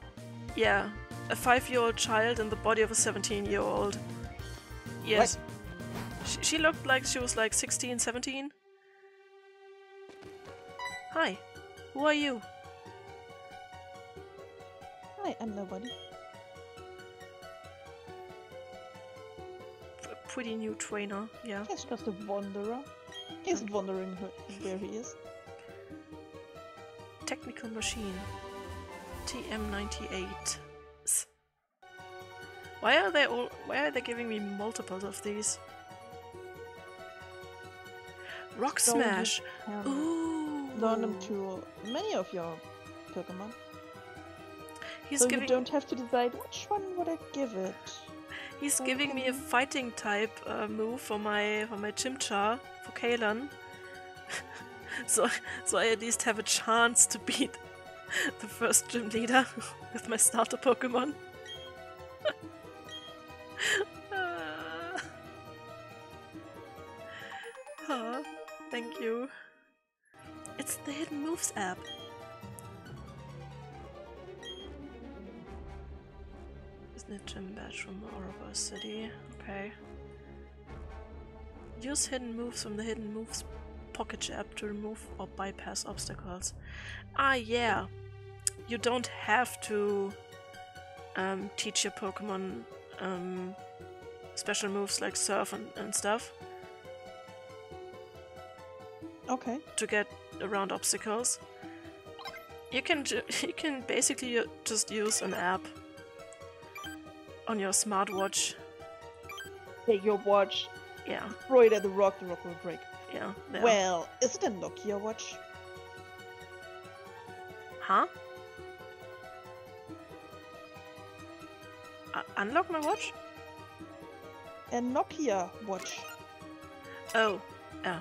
yeah. A five year old child in the body of a 17 year old. Yes. She, she looked like she was like 16, 17. Hi, who are you? Hi, I'm nobody. Pretty new trainer, yeah. He's just a wanderer. He's wondering where he is. Technical machine. TM98. Why are they all why are they giving me multiples of these? Rock Don't smash. Ooh. Learn them to many of your Pokemon. He's so giving you don't have to decide which one would I give it. he's giving me a fighting type uh, move for my for my Chimchar for Kalan. so so I at least have a chance to beat the first gym leader with my starter Pokemon. Ah. Ah, thank you. It's the Hidden Moves app. Isn't it Gym Badge from Oreburgh City? Okay. Use hidden moves from the Hidden Moves Pocket app to remove or bypass obstacles. Ah, yeah. You don't have to um, teach your Pokemon um, special moves like Surf and, and stuff Okay. to get around obstacles. You can you can basically just use an app on your smartwatch. Take your watch, Yeah, throw it at the rock, the rock will break. Yeah. Well, is it a Nokia watch? Huh? Uh, unlock my watch? A Nokia watch. Oh, yeah.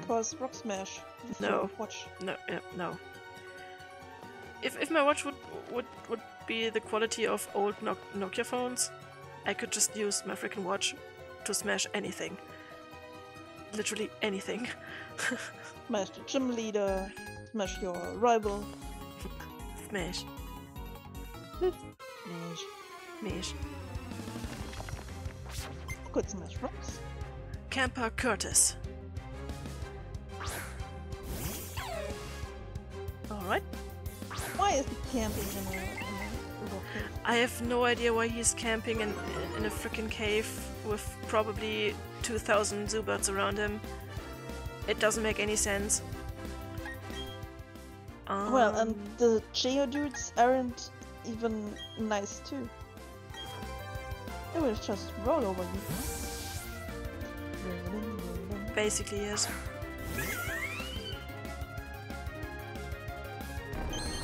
Because Rock Smash. No. Watch. No, yeah, no. If if my watch would would would be the quality of old Nok- Nokia phones, I could just use my freaking watch to smash anything. Literally anything. Smash the gym leader. Smash your rival. smash, Smash. smash. Could smash rocks. Camper Curtis. All right. Why is he camping in a, I have no idea why he's camping in, in a freaking cave with probably 2,000 Zubats around him. It doesn't make any sense. Well, and Um, the Geodudes aren't even nice too. They will just roll over you. Basically, yes.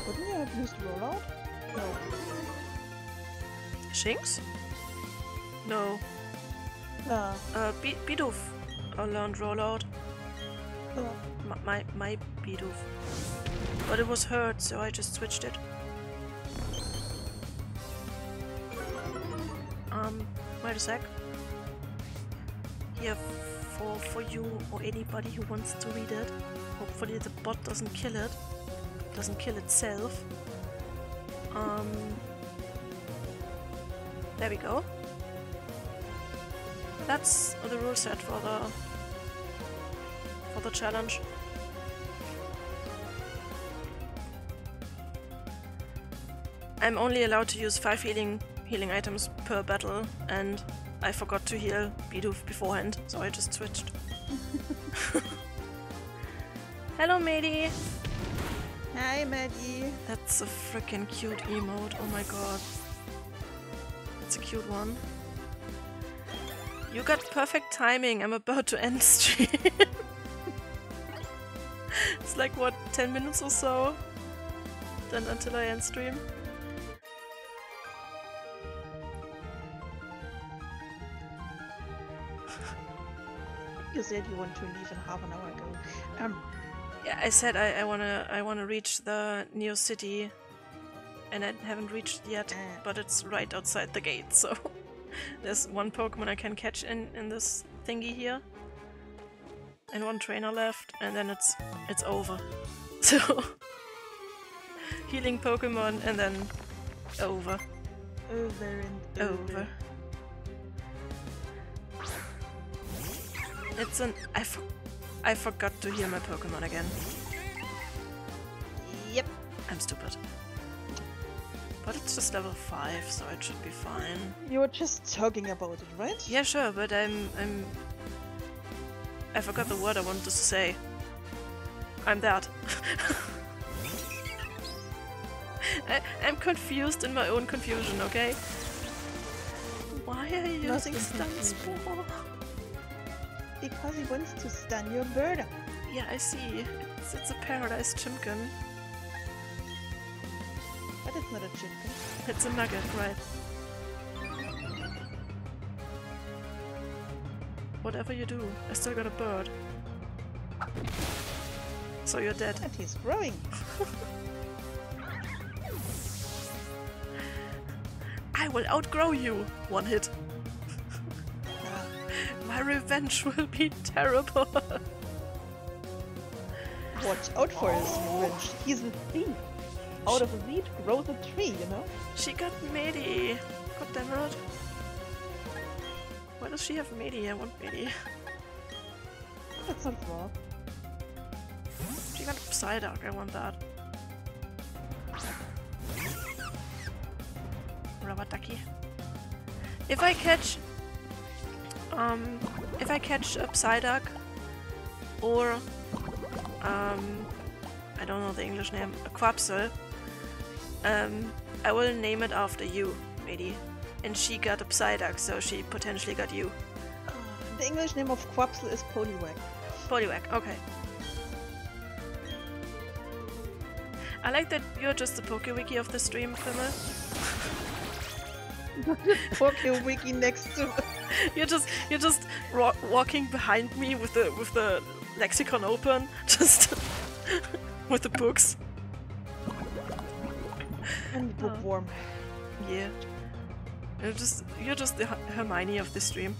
Couldn't you have used rollout? No. Shinx? No. Nah. Uh, Be- Bidoof. I learned rollout. Uh, My, my, my Bidoof. But it was hurt, so I just switched it. Um, wait a sec. Here, for, for you or anybody who wants to read it. Hopefully the bot doesn't kill it. Doesn't kill itself. Um, there we go. That's the rule set for the for the challenge. I'm only allowed to use five healing healing items per battle, and I forgot to heal Bidoof beforehand, so I just switched. Hello, matey. Hi, Maggie. That's a freaking cute emote. Oh my god. That's a cute one. You got perfect timing. I'm about to end stream. it's like what, 10 minutes or so? Then until I end stream. You said you want to leave in half an hour ago. Um, Yeah, I said I, I wanna I wanna reach the Neo City and I haven't reached yet, Ah. but it's right outside the gate, so there's one Pokemon I can catch in, in this thingy here. And one trainer left, and then it's it's over. So healing Pokemon and then over. over and Over. It's an I I forgot to heal my Pokemon again. Yep. I'm stupid. But it's just level 5, so it should be fine. You were just talking about it, right? Yeah, sure, but I'm I'm I forgot the word I wanted to say. I'm that. I, I'm confused in my own confusion, okay? Why are you using in stun spore? because he wants to stun your bird. Yeah, I see. It's, it's a paradise chimkin. But it's not a chimkin. It's a nugget, right. Whatever you do, I still got a bird. So you're dead. And he's growing. I will outgrow you! One hit. Revenge will be terrible. watch out for his revenge. He's a thief. Out of a weed grows a tree, you know? she got Medi. God damn it. Why does she have Medi? I want Medi. That's not wrong. She got Psyduck. I want that. Rubber ducky. If I catch, um, if I catch a Psyduck, or, um, I don't know the English name, a Quapsel, um, I will name it after you, Medi. And she got a Psyduck, so she potentially got you. Ah, The English name of Quapsel is Poliwag. Poliwag, okay. I like that you're just the PokeWiki of the stream, Fimmel. PokeWiki next to You're just you're just ro- walking behind me with the with the lexicon open, just with the books. and bookworm. Oh. Yeah. You're just you're just the Hermione of the stream.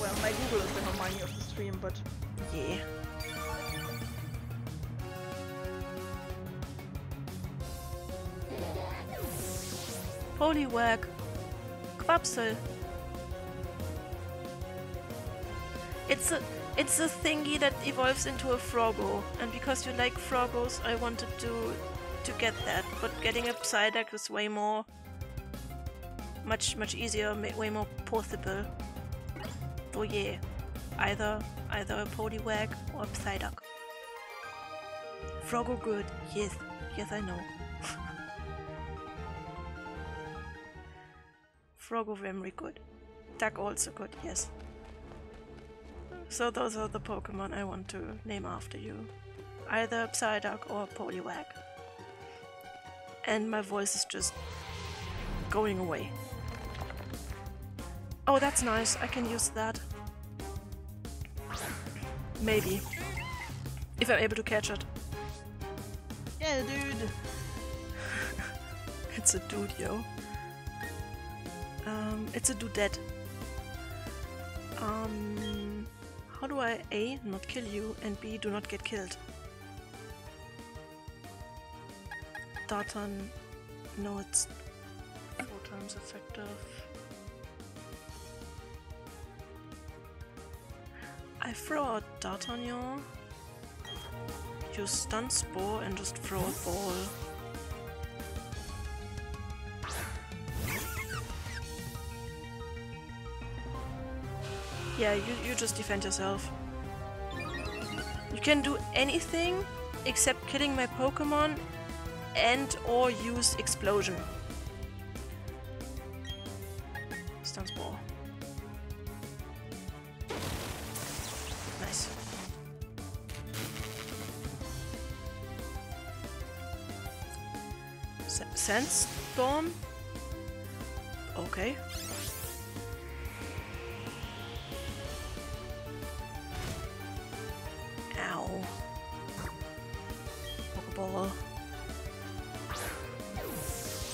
Well, my Google is the Hermione of the stream, but Yeah. Poliwag. Quapsel. It's a it's a thingy that evolves into a Froggo, and because you like Froggos, I wanted to to get that. But getting a Psyduck is way more much much easier, way more possible. So yeah, either either a Poliwag or a Psyduck. Froggo good, yes, yes I know. Froggo very good. Duck also good, yes. So those are the Pokemon I want to name after you. Either Psyduck or Poliwag. And my voice is just going away. Oh, that's nice. I can use that. Maybe. If I'm able to catch it. yeah, dude. It's a dude, yo. Um, it's a dudette. Um, how do I A, not kill you, and B, do not get killed? Darton, no, it's four times effective. I throw a D'Artagnan, use stun spore, and just throw a ball. Yeah, you, you just defend yourself. You can do anything except killing my Pokemon and or use explosion. Stun Ball. Nice. Sandstorm? Okay. Pokeball.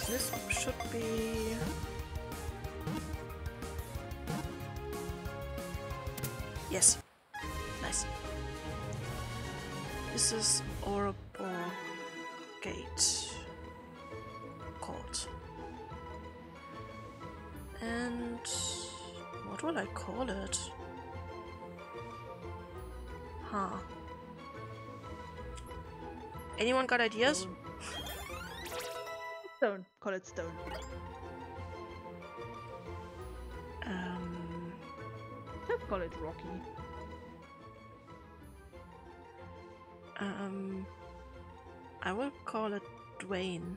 This should be. Yes. Nice. This is Oreburgh Gate. Called. And. What will I call it? Huh. Anyone got ideas? Stone. Call it stone. Um, Just call it rocky. um, I will call it Dwayne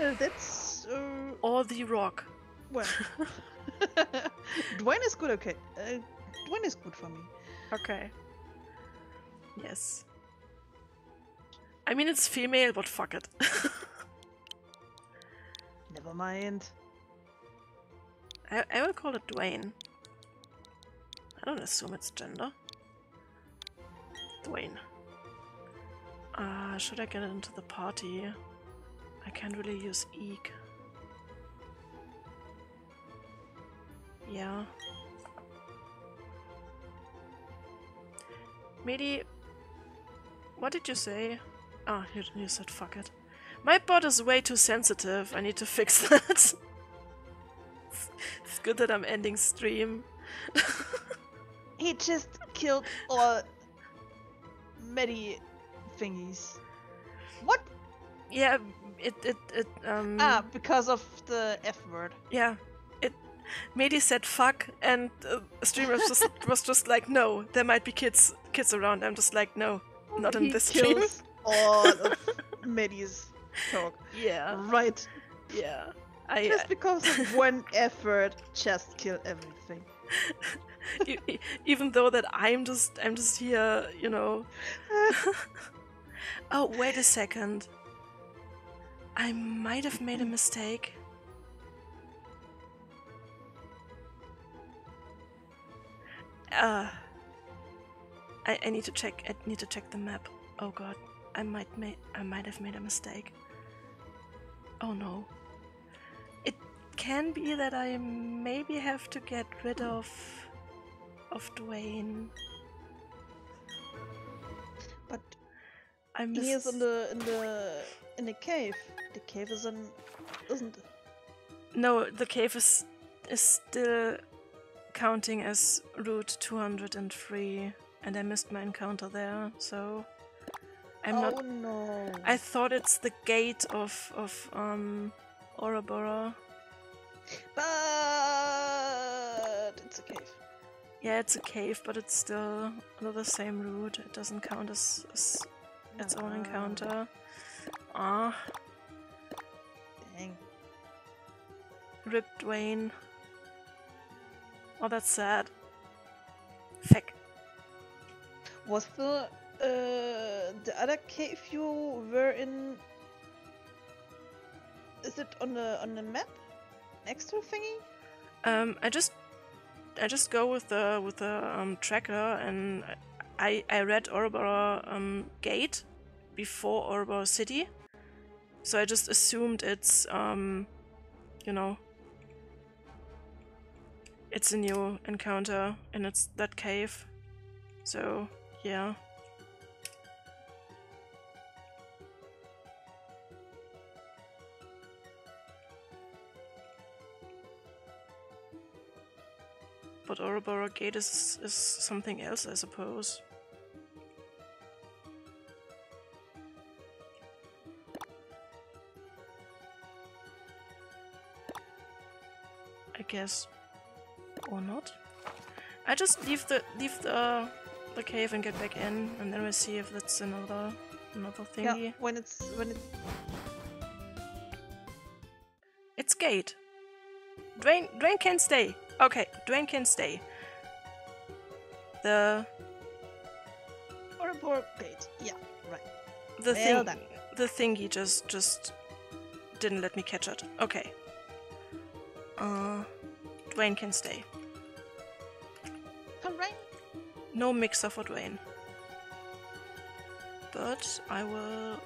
Uh, that's uh, or the Rock. well. Dwayne is good. Okay. Uh, Dwayne is good for me. Okay. Yes. I mean, it's female, but fuck it. Never mind. I, I will call it Dwayne. I don't assume it's gender. Dwayne. Uh, should I get into the party? I can't really use Eek. Yeah. Medi, what did you say? Ah, you, you said fuck it. My bot is way too sensitive. I need to fix that. it's good that I'm ending stream. He just killed all many thingies. What? yeah, it it it um Ah, because of the F word. yeah. It Medi said fuck and uh, streamer was just, was just like no, there might be kids kids around. I'm just like no, not in he this stream. Kills all of Medi's talk. Yeah, Right. yeah. I Just because of one effort, just kill everything. even though that I'm just I'm just here, you know. oh, wait a second. I might have made a mistake. Uh I, I need to check I need to check the map. Oh god. I might ma- I might have made a mistake. Oh no. It can be that I maybe have to get rid of of Dwayne. But I miss he is in the in the in the cave. The cave is in isn't it? No, the cave is is still counting as route 203 and I missed my encounter there, so I'm oh not no. I thought it's the gate of of um Oreburgh. But it's a cave. Yeah, it's a cave, but it's still under the same route. It doesn't count as, as its own Ah, encounter. Ah, Dang. rip Dwayne. Oh, that's sad. Feck. Was the uh, the other cave you were in? Is it on the on the map next to thingy? Um, I just, I just go with the with the um, tracker, and I I read Oreburgh um, Gate before Oreburgh City, so I just assumed it's um, you know, it's a new encounter, and it's that cave. So yeah. But Oreburgh Gate is, is something else, I suppose. I guess. Or not. I just leave the leave the the cave and get back in and then we see if that's another another thingy. Yeah. When it's when it's It's Gate. Dwayne Dwayne can stay. Okay, Dwayne can stay. The or a poor gate. Yeah. Right. the Well thing done. the thingy just just didn't let me catch it. Okay. Uh Dwayne can stay. All right. No mixer for Dwayne. But I will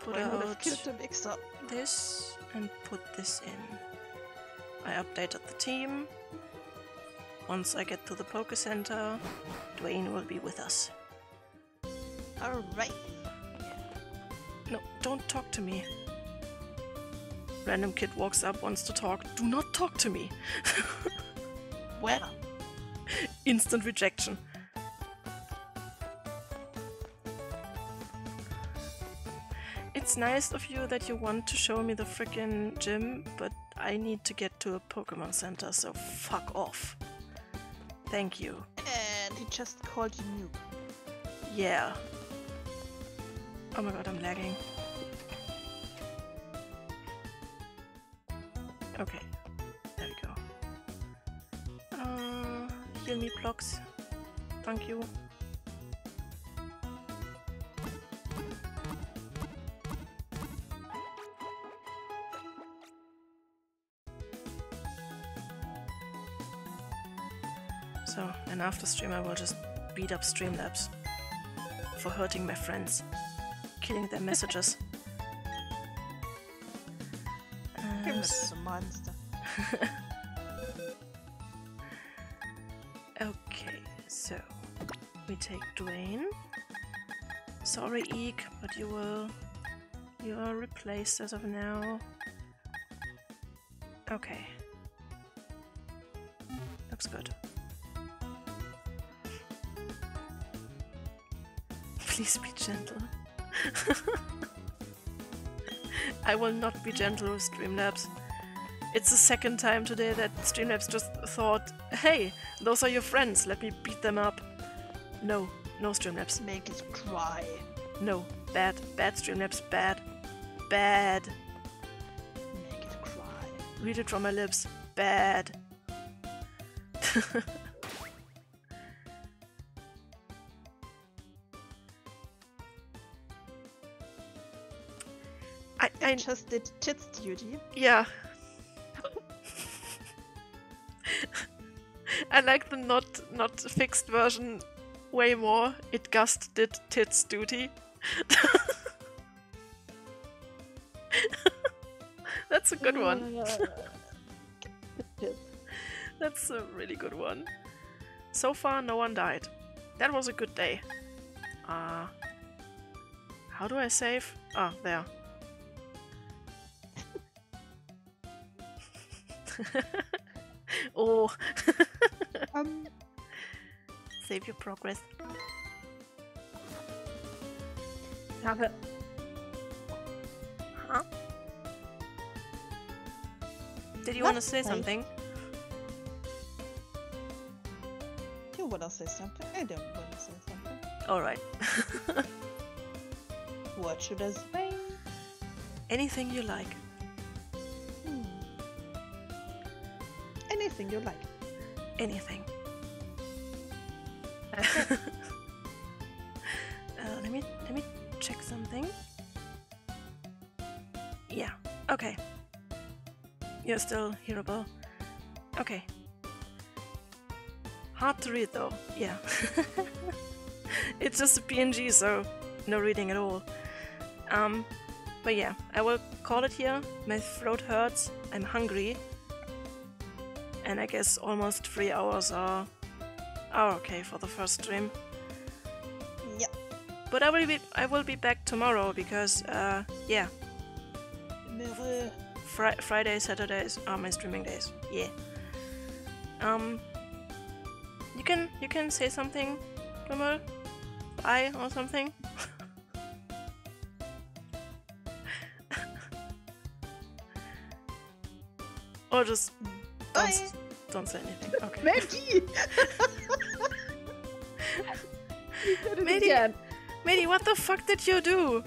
put have out killed the mixer? this and put this in. I updated the team. Once I get to the Poke Center, Dwayne will be with us. All right. No, don't talk to me. Random kid walks up, wants to talk. Do not talk to me. Well. Instant rejection. It's nice of you that you want to show me the frickin' gym, but I need to get to a Pokemon Center, so fuck off. Thank you. And he just called you noob. Yeah. Oh my god, I'm lagging. Okay, there we go. Uh, heal me, blocks. Thank you. After stream, I will just beat up Streamlabs for hurting my friends. killing their messages. Is um, a monster. Okay, so we take Dwayne. Sorry, Eek, but you will you are replaced as of now. Okay. Looks good. Please be gentle. I will not be gentle with Streamlabs. It's the second time today that Streamlabs just thought, hey, those are your friends, let me beat them up. No, no Streamlabs. Make it cry. No, bad, bad Streamlabs, bad, bad. Make it cry. Read it from my lips, bad. I, just did tits duty. yeah. I like the not not fixed version way more. It just did tits duty. That's a good one. That's a really good one. So far, no one died. That was a good day. Uh, how do I save? Ah, there. oh, Um, save your progress. Danke. Huh? Did you want to say nice. something? you wanna say something? I don't wanna say something. Alright. What should I say? Anything you like. Anything you like. Anything. uh, let me let me check something. Yeah. Okay. You're still hearable. Okay. Hard to read though. Yeah. it's just a PNG, so no reading at all. Um, but yeah, I will call it here. My throat hurts. I'm hungry and I guess almost three hours are are okay for the first stream. Yeah. But I will be I will be back tomorrow because uh yeah, Fri- Friday, Saturdays are my streaming days. Yeah. Um. You can you can say something, Glimmer, bye or something. or just don't, Bye. don't say anything. Okay. Maggie! You did Maybe- again. Matey, what the fuck did you do?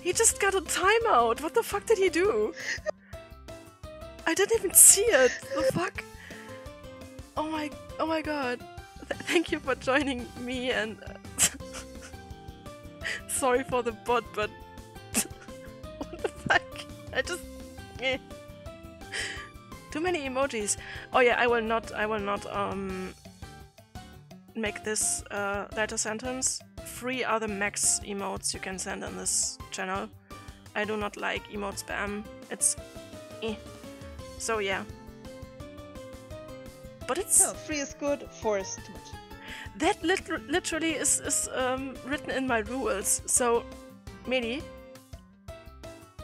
He just got a timeout. What the fuck did he do? I didn't even see it. The fuck? Oh my, oh my god. Th- thank you for joining me and sorry for the bot, but emojis. Oh yeah, I will not. I will not. Um, make this uh, letter sentence. Three are the max emotes you can send on this channel. I do not like emote spam. It's eh. So yeah. But it's No, three is good, four is too much. that lit- literally is, is um, written in my rules. So, Mini,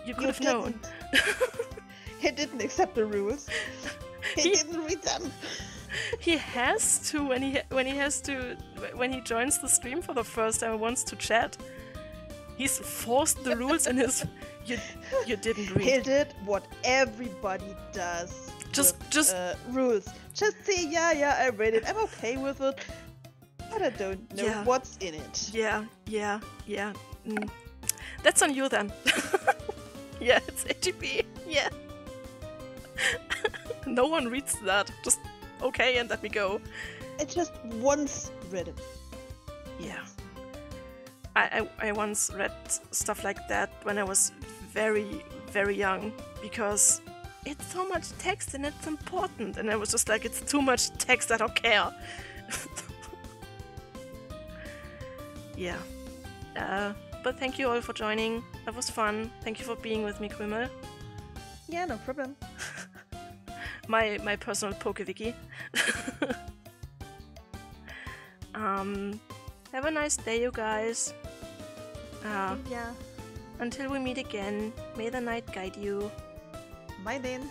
you could You have known. he didn't accept the rules. He, didn't read them. He has to when he when he has to when he joins the stream for the first time and wants to chat. He's forced the rules in his. You you didn't read. He did what everybody does. Just- with, just- uh, rules. Just say yeah, yeah, I read it. I'm okay with it, but I don't know Yeah. what's in it. Yeah, yeah, yeah. Mm. That's on you then. yeah, it's AGB. Yeah. no one reads that. Just okay and let me go. I just once read it. Yeah. I, I, I once read stuff like that when I was very, very young because it's so much text and it's important. And I was just like, it's too much text, I don't care. yeah. Uh, but thank you all for joining. That was fun. Thank you for being with me, Krümel. Yeah, no problem. My my personal PokeWiki. um, have a nice day, you guys. Uh, Yeah. until we meet again, may the night guide you. Bye then.